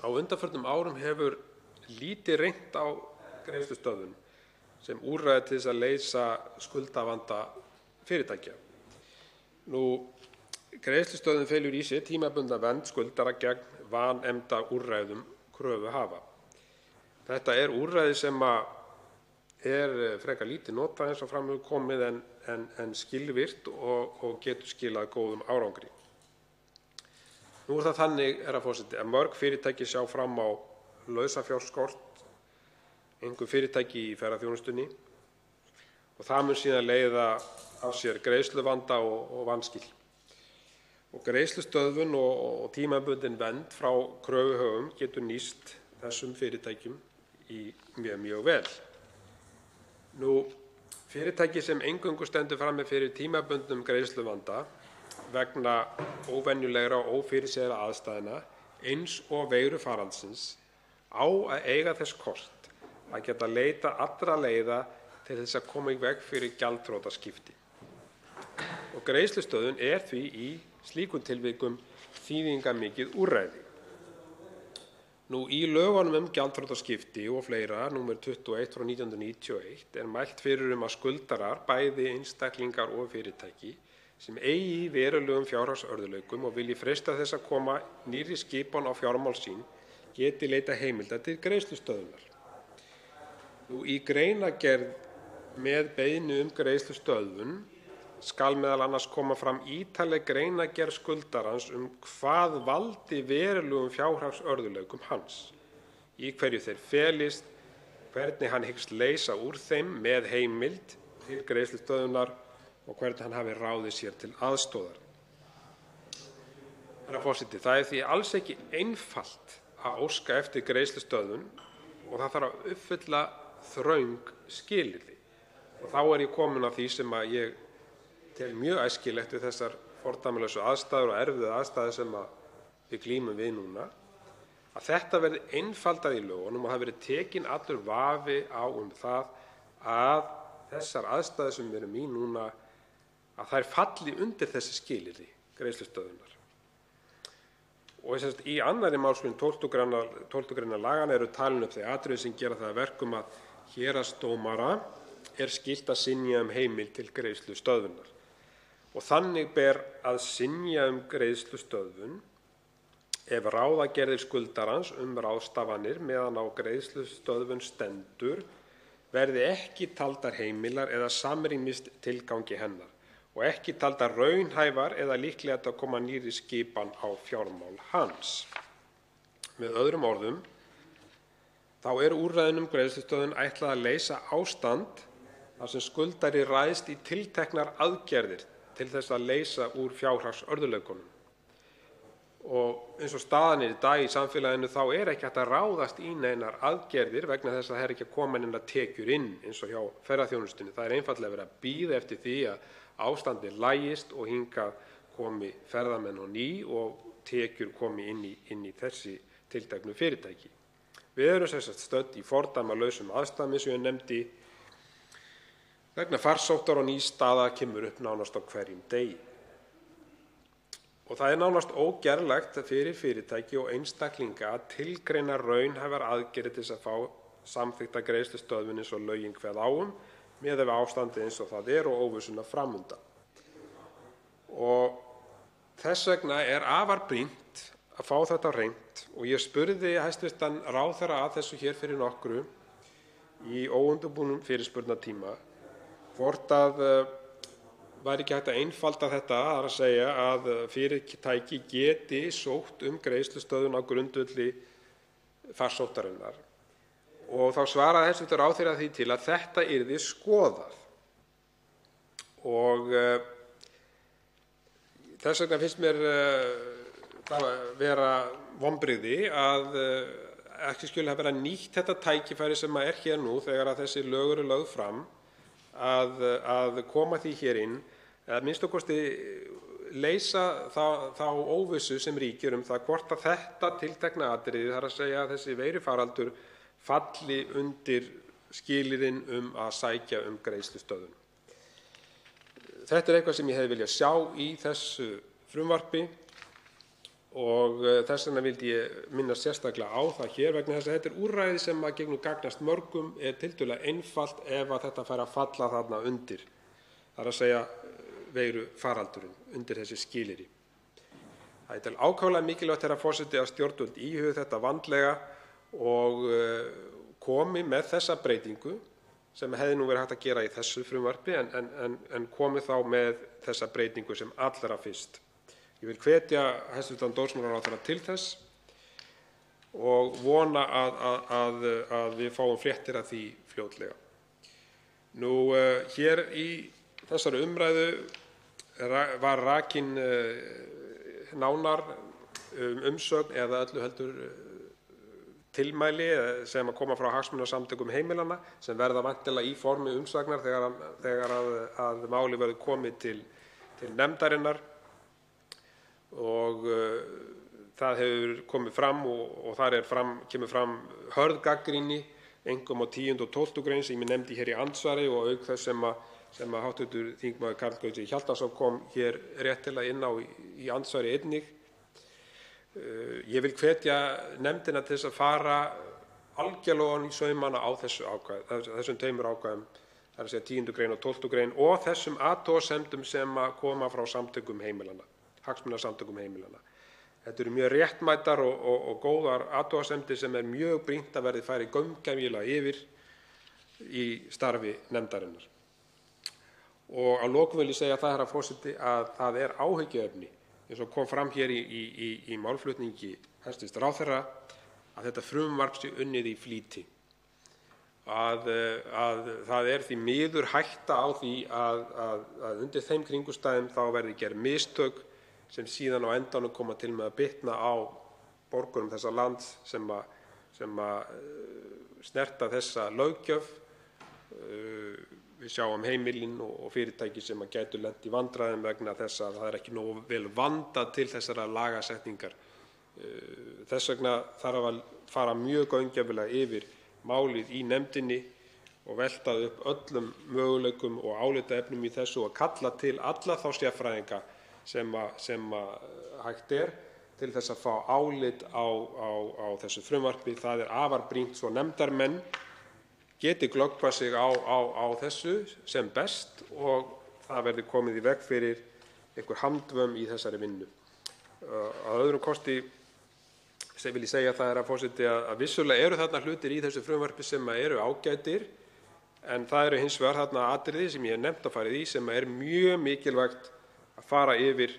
Á undanförnum árum hefur lítið reynt á greiðslustöðvun sem úrræði til að leysa skuldavanda fyrirtækja. Greiðslustöðvun felur í sér tímabundna vernd skuldara gegn vanefndaúrræðum kröfuhafa. Þetta er úrræði sem er frekar lítið notað eins og fram hefur komið en skilvirkt og getur skilað góðum árangri. Nú er það þannig, herra forseti, að mörg fyrirtæki sjá fram á lausafjárskort, einkum fyrirtæki í ferðaþjónustunni, og það mun síðan leiða af sér greiðsluvanda og vanskil. Greiðslustöðvun og tímabundin vernd frá kröfuhöfum getur nýst þessum fyrirtækjum mjög vel. Fyrirtæki sem eingöngu stendur frammi fyrir tímabundnum greiðsluvanda vegna óvenjulegra og ófyrirséðra aðstæðna eins og veirufaraldursins á að eiga þess kost að geta leitað allra leiða til þess að koma í veg fyrir gjaldþrotaskipti. Greiðslustöðvun er því í slíkum tilvikum þýðingarmikið úrræði. Í lögunum um gjaldþrotaskipti og fleira, nr. 21/1991, er mælt fyrir um að skuldarar, bæði einstaklingar og fyrirtæki, sem eigi í verulegum fjárhagsörðugleikum og vilji freista þess að koma nýrri skipan á fjármál sín, geti leitað heimilda til greiðslustöðvunar. Í greinargerð með beiðni um greiðslustöðvun skal m.a. koma fram ítarleg greinargerð skuldarans um hvað valdi verulegum fjárhagsörðugleikum hans, í hverju þeir felist, hvernig hann hyggst leysa úr þeim með heimild til greiðslustöðvunar og hvernig hann hafi ráðið sér til aðstoðar. Herra forseti. Það er því alls ekki einfalt að óska eftir greiðslustöðvun og það þarf að uppfylla þröng skilyrði. Þá er ég kominn að því sem ég tel mjög æskilegt við þessar fordæmalausu aðstæður og erfiðu aðstæður sem við glímum við núna, að þetta verði einfaldað í lögunum og það verði tekinn allur vafi á um það að þessar aðstæður sem við erum í núna falli undir þessi skilyrði greiðslustöðvunar. Í 2. málsgrein 12. gr. laganna eru talin upp þau atriði sem gera það að verkum að héraðsdómara er skylt að synja um heimild til greiðslustöðvunar. Þannig ber að synja um greiðslustöðvun ef ráðagerðir skuldarans um ráðstafanir meðan á greiðslustöðvun stendur verði ekki taldar heimilar eða samrýmist tilgangi hennar og ekki taldar raunhæfar eða líklegar til að koma nýrri skipan á fjármál hans. Með öðrum orðum þá er úrræðinu um greiðslustöðvun ætlað að leysa ástand þar sem skuldari ræðst í tilteknar aðgerðir til þess að leysa úr fjárhagsörðugleikunum. Eins og staðan er í dag í samfélaginu þá er ekki hægt að ráðast í neinar aðgerðir vegna þess að það eru ekki að koma neinar tekjur inn eins og hjá ferðaþjónustunni. Það er einfaldlega verið að bíða eftir því að ástandið lagist og hingað komi ferðamenn á ný og tekjur komi inn í þessi tilteknu fyrirtæki. Við erum sem sagt stödd í fordæmalausum aðstæðum eins og ég nefndi vegna farsóttar og ný staða kemur upp nánast á hverjum degi. Það er nánast ógerlegt fyrir fyrirtæki og einstaklinga að tilgreina raunhæfar aðgerðir til að fá samþykkta greiðslustöðvun eins og lögin kveða á um miðað við ástandið eins og það er og óvissuna fram undan. Þess vegna er afar brýnt að fá þetta hreint og ég spurði hæstv. ráðherra að þessu hér fyrir nokkru í óundirbúnum fyrirspurnatíma hvort það væri ekki hægt að einfalda þetta, þ.e. að fyrirtæki geti sótt um greiðslustöðvun á grundvelli farsóttarinnar. Þá svaraði hæstv. ráðherra því til að þetta yrði skoðað. Þess vegna finnst mér vera vonbrigði að ekki skuli hafa verið nýtt þetta tækifæri sem er hér nú þegar þessi lög eru lögð fram að koma því hér inn eða a.m.k. leysa þá óvissu sem ríkir um það hvort þetta tiltekna atriði, þ.e. að þessi veirufaraldur falli undir skilyrðin um að sækja um greiðslustöðvun. Þetta er eitthvað sem ég hefði viljað sjá í þessu frumvarpi þess vegna vildi ég minnast sérstaklega á það hér vegna þess að þetta er úrræði sem gagnast mörgum, er tiltölulega einfalt ef þetta fær að falla þarna undir, þ.e. veirufaraldurinn, undir þessi skilyrði. Það er ákaflega mikilvægt, herra forseti, að stjórnvöld íhugi þetta vandlega og komi með þessa breytingu sem hefði verið hægt að gera í þessu frumvarpi en komi þá með þessa breytingu sem allra fyrst. Ég vil hvetja hæstv. dómsmálaráðherra til þess og vona að við fáum fréttir af því fljótlega. Hér í þessari umræðu var rakin nánar umsögn eða öllu heldur tilmæli sem koma frá hagsmunasamtökum heimilanna sem verða væntanlega í formi umsagnar þegar málið verður komið til nefndarinnar. Það hefur komið fram og þar kemur fram hörð gagnrýni, einkum á 10. og 12. gr. sem ég nefndi hér í andsvari og auk þess sem hv. þm. Karl Gauti Hjaltason kom hér réttilega inn á í andsvari einnig. Ég vil hvetja nefndina til að fara algerlega ofan í saumana á þessum tveimur ákvæðum, þ.e. 10. gr. og 12. gr. og þessum athugasemdum sem koma frá samtökum heimilanna, hagsmunasamtökum heimilanna. Þetta eru mjög réttmætar og góðar athugasemdir sem er mjög brýnt að verði farið gaumgæfilega yfir í starfi nefndarinnar. Að lokum vil ég segja það, herra forseti, að það er áhyggjuefni eins og kom fram hér í málflutningi hæstv. ráðherra að þetta frumvarp sé unnið í flýti. Það er því miður hætta á því að undir þeim kringumstæðum verði gerð mistök sem síðan á endanum koma til með að bitna á borgurum þessa lands sem snerta þessa löggjöf Við sjáum heimilin og fyrirtæki sem gætu lent í vandræðum vegna þess að það er ekki nógu vel vandað til þessarar lagasetningar. Þess vegna þarf að fara mjög gaumgæfilega yfir málið í nefndinni og velta upp öllum möguleikum og álitaefnum í þessu og kalla til alla þá sérfræðinga sem hægt er til þess að fá álit á þessu frumvarpi. Það er afar brýnt svo nefndarmenn geti glöggvað sig á þessu sem best og það verði komið í veg fyrir einhver handvömm í þessari vinnu. Að öðrum kosti vil ég segja það, herra forseti, að vissulega eru þarna hlutir í þessu frumvarpi sem eru ágætir en það eru hins vegar þarna atriði sem ég hef nefnt að farið í sem er mjög mikilvægt að fara yfir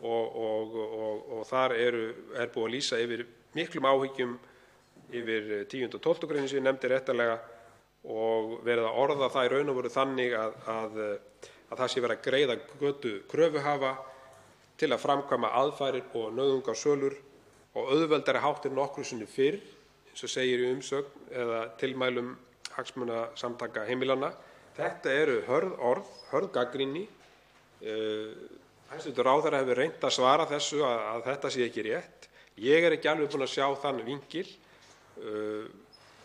og þar er búið að lýsa yfir miklum áhyggjum yfir 10. og 12. gr. sem ég nefndi réttarlega og verið að orða það í raun og veru þannig að það sé verið að greiða götu kröfuhafa til að framkvæma aðfarir og nauðungarsölur á auðveldari hátt en nokkru sinni fyrr, eins og segir í umsögn eða tilmælum hagsmunasamtaka heimilanna. Þetta eru hörð orð, hörð gagnrýni. Hæstv. ráðherra hefur reynt að svara þessu að þetta sé ekki rétt. Ég er ekki alveg búinn að sjá þann vinkil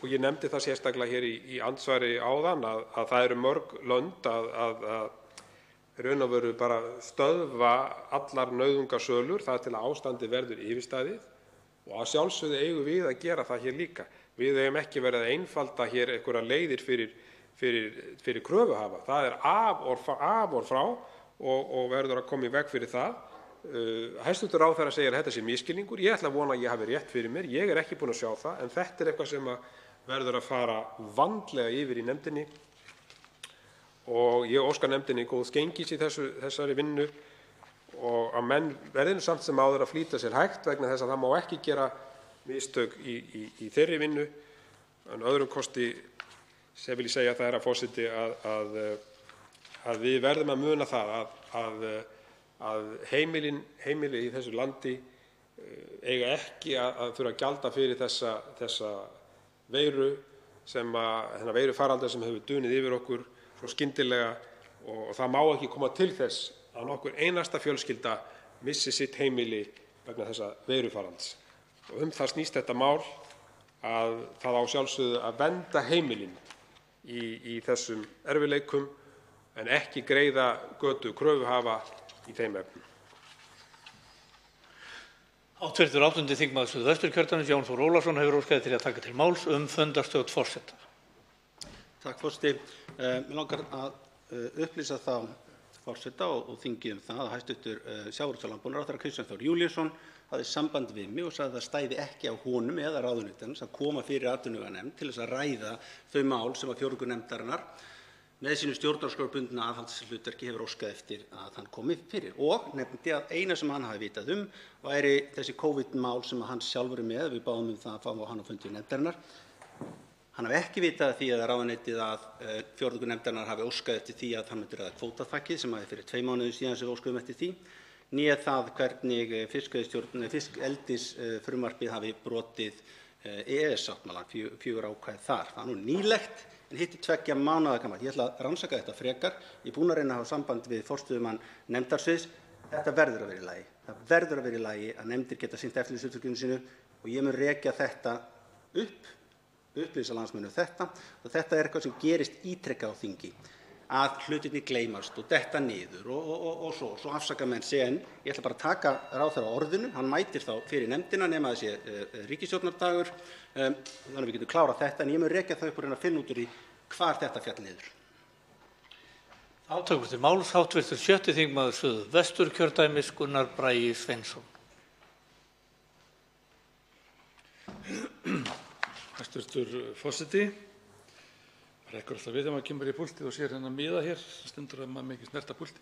og ég nefndi það sérstaklega hér í andsvari áðan að það eru mörg lönd að í raun og veru bara stöðva allar nauðungarsölur þar til ástandið verður yfirstaðið og að sjálfsögðu eigum við að gera það hér líka. Við eigum ekki verið að einfalda hér einhverjar leiðir fyrir kröfuhafa. Það er af og frá og verður að koma í veg fyrir það. Hæstv. ráðherra segir að þetta sé misskilningur. Ég ætla að vona að ég hafi rétt fyrir mér. Ég er ekki búinn að sjá það en þetta er eitthvað sem verður að fara vandlega yfir í nefndinni og ég óska nefndinni góðs gengis í þessari vinnu og að menn verði samt sem áður að flýta sér hægt vegna þess að það má ekki gera mistök í þeirri vinnu. Að öðrum kosti vil ég segja það, herra forseti, að við verðum að muna það að heimili í þessu landi eiga ekki að þurfa að gjalda fyrir þennan veirufaraldur sem hefur dunið yfir okkur svo skyndilega og það má ekki koma til þess að nokkur einasta fjölskylda missi sitt heimili vegna þessa veirufaraldurs. Um það snýst þetta mál, að það á sjálfsögðu að vernda heimilin í þessum erfiðleikum en ekki greiða götu kröfuhafa í þeim efnum. Hv. 8. þm. Suðvesturkjördæmis Jón Þór Ólafsson hefur óskað eftir að taka til máls um fundarstjórn forseta. Takk, forseti. Mig langar að upplýsa þá forseta og þingið um það að hæstv. sjávarútvegs- og landbúnaðarráðherra Kristján Þór Júlíusson hafði samband við mig og sagði að það stæði ekki á honum eða ráðuneytinu að koma fyrir atvinnuveganefnd til þess að ræða þau mál sem fjórðungur nefndarinnar með sínu stjórnarskrárbundna aðhaldshlutverki hefur óskað eftir að hann komi fyrir og nefndi að eina sem hann hafi vitað um væri þessi Covid-mál sem hann sjálfur er með. Við báðum um það að fá hann á fundi nefndarinnar. Hann hafi ekki vitað því að ráðuneytið að fjórðungur nefndarinnar hafi óskað eftir því að hann myndi ræða kvótaþakið sem er fyrir tveimur mánuðum síðan sem við óskuðum eftir því, né það hvernig fiskeldisfrumvarpið hafi brotið EES-sáttmálann, fjögur ákvæði þar. Það er nú nýlegt en hitt er tveggja mánaða gamalt. Ég ætla að rannsaka þetta frekar. Ég er búinn að reyna að hafa samband við forstöðumann nefndarsviðs. Þetta verður að vera í lagi. Það verður að vera í lagi að nefndir geta sinnt eftirlitshlutverkinu sínu og ég mun rekja þetta upp upplýsa landsmönnum þetta og þetta er eitthvað sem gerist ítrekað á þingi að hlutirnir gleymast og detta niður og svo afsaka menn sig. En ég ætla bara að taka ráðherra á orðinu. Hann mætir þá fyrir nefndina nema það sé ríkisstjórnardagur þannig að við getum klárað þetta. En ég mun rekja það upp og reyna að finna út úr því hvar þetta féll niður. Þá tökum við til máls hv. 7. þm. Suðvesturkjördæmis Gunnar Bragi Sveinsson. Hæstv. forseti. Það rekur alltaf við þegar maður kemur í púltið og sér hérna miða hér, stendur að maður mikið snerta púlti.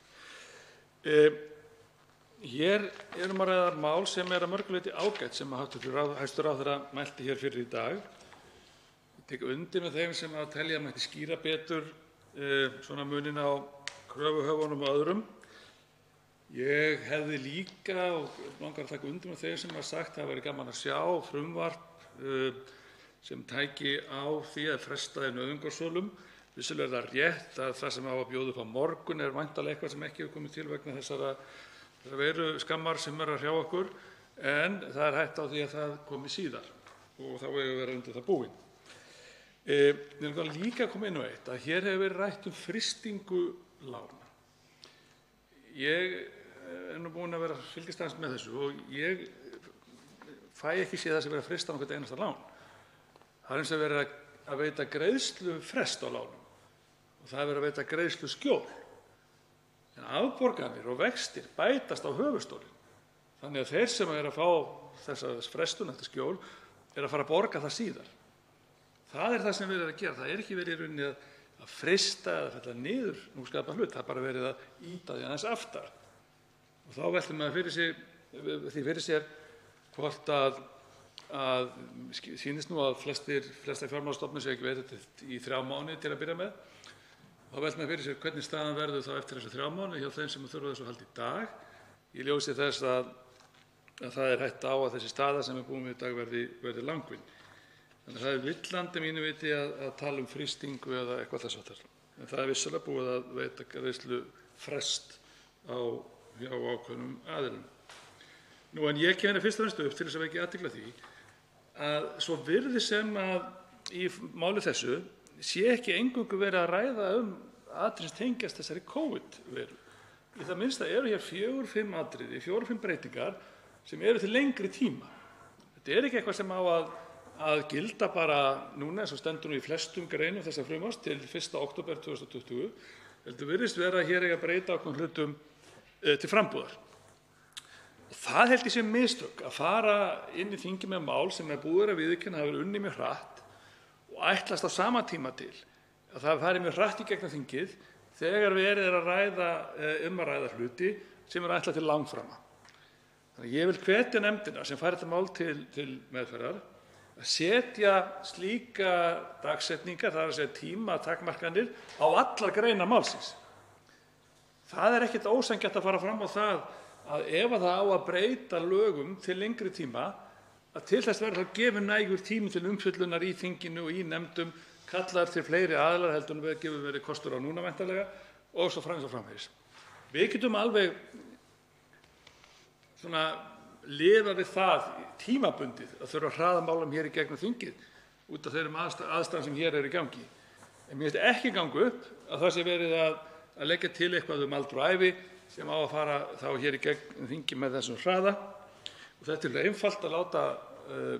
Hér erum að ræða mál sem er að mörgu leyti ágætt sem hæstv. ráðherra mælti hér fyrir í dag. Tek undir með þeim sem telja að mætti skýra betur svona muninn á kröfuhöfunum og öðrum. Ég hefði líka og langar að taka undir með þeim sem hafa sagt að það væri gaman að sjá frumvarp sem tæki á því að fresta nauðungarsölum Vissulega er það rétt að það sem á að bjóða upp á morgun er væntanlega eitthvað sem ekki hefur komið til vegna þessara veiruskammar sem eru að hrjá okkur, en það er hætta á því að það komi síðar og þá að vera undir það búin. Ég vil líka koma inn á eitt, að hér hefur verið rætt um frystingu lána. Ég er nú búinn að vera að fylgjast aðeins með þessu og ég fæ ekki séð það sem verið að frysta hvert einasta lán. Það er eins og verið að veita greiðslufrest á lánum og það er verið að veita greiðsluskjól. En afborganir og vextir bætast á höfuðstólinn. Þannig að þeir sem eru að fá þessa frestun, þetta skjól, eru að fara að borga það síðar. Það er það sem verið er að gera. Það er ekki verið í rauninni að, frista eða fella niður núskapað hlut. Það er bara verið að íta því aðeins aftar. Þá veltum maður því fyrir sér hvort að, að sýnist nú að flestir, flestar fjármálastofnum séu ekki veitir í þrjá mánuði til að byrja með. Þá veltum maður fyrir sér hvernig staðan verður þá eftir þessu þrjá mánuði hjá þeim sem þurfa þessu hald í dag. Ég ljósi þess að, að það er hægt á að þessi staða sem við búum við í dag verði, verði langvinn. Að það er villandi mínu viti að, að tala um frýstingu eða eitthvað þess aftar. En það er vissulega búið að veita greiðslu frest á hjá ákveðnum aðilum. En ég kemur fyrst og fremst upp til að vekja athygli á því að svo virði sem að í máli þessu sé ekki eingöngu verið að ræða um atriði sem tengjast þessari COVID-veru. Í það minnsta eru hér fjögur, fimm atriði, fjórar, fimm breytingar sem eru til lengri tíma. Þetta er ekki eitthvað sem á að, að gilda bara núna eins og stendur í flestum greinum þessa frumvarps til 1. október 2020. Heldur virðist vera að hér eiga að breyta ákveðnum hlutum uh, til frambúðar. Það held ég sé mistök að fara inn í þingi með mál sem er búið að viðurkenna að hafa verið unnið mjög hratt og ætlast á sama tíma til að það fari mjög hratt í gegnum þingið þegar verið er að ræða um að ræða hluti sem eru ætlað til langframa. Þannig ég vil hvetja nefndina sem fær þetta mál til, til meðferðar að setja slíka dagsetningar, segja tímatakmarkanir, á allar greinar málsins. Það er ekkert ósanngjarnt að fara fram á það að ef það á að breyta lögum til lengri tíma að til þess verður þá gefinn nægur tími til umfjöllunar í þinginu og í nefndum, kallar til fleiri aðilar heldur en við gefum verið kostur á núna væntanlega og svo framvegis og framvegis. Við getum alveg svona lifað við það tímabundið að þurfa að hraða málum í gegnum þingið út af þeirri aðstæðum sem hér eru í gangi. En mér finnst ekki ganga upp að það sé verið að, leggja til eitthvað um aldur og ævi sem á að fara þá hér í gegnum þingi með þessum hraða. Og þetta er einfalt að láta uh,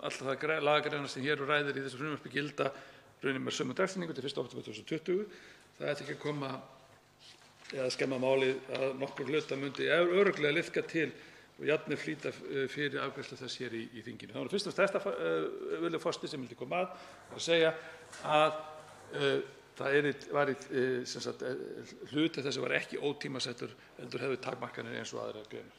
alltaf það lagagreinar sem hér ræðir í þessu frumvarpi gilda raunin með sömu dagsetningu til 1. október 2020. Það ætti ekki að koma eða skemma málið að nokkur hluta myndi örugglega liðka til og jafnir flýta fyrir afgreiðslu þess hér í, í þinginu. Það var fyrst og stærsta uh, vilja fosti sem vildi koma að að segja að uh, það er, var uh, sagt, hluti þess að var ekki ótímasettur heldur hefur takmarkanir eins og aðra greinir.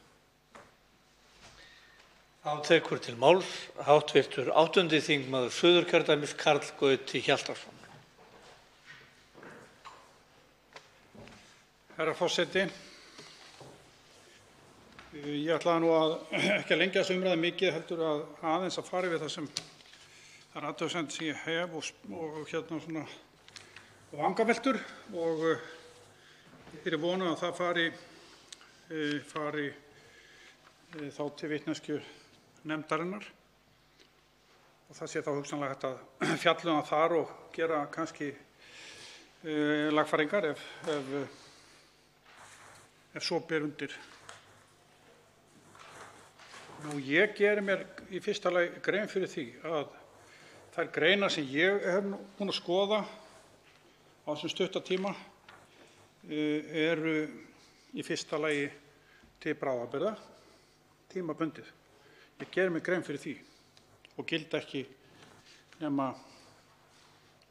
Þá tekur til máls háttvirtur áttundi þingmaður Suðurkjördæmis Karl Gauti Hjaltarsson. Herra forseti, ég ætlaði ekki að lengja þessu umræðu mikið heldur að aðeins að fara það er aðtöðsend sem ég hef og, hérna vangaveltur og ég er vonu að það fari, fari þá til vitneskju nefndarinnar og það sé þá hugsanlega hægt að fjalla um þar og gera kannski lagfæringar ef, ef ef svo ber undir. Ég geri mér í fyrsta lagi grein fyrir því að þær greinar sem ég hef búin að skoða á þessum stuttatíma eru í fyrsta lagi til bráðabirða, tímabundið. Ég geri mér grein fyrir því og gildi ekki nema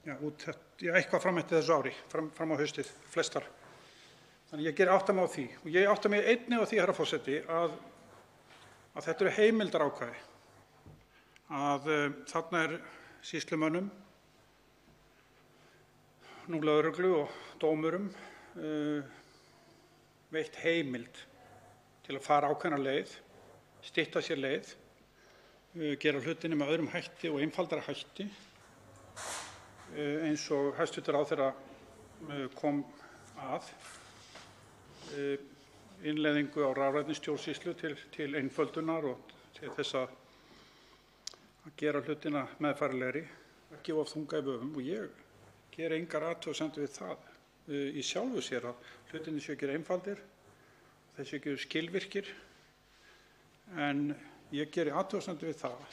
já, út, já, eitthvað fram eftir þessu ári, fram, fram á haustið, flestar. Þannig ég ger átta mig á því og ég átta mig einnig á því, herra forseti, að, að þetta eru heimildarákvæði, um, þarna er sýslumönnum, nú lögreglu og dómurum uh, veitt heimild til að fara ákveðna leið, stytta sér leið, uh, gera hlutinni með öðrum hætti og einfaldara hætti eh, eins og hæstv. ráðherra eh, kom að, eh, innleiðingu á rafrænni stjórnsýslu til, einföldunar og til þess að gera hlutina meðfærilegri, ekki of þunga í vöfum. Ég ger engar athugasemdir við það uh, í sjálfu sér að hlutinni séu ekki einfaldir, þeir séu ekki skilvirkir. En ég geri athugasemdir við það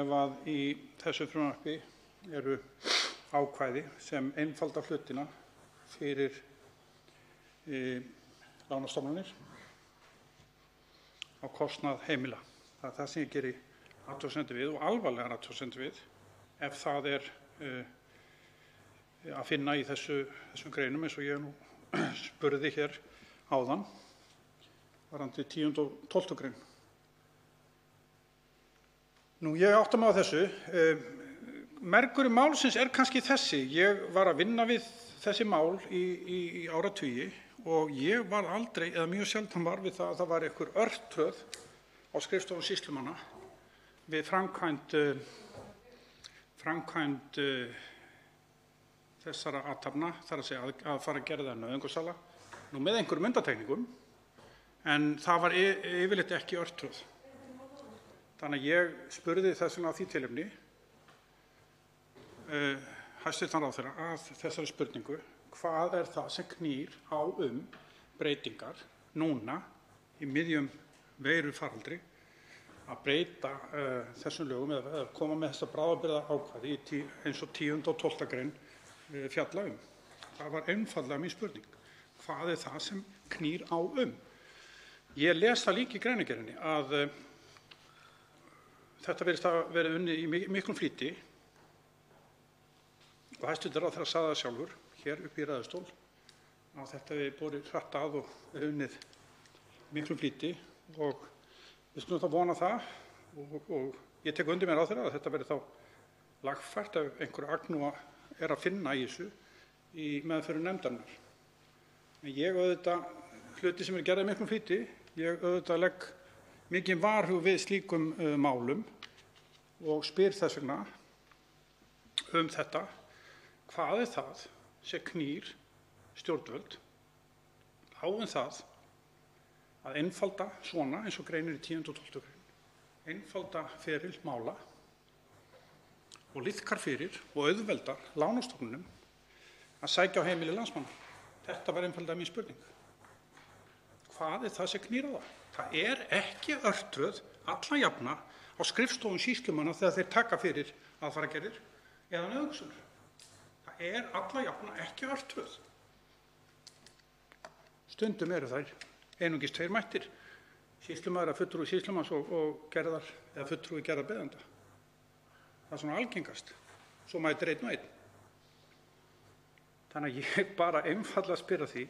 ef að í þessu frumvarpi eru ákvæði sem einfalda hlutina fyrir lánastofnanir á kostnað heimila. Það er það sem ég geri athugasemdir við og alvarlegar athugasemdir við ef það er uh, að finna í þessu, þessum greinum eins og ég spurði hér áðan varandi 10. og 12. grein. Nú, ég átta mig á þessu. Um, mergurinn málsins er kannski þessi. Ég var að vinna við þessi mál í, í, í áratugi og ég var aldrei, eða mjög sjaldan var við það að það var einhver örtröð á skrifstofum sýslumanna við framkvæmd, framkvæmd þessara athafna, þar að segja að, að fara að gera það nauðungarsala, nú með einhverjum undantekningum, en það var yfirleitt ekki örtröð. Þannig að ég spurði þess vegna á því tilefni uh, hæstv. ráðherra að þessari spurningu hvað er það sem knýr á um breytingar núna í miðjum veirufaraldri að breyta uh, þessum lögum eða, eða koma með þessa bráðabirgðaákvæði í tí, eins og 10. og 12. grein uh, fjalla um. Það var einfallega mín spurning. Hvað er það sem knýr á um? Ég les það líka í greinargerðinni að uh, þetta verðist að vera unnið í mik miklum flýti og hæstv. ráðherra sagði það sjálfur hér upp í ræðustól. Að þetta við borið hratt að og unnið miklum flýti við skulum þá vona það og, ég tek undir mér á þeirra að þetta verði þá lagfært ef einhverja agnúa er að finna í þessu í meðferðum nefndarinnar. Ég auðvitað, hluti sem er gerðið miklum flýti, ég auðvitað legg mikinn varhug við slíkum uh, málum og spyr þess vegna um þetta, hvað er það sem knýr stjórnvöld á um það að einfalda svona eins og greinir í 10. og 12. grein, einfalda feril mála og liðkar fyrir og auðveldar lánastofnunum að sækja á heimili landsmanna. Þetta var einfalda mín spurning. Hvað er það sem knýr á það? Það er ekki örtröð alla jafna á skrifstofum sýslumanna þegar þeir taka fyrir aðfaragerðir eða nauðungssölur. Það er alla jafna ekki örtröð. Stundum eru þær einungis tveir mættir, sýslumaður að fulltrúi sýslumanns og, gerðar eða fulltrúi gerðarbeðanda. Það er svona algengast. Svo mætir einn og einn. Þannig að ég bara einfallega spyrja því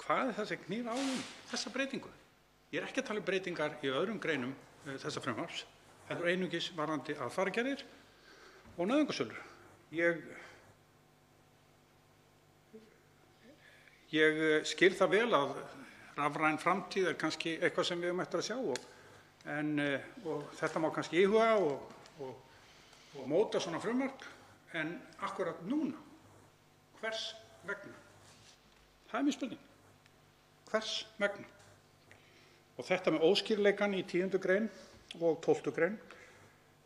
hvað er það sem knýr á um þessa breytingu? Ég er ekki að tala um breytingar í öðrum greinum uh, þessa frumvarps. Þetta er einungis varðandi aðfaragerðir og nauðungarsölur. Ég, ég eh, skil það vel að rafræn framtíð er kannski eitthvað sem við höfum eftir að sjá og, en, uh, og þetta má kannski íhuga og, og, og móta svona frumvarp en akkurat núna, hvers vegna? Það er mér spurning. Hvers vegna? Og þetta með óskýrleikan í 10. grein og 12. grein,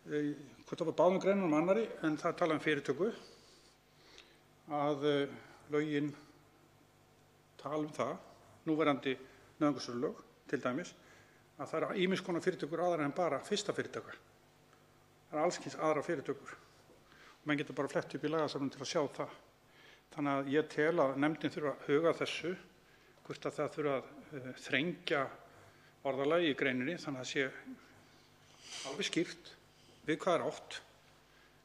eh, hvort það var báðum greinum um annari, en það tala um fyrirtöku, að eh, lögin tala um það, núverandi nauðungarsölulög til dæmis, að það eru ýmiss konar fyrirtökur aðra en bara fyrsta fyrirtöka. Það eru allskins aðra fyrirtökur. Og menn getur bara flett upp í lagasafnum til að sjá það. Þannig að ég tel að nefndin þurfa að huga þessu, hvort að það þurfa að uh, þrengja orðalagi í greininni þannig að það sé alveg skýrt við hvað er átt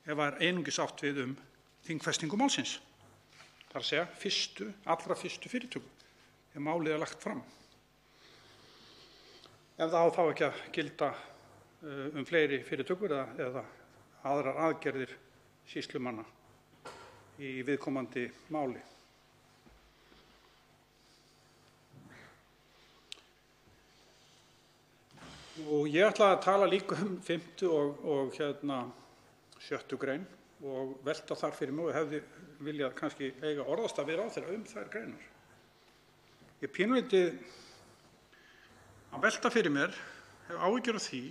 ef það er einungis átt við um þingfestingu málsins. Fyrstu, allra fyrstu fyrirtöku þegar málið er lagt fram. Ef það á þá ekki að gilda uh, um fleiri fyrirtökur eða aðrar aðgerðir sýslumanna í viðkomandi máli. Og ég ætla að tala líka um 5. og, og hérna 7. grein og velta þar fyrir mig og hefði viljað kannski eiga orðastað við ráðherra um þær greinar. Ég pínleitið að velta fyrir mér, hef áhyggjur af því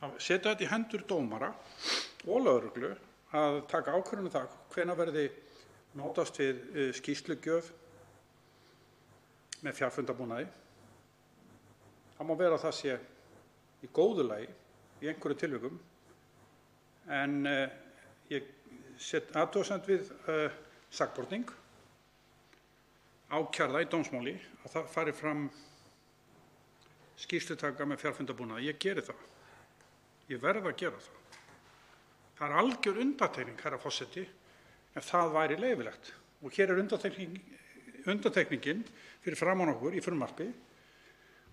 að setja þetta í hendur dómara og lögreglu að taka ákvörðun um það hvenær verði notast við eh, skýrslugjöf með fjarfundabúnaði. Það má vera að það sé í góðu lagi í einhverju tilvikum en uh, ég athugasemd við uh, sakborning ákærða í dómsmáli að það fari fram skýrslutaka með fjarfundabúnaði. Ég geri það. Ég verð að gera það. Það er algjör undantekning, herra forseti, ef það væri leyfilegt. Og hér er undantekning, undantekningin fyrir framann okkur í frumvarpi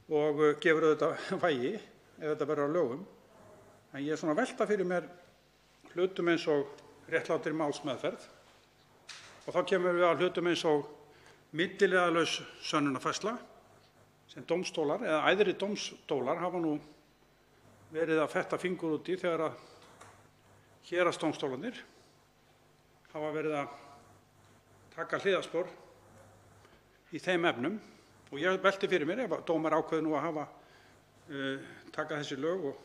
og uh, gefur auðvitað vægi ef þetta verður að lögum. En ég er svona að velta fyrir mér hlutum eins og réttlátir málsmeðferð. Þá kemur við að hlutum eins og millilegalaus sönnunarfærsla sem dómstólar eða æðri dómstólar hafa nú verið að fetta fingur út í þegar að héraðsdómstólarnir hafa verið að taka hliðarspor í þeim efnum. Og ég velti fyrir mér ef dómar ákveði nú að hafa uh, taka þessi lög og,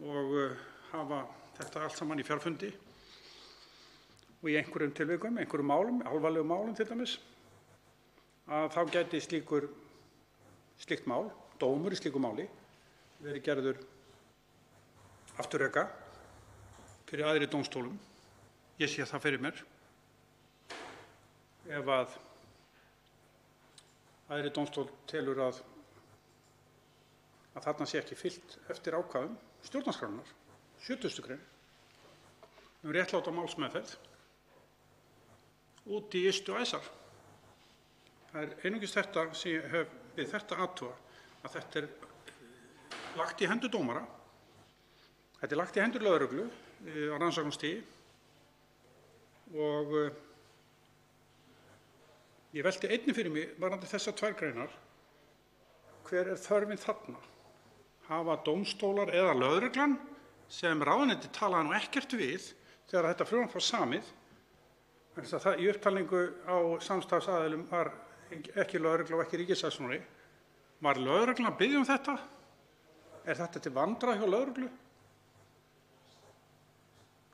og uh, hafa þetta allt saman í fjarfundi og í einhverjum tilvikum, einhverjum málum, alvarlegum málum til dæmis, að þá gæti slíkur, slíkt mál, dómur í slíku máli, verið gerður afturreka fyrir aðri dómstólum. Ég sé það fyrir mér. Ef að aðri dómstól telur að, að þarna sé ekki fyllt eftir ákvæðum stjórnarskránar, 70. grein, um réttláta málsmeðferð út í ystu æsar. Það er einungis þetta sem ég hef við þetta aðtúa að þetta er lagt í hendur dómara, þetta er lagt í hendur lögreglu á rannsóknarstigi og uh, ég velti einnig fyrir mig varandi þessar tvær greinar hver er þörfin þarna? Hafa dómstólar eða lögreglan sem ráðuneyti talaði nú ekkert við þegar þetta var samið í upptalningu á samstarfsaðilum var ekki lögregla og ekki ríkissaksóknari. Var lögreglan að biðja um þetta? Er þetta til vandra hjá lögreglu?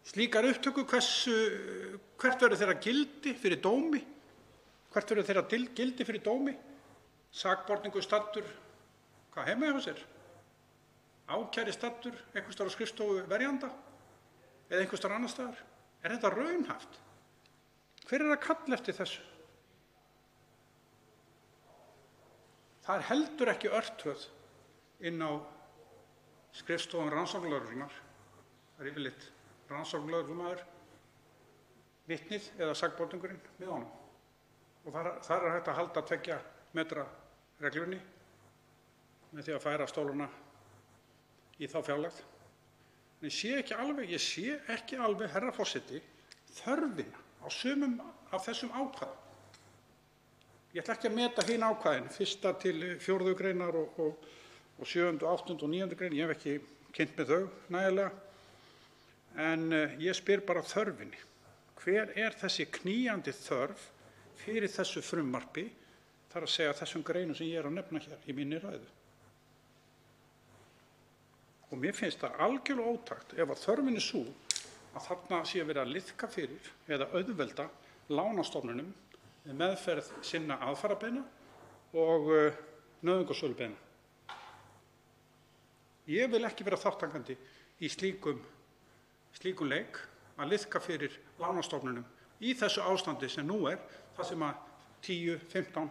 Slíkar upptöku, hversu, hvert verður þeirra gildi fyrir dómi? Hvert verður þeirra gildi fyrir dómi? Sakborningu stattur, heima hjá sér? Ákæri stattur, einhvers staðar á skrifstofu verjanda eða einhvers staðar annar staðar? Er þetta raunhæft? Hver er að kalla eftir þessu? Það er heldur ekki örtröð inn á skrifstofum rannsóknarlögreglunar. Það er yfirleitt rannsóknarlögreglumaður, vitnið eða sakborningurinn með honum. Og þar, er hægt að halda tveggja metra reglunni með því að færa stóluna í þá fjarlægð. En ég sé ekki alveg, ég sé ekki alveg, herra fórseti, þörfina á sumum af þessum ákvæðum. Ég ætla ekki að meta hinn ákvæðin, fyrsta til fjórðu greinar og, og, og sjöundu, áttundu og nýjöndu grein, ég hef ekki kynnt með þau nægilega, en uh, ég spyr bara þörfinni. Hver er þessi knýjandi þörf fyrir þessu frumvarpi, þar að segja þessum greinum sem ég er að nefna hér í minni ræðu? Og mér finnst það algjörlega ótakt ef að þörfin er svo að þarna sé verið að liðka fyrir eða auðvelda lánastofnunum meðferð sinna aðfararbeina og uh, nauðungarsölubeina. Ég vil ekki vera þátttakandi í slíkum, leik að liðka fyrir lánastofnunum í þessu ástandi sem nú er, þar sem að 10, 15,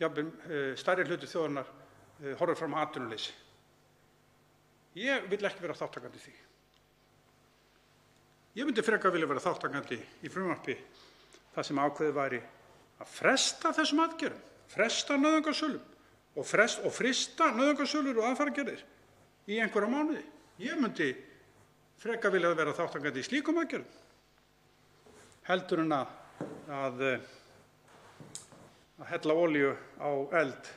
jafnvel uh, stærri hluti þjóðarinnar uh, horfir fram að atvinnuleysi. Ég vil ekki vera þátttakandi í því. Ég myndi frekar vilja vera þáttakandi í frumvarpi þar sem ákveðið væri að fresta þessum aðgerðum, fresta nauðungarsölum og, frista nauðungarsölur og aðfaragerðir í einhverja mánuði. Ég myndi frekar vilja vera þáttakandi í slíkum aðgerðum heldur en að, að, að hella olíu á eld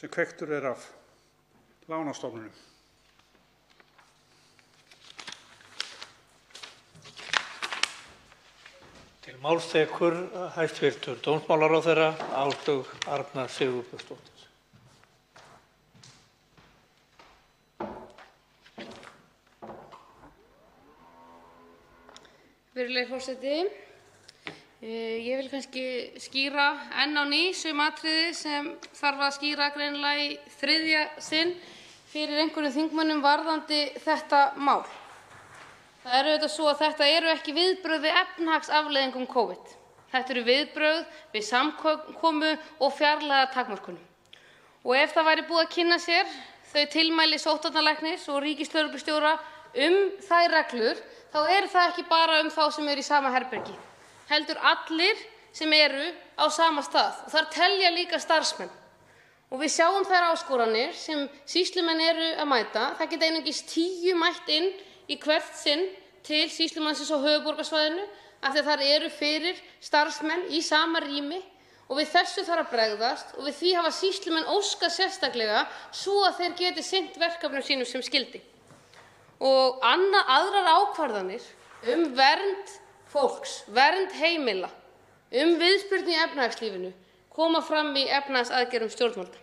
sem kvektur er af lánastofnunum. Málstekur hæstvirtur dómsmálaráðherra Áslaug Arna Sigurbjörnsdóttir. Virðulegi forseti. Eh, Ég vil kannski skýra enn á ný sum atriði sem þarf að skýra greinilega í þriðja sinn fyrir einhverjum þingmönnum varðandi þetta mál. Það er auðvitað svo að þetta eru ekki viðbrögð við efnahagsafleiðingum Covid. Þetta eru viðbrögð við samkomu og fjarlæga takmörkunum. Og ef það væri búið að kynna sér þau tilmæli sóttvarnalæknis og ríkislögreglustjóra um þær reglur, þá er það ekki bara um þá sem eru í sama herbergi, heldur allir sem eru á sama stað. Og þar telja líka starfsmenn. Og við sjáum þær áskoranir sem sýslumenn eru að mæta. Það geta einungis tíu mætt inn í hvert sinn til sýslumannsins á höfuðborgarsvæðinu af því að þar eru fyrir starfsmenn í sama rými og við þessu þarf að bregðast og við því hafa sýslumenn óskað sérstaklega svo að þeir geti sinnt verkefnum sínum sem skildi. Og anna, aðrar ákvarðanir um vernd fólks, vernd heimila, um viðspyrnu í efnahagslífinu koma fram í efnahagsaðgerðum stjórnvalda.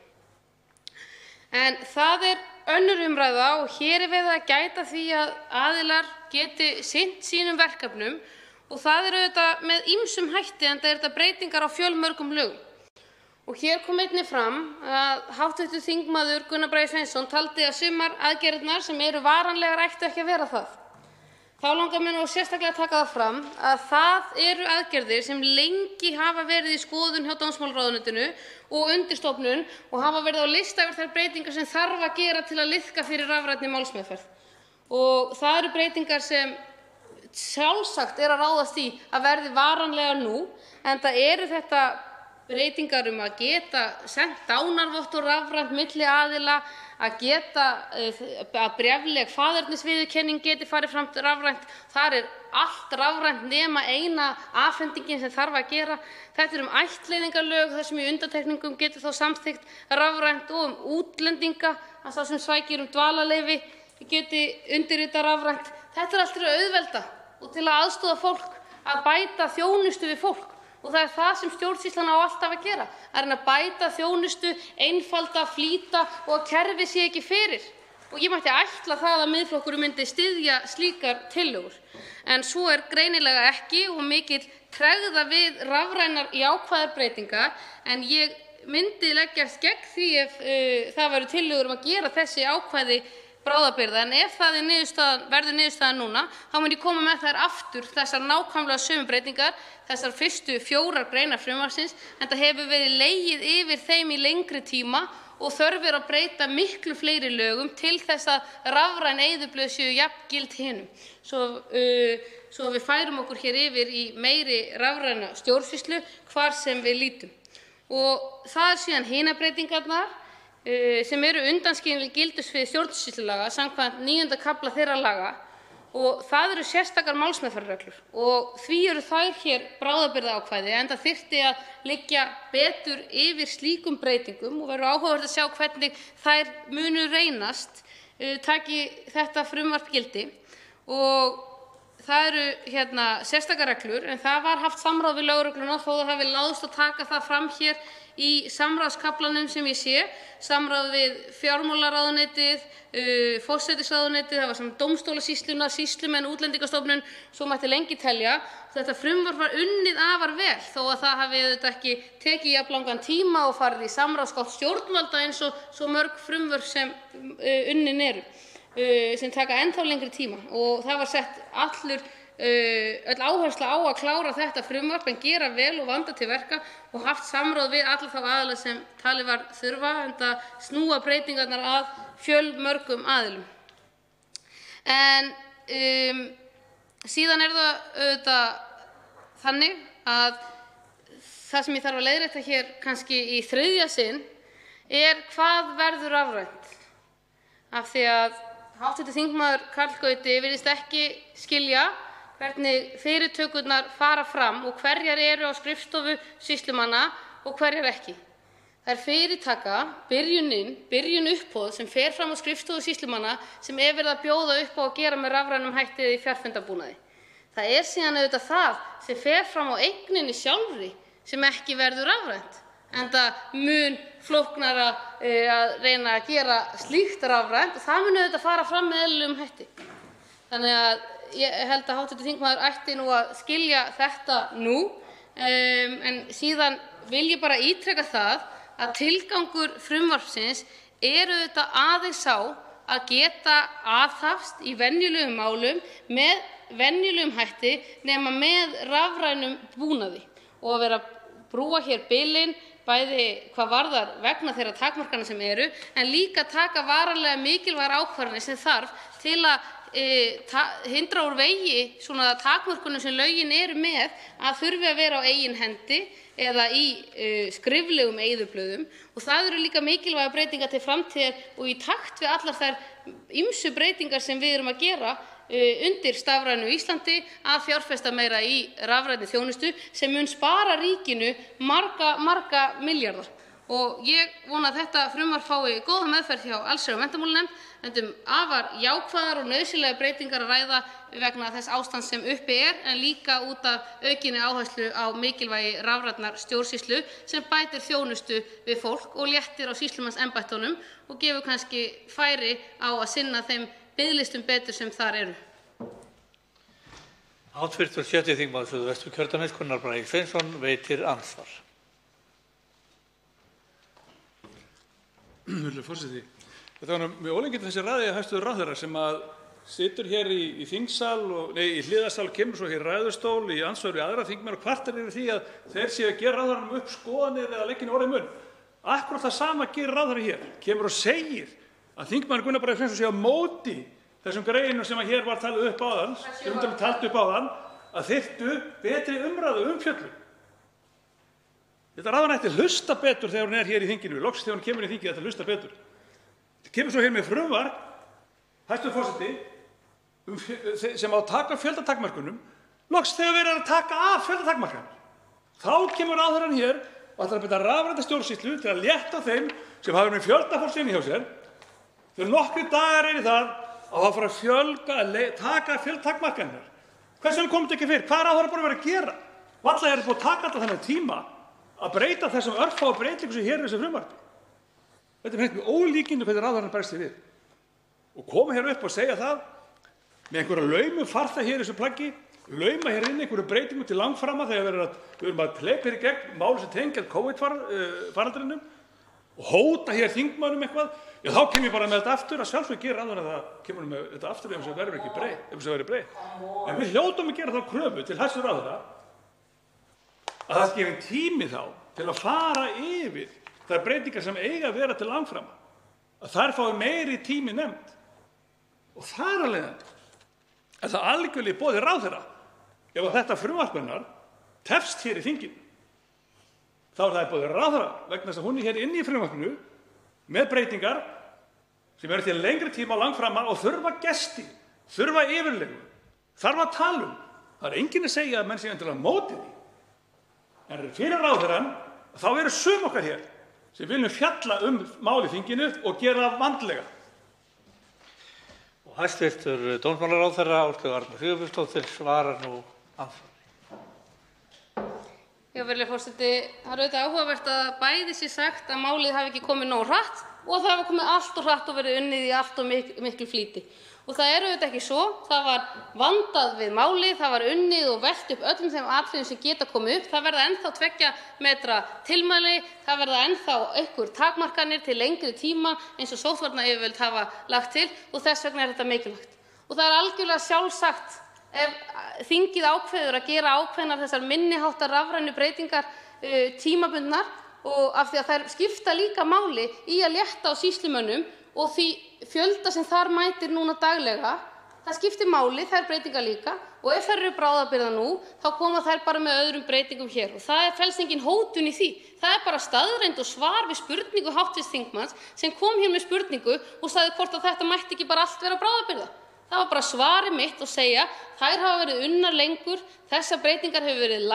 En það er önnur umræða og hér er verið að gæta því að aðilar geti sinnt sínum verkefnum og það er auðvitað með ýmsum hætti enda eru þetta breytingar á fjölmörgum lögum. Og hér kom einnig fram að hv. þingmaður Gunnar Bragi Sveinsson taldi að sumar aðgerðirnar sem eru varanlegar ættu ekki að vera það. Þá langar nú sérstaklega að taka það fram að það eru aðgerðir sem lengi hafa verið í skoðun hjá dómsmálaráðuneytinu og undirstofnun og hafa verið á lista yfir þær breytingar sem þarf að gera til að liðka fyrir rafrænni málsmeðferð. Og það eru breytingar sem sjálfsagt er að ráðast í að verði varanlegar nú, enda eru þetta breytingar um að geta sent dánarvottorð rafrænt milli aðila, geta að bréfleg faðernisviðurkenning geti farið fram rafrænt. Þar er allt rafrænt nema eina afhendingin sem þarf að gera. Þetta er um ættleiðingarlög þar sem í undantekningum getur þá samþykkt rafrænt og um útlendinga, að sá sem sækir um dvalarleyfi geti undirritað rafrænt. Þetta er allt til að auðvelda og til að aðstoða fólk að bæta þjónustu við fólk. Og það er það sem stjórnsýslan á alltaf að gera, að reyna að bæta þjónustu, einfalda, flýta og að kerfið sé ekki fyrir. Og ég mætti ætla það að Miðflokkurinn myndi styðja slíkar tillögur. En svo er greinilega ekki og mikil tregða við rafrænar jákvæðar breytingar. En ég myndi leggjast gegn því ef uh, það væru tillögur um að gera þessi ákvæði bráðabirgða. En ef það niðurstaðan, verður niðurstaðan núna, þá mun ég koma með þær aftur, þessar nákvæmlega sömu breytingar, þessar fyrstu fjórar greinar frumvarpsins, enda hefur verið legið yfir þeim í lengri tíma og þörf er að breyta miklu fleiri lögum til þess að rafræn eyðublöð séu jafngild hinum. Svo, uh, svo við færum okkur hér yfir í meiri rafræna stjórnsýslu hvar sem við lítum. Og það er síðan hina breytingarnar sem eru undanskilin gildissviði stjórnsýslulaga samkvæmt 9. kafla þeirra laga og það eru sérstakar málsmeðferðarreglur og því eru þær hér bráðabirgðaákvæði enda þyrfti að liggja betur yfir slíkum breytingum og verður áhugavert að sjá hvernig þær munu reynast uh, taki þetta frumvarp gildi og það eru hérna sérstakar reglur en það var haft samráð við lögregluna þó það hafi láðst að taka það fram hér í samráðskaflanum sem ég sé, samráð við fjármálaráðuneytið, uh, forsætisráðuneytið, það var saman dómstólasýsluna, sýslumenn, útlendingastofnun, svo mætti lengi telja. Þetta frumvarp var unnið afar vel þó að það hafi auðvitað ekki tekið jafn langan tíma og farið í samráðsgátt stjórnvalda eins og svo mörg frumvörp sem uh, unnin eru, uh, sem taka ennþá lengri tíma og það var sett allur öll áhersla á að klára þetta frumvarp en gera vel og vanda til verka og haft samráð við alla þá aðila sem talið var þurfa enda snúa breytingarnar að fjölmörgum aðilum. En um, síðan er það auðvitað þannig að það sem ég þarf að leiðrétta hér kannski í þriðja sinn er hvað verður rafrænt. Af því að hv. þingmaður Karl Gauti virðist ekki skilja hvernig fyrirtökurnar fara fram og hverjar eru á skrifstofu sýslumanna og hverjar ekki. Það er fyrirtaka, byrjun uppbóð sem fer fram á skrifstofu sýslumanna sem er verið að bjóða upp á að gera með rafrænum hætti eða í fjarfundabúnaði. Það er síðan auðvitað það sem fer fram á eigninni sjálfri sem ekki verður rafrænt, enda mun flóknara eh, að reyna að gera slíkt rafrænt og það mun auðvitað fara fram með eðlilegum hætti. Þannig að ég held að hv. þingmaður ætti nú að skilja þetta nú. Um, en síðan vil ég bara ítreka það að tilgangur frumvarpsins er auðvitað aðeins sá að geta aðhafst í venjulegum málum með venjulegum hætti nema með rafrænum búnaði og að vera að brúa hér bilin bæði hvað varðar vegna þeirra takmarkana sem eru en líka taka varanlega mikilvægar ákvarðanir sem þarf til að hindra úr vegi svona takmörkunum sem lögin eru með að þurfi að vera á eigin hendi eða í e, skriflegum eyðublöðum og það eru líka mikilvæga breytingar til framtíðar og í takt við allar þær ymsu breytingar sem við erum að gera e, undir stafrænu Íslandi að fjárfesta meira í rafrænni þjónustu sem mun spara ríkinu marga, marga miljardar. Og ég vona að þetta frumvarp fái góða meðferð hjá og menntamálanefnd enda um afar jákvæðar og nauðsynlegar breytingar að ræða vegna þess ástands sem uppi er en líka út af aukinni áherslu á mikilvægi rafrænnar stjórnsýslu sem bætir þjónustu við fólk og léttir á sýslumannsembættunum og gefur kannski færi á að sinna þeim biðlistum betur sem þar eru. Háttvirtur sjötti þingmaður Suðvesturkjördæmis Gunnar Bragi Sveinsson veitir andsvar. Virðulegur forseti. Þetta var mjög ólíkinnt þessi ræði hæstv. ráðherra sem að situr hér í, í þingsal og, nei, í hliðarsal, kemur svo hér í ræðustól í andsvar við aðra þingmenn og kvartar yfir því að þeir séu að gera ráðherranum upp skoðanir eða leggja inn orðið í munn. Akkurat það sama gerir ráðherra hér, kemur og segir að þingmaður Gunnar Bragi Sveinsson sé á móti þessum greinum sem að hér var talið upp áðan, sem við talt upp áðan, að þyrftu betri umræðu um umfjöllun. Þetta ráðan ætti að hlusta betur þegar hún er hér í þinginu, loks þegar hún kemur í þingið ætti hlusta betur. Kemur svo hér með frumvarp, hæstv. forseti, um, sem á að taka fjöldatakmörkunum, loks þegar verið er að taka af fjöldatakmarkanir. Þá kemur ráðherrann hér og ætlar að byrja rafrænda stjórnsýslu til að létta þeim sem hafa með fjöldafólks inni hjá sér. Þegar nokkri dagar er í það að það fara að fjölga, að taka fjöldtakmarkanir. Hvers vegna kom þetta ekki fyrr? Hvað er ráðherra búin að vera að gera? Valla er búin að taka alltaf þennan tíma að breyta þessum örfáu breytingum sem hér er í þessu frumvarpi. Þetta er hreint með ólíkindum hvernig ráðherrann sér við. Og koma hér upp og segja það með einhverja laumum farþa í þessu plaggi, lauma hér inn einhverju breytingum til langframa þegar við erum að, hér í gegn máli sem tengjast COVID-faraldrinum og hóta hér þingmönnum eitthvað, já þá kem ég bara með þetta aftur að sjálfsög gera ráður að það kemur með þetta aftur ef þess að verður ekki breytt, ef þess að verður breytt. En við hljótum að gera þá kröfu til hæstv. ráðherra að það gefin tími þá til að fara yfir þær breytingar sem eiga að vera til langframa, að þær fái meiri tími nefnd. Og þar leiðandi er það algjörlega í boði ráðherra ef þetta frumvarpennar tefst hér í þinginu. Þá er það í boði ráðherra vegna þess að hún er hér inni í frumvarpinu með breytingar sem eru til lengri tíma langframa og þurfa gesti, þurfa yfirlegu, þarf að tala um. Það er enginn að segja að menn séu endilega á móti því. En fyrir ráðherrann þá eru sum okkar hér sem viljum fjalla um máli þinginu og gera það vandlega. Og hæstvirtur dómsmálaráðherra Áslaug Arna Sigurbjörnsdóttir svarar nú andsvar. Já, virðulegur forseti, það er auðvitað áhugavert að bæði sé sagt að málið hafi ekki komið nóg hratt og að það hafi komið allt og hratt og verið unnið í allt og mik miklu flýti. Og það er auðvitað ekki svo, það var vandað við málið, það var unnið og velt upp öllum þeim atriðum sem geta komið upp. Það verða ennþá tveggja metra tilmæli, það verða ennþá einhver takmarkanir til lengri tíma eins og sóttvarnayfirvöld hafa lagt til og þess vegna er þetta mikilvægt. Og það er algjörlega sjálfsagt ef þingið ákveður að gera ákveðnar þessar minni háttar rafrænu breytingar uh, tímabundnar og af því að þær skipta líka máli í að létta á sýslumönnum og því fjölda sem þar mætir núna daglega. Það skiptir máli, þær breytingar líka og ef þær eru bráðabirða nú þá koma þær bara með öðrum breytingum hér og það er felst engin hótun í því. Það er bara staðreind og svar við spurningu háttvirts þingmanns sem kom hér með spurningu og sagði hvort að þetta mætti ekki bara allt vera bráðabirða. Það var bara svarið mitt og segja þær hafa verið unnar lengur, þessar breytingar hefur verið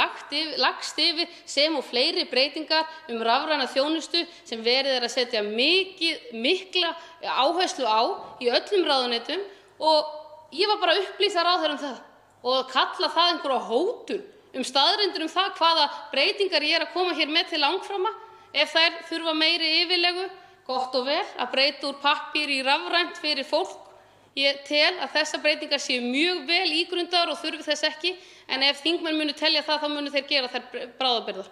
lagst yfir sem og fleiri breytingar um rafræna þjónustu sem verið er að setja mikla áherslu á í öllum ráðuneytum og ég var bara að upplýsa ráðherra um það og að kalla það einhverja hótun um staðreyndir um það hvaða breytingar ég er að koma hér með til langframa, ef þær þurfa meiri yfirlegu, gott og vel, að breyta úr pappír í rafrænt fyrir fólk. Ég tel að þessar breytingar séu mjög vel ígrundaðar og þurfi þess ekki, en ef þingmenn munu telja það þá munu þeir gera þær bráðabirgðar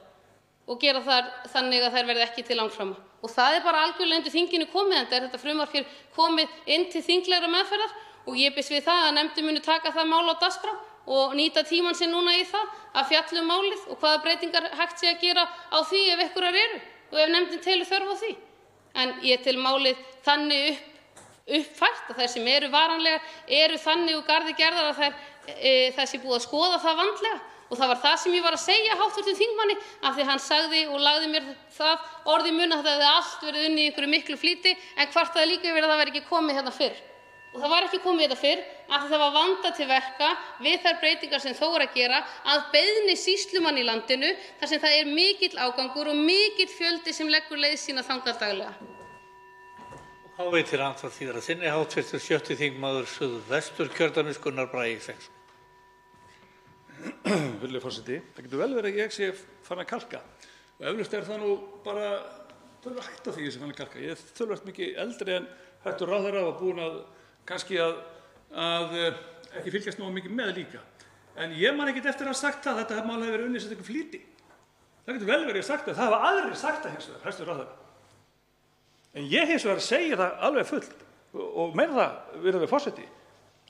og gera þær þannig að þær verði ekki til langframa. Og það er bara algjörlega undir þinginu komið, er þetta frumvarp hér komið inn til þinglegra meðferðar og ég býst við það að nefndin muni taka það mál á dagskrá og nýta tímann sinn núna í það að fjalla um málið og hvaða breytingar hægt sé að gera á því ef einhverjar eru og ef nefndin telur þörf á því. En ég tel málið þannig upp, uppfært að þær sem eru varanlegar eru þannig úr garði gerðar að þær, e, það sé búið að skoða það vandlega það var það sem ég var að segja hv. þingmanni af því hann sagði og lagði mér það orð í munn að þetta hefði allt verið unnið í einhverju miklu flýti en kvartaði líka yfir að það væri ekki komið hérna fyrr. Og það var ekki komið þetta fyrr af því það var vandað til verka við þær breytingar sem þó er að gera að beiðni sýslumann í landinu þar sem það er mikill ágangur og mikill fjöldi sem leggur leið sína þangað daglega. Þá veitir anþá þýðra sinni hátvirtur sjötti þingmaður Suðvesturkjördæmis Gunnar Bragi Sveinsson. Virðulegur forseti. Það getur vel verið að ég sé farin að kalka og eflaust er það nú bara hætt á því að ég sé farin að kalka. Ég er töluvert mikið eldri en hættur ráðherra og búinn að kannski að, að eh, ekki fylgjast nógu mikið með líka. En ég man ekkert eftir að hafa sagt það að þetta mál hefur verið unnið sem eitthvað flýti. Það getur vel verið sagt það. Það hafa aðrir sagt það hins vegar, hæstvirtur ráðherra. En ég hins vegar segi það alveg fullt og, meina það, virðulegur forseti,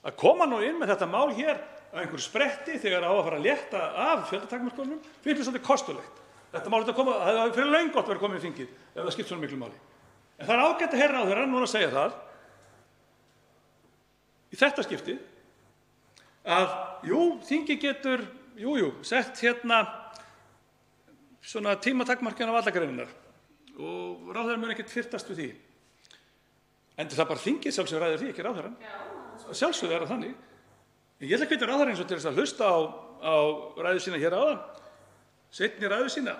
að koma nú inn með þetta mál hér á einhverju spretti þegar á að fara að létta af fjöldatakmarkunum finnst mér svolítið kostulegt. Þetta mál þetta koma, það hefur fyrir laungott verið komið í þingið ef það skipt svona miklu máli. En það er ágætt að heyra á þeirra núna að segja það í þetta skiptið að jú, þingi getur, jú, jú, sett hérna svona alla greinar og ráðherra mun ekkert fyrtast við því. En það er bara þingið sjálfsögur ræður því, ekki ráðherran. Sjálfsögur er það þannig. En ég ætla að hvetja ráðherra eins og til þess að hlusta á, á ræðu sína hér áðan, setni ræðu sína.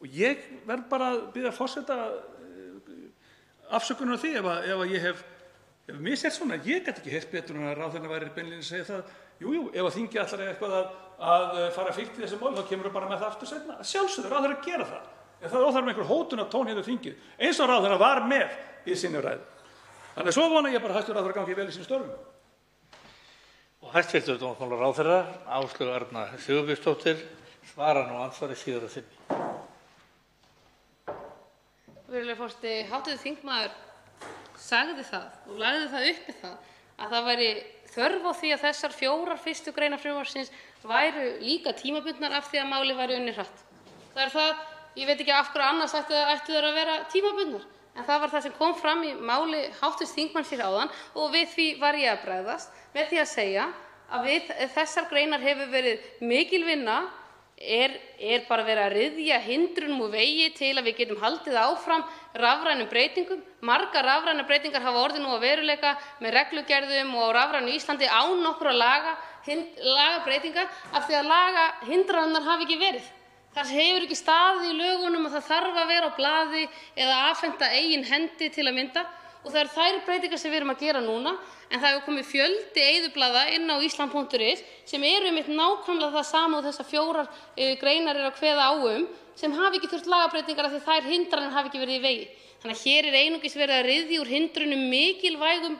Og ég verð bara að byrja að fórseta afsökunar á því ef, að, ef að ég hef, ef mér sér svona, ég get ekki heyrt betur en að ráðherra væri beinlega að segja það, jú, jú, ef að þingi allar eitthvað að, að fara fylgt í þessi mál, þá kemur það bara með það aftur setna. Sjálfsögur, ráðherra gera það. En það er óþarf með einhver hótun að tón hérna þingið, eins og ráðherra var með í sinni ræðu. Þannig að svo vona ég bara hættur ráðherra gangi vel í sín störfum. Og hæstvirtur dómsmálaráðherra Áslaug Arna Sigurbjörnsdóttir svara nú ansvari síðar að sinni. Virðulegur forseti, hv. þingmaður sagði það og lagði það upp með það að það væri þörf á því að þessar fjórar fyrstu greinar frumvarpsins væru líka tímabundnar af því að málið væri unnið hratt. Það er það, ég veit ekki af hverju annars ættu þær að vera tímabundnar, en það var það sem kom fram í máli hv. þingmanns hér áðan og við því var ég að bregðast með því að segja að við þessar greinar hefur verið mikil vinna er, er bara verið að ryðja hindrunum úr vegi til að við getum haldið áfram rafrænum breytingum. Margar rafrænar breytingar hafa orðið nú að veruleika með reglugerðum og á rafrænu Íslandi án nokkurra laga, hind, lagabreytinga af því að laga hindranirnar hafi ekki verið. Það hefur ekki staðið í lögunum að það þarf að vera á blaði eða afhenda eigin hendi til að mynda og það eru þær breytingar sem við erum að gera núna en það hefur komið fjöldi eyðublaða inn á Ísland.is sem eru einmitt nákvæmlega það sama og þessar fjórar uh, greinar eru að kveða á um sem hafi ekki þurft lagabreytingar af því þær hindranir hafi ekki verið í vegi. Þannig að hér er einungis verið að ryðja úr hindrunum mikilvægum,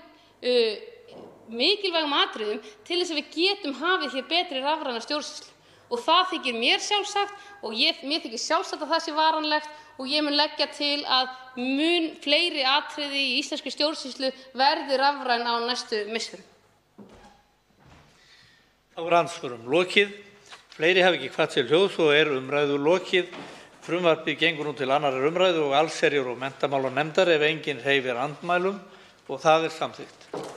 uh, mikilvægum atriðum til þess að við getum hafið hér betri rafræna stjórnsýslu. Og það þykir mér sjálfsagt og ég, mér þykir sjálfsagt að það sé varanlegt og ég mun leggja til að mun fleiri atriði í íslenskri stjórnsýslu verði rafræn á næstu misserum. Þá er andsvörum lokið. Fleiri hafa ekki hvað til hljóðs og er umræðu lokið. Frumvarpið gengur nú til annarar umræðu og allsherjar og menntamálanefndar ef enginn hreyfir andmælum og það er samþykkt.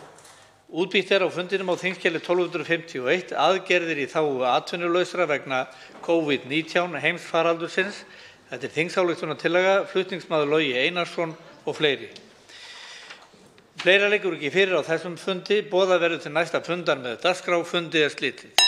Útbýtt er á fundinum á þingskjali 1251 aðgerðir í þágu atvinnulausra vegna COVID-19 heimsfaraldursins. Þetta er þingsályktunartillaga, flutningsmaður Logi Einarsson og fleiri. Fleira liggur ekki fyrir á þessum fundi. Boðað verður til næsta fundar með dagskrá. Fundi er slitið.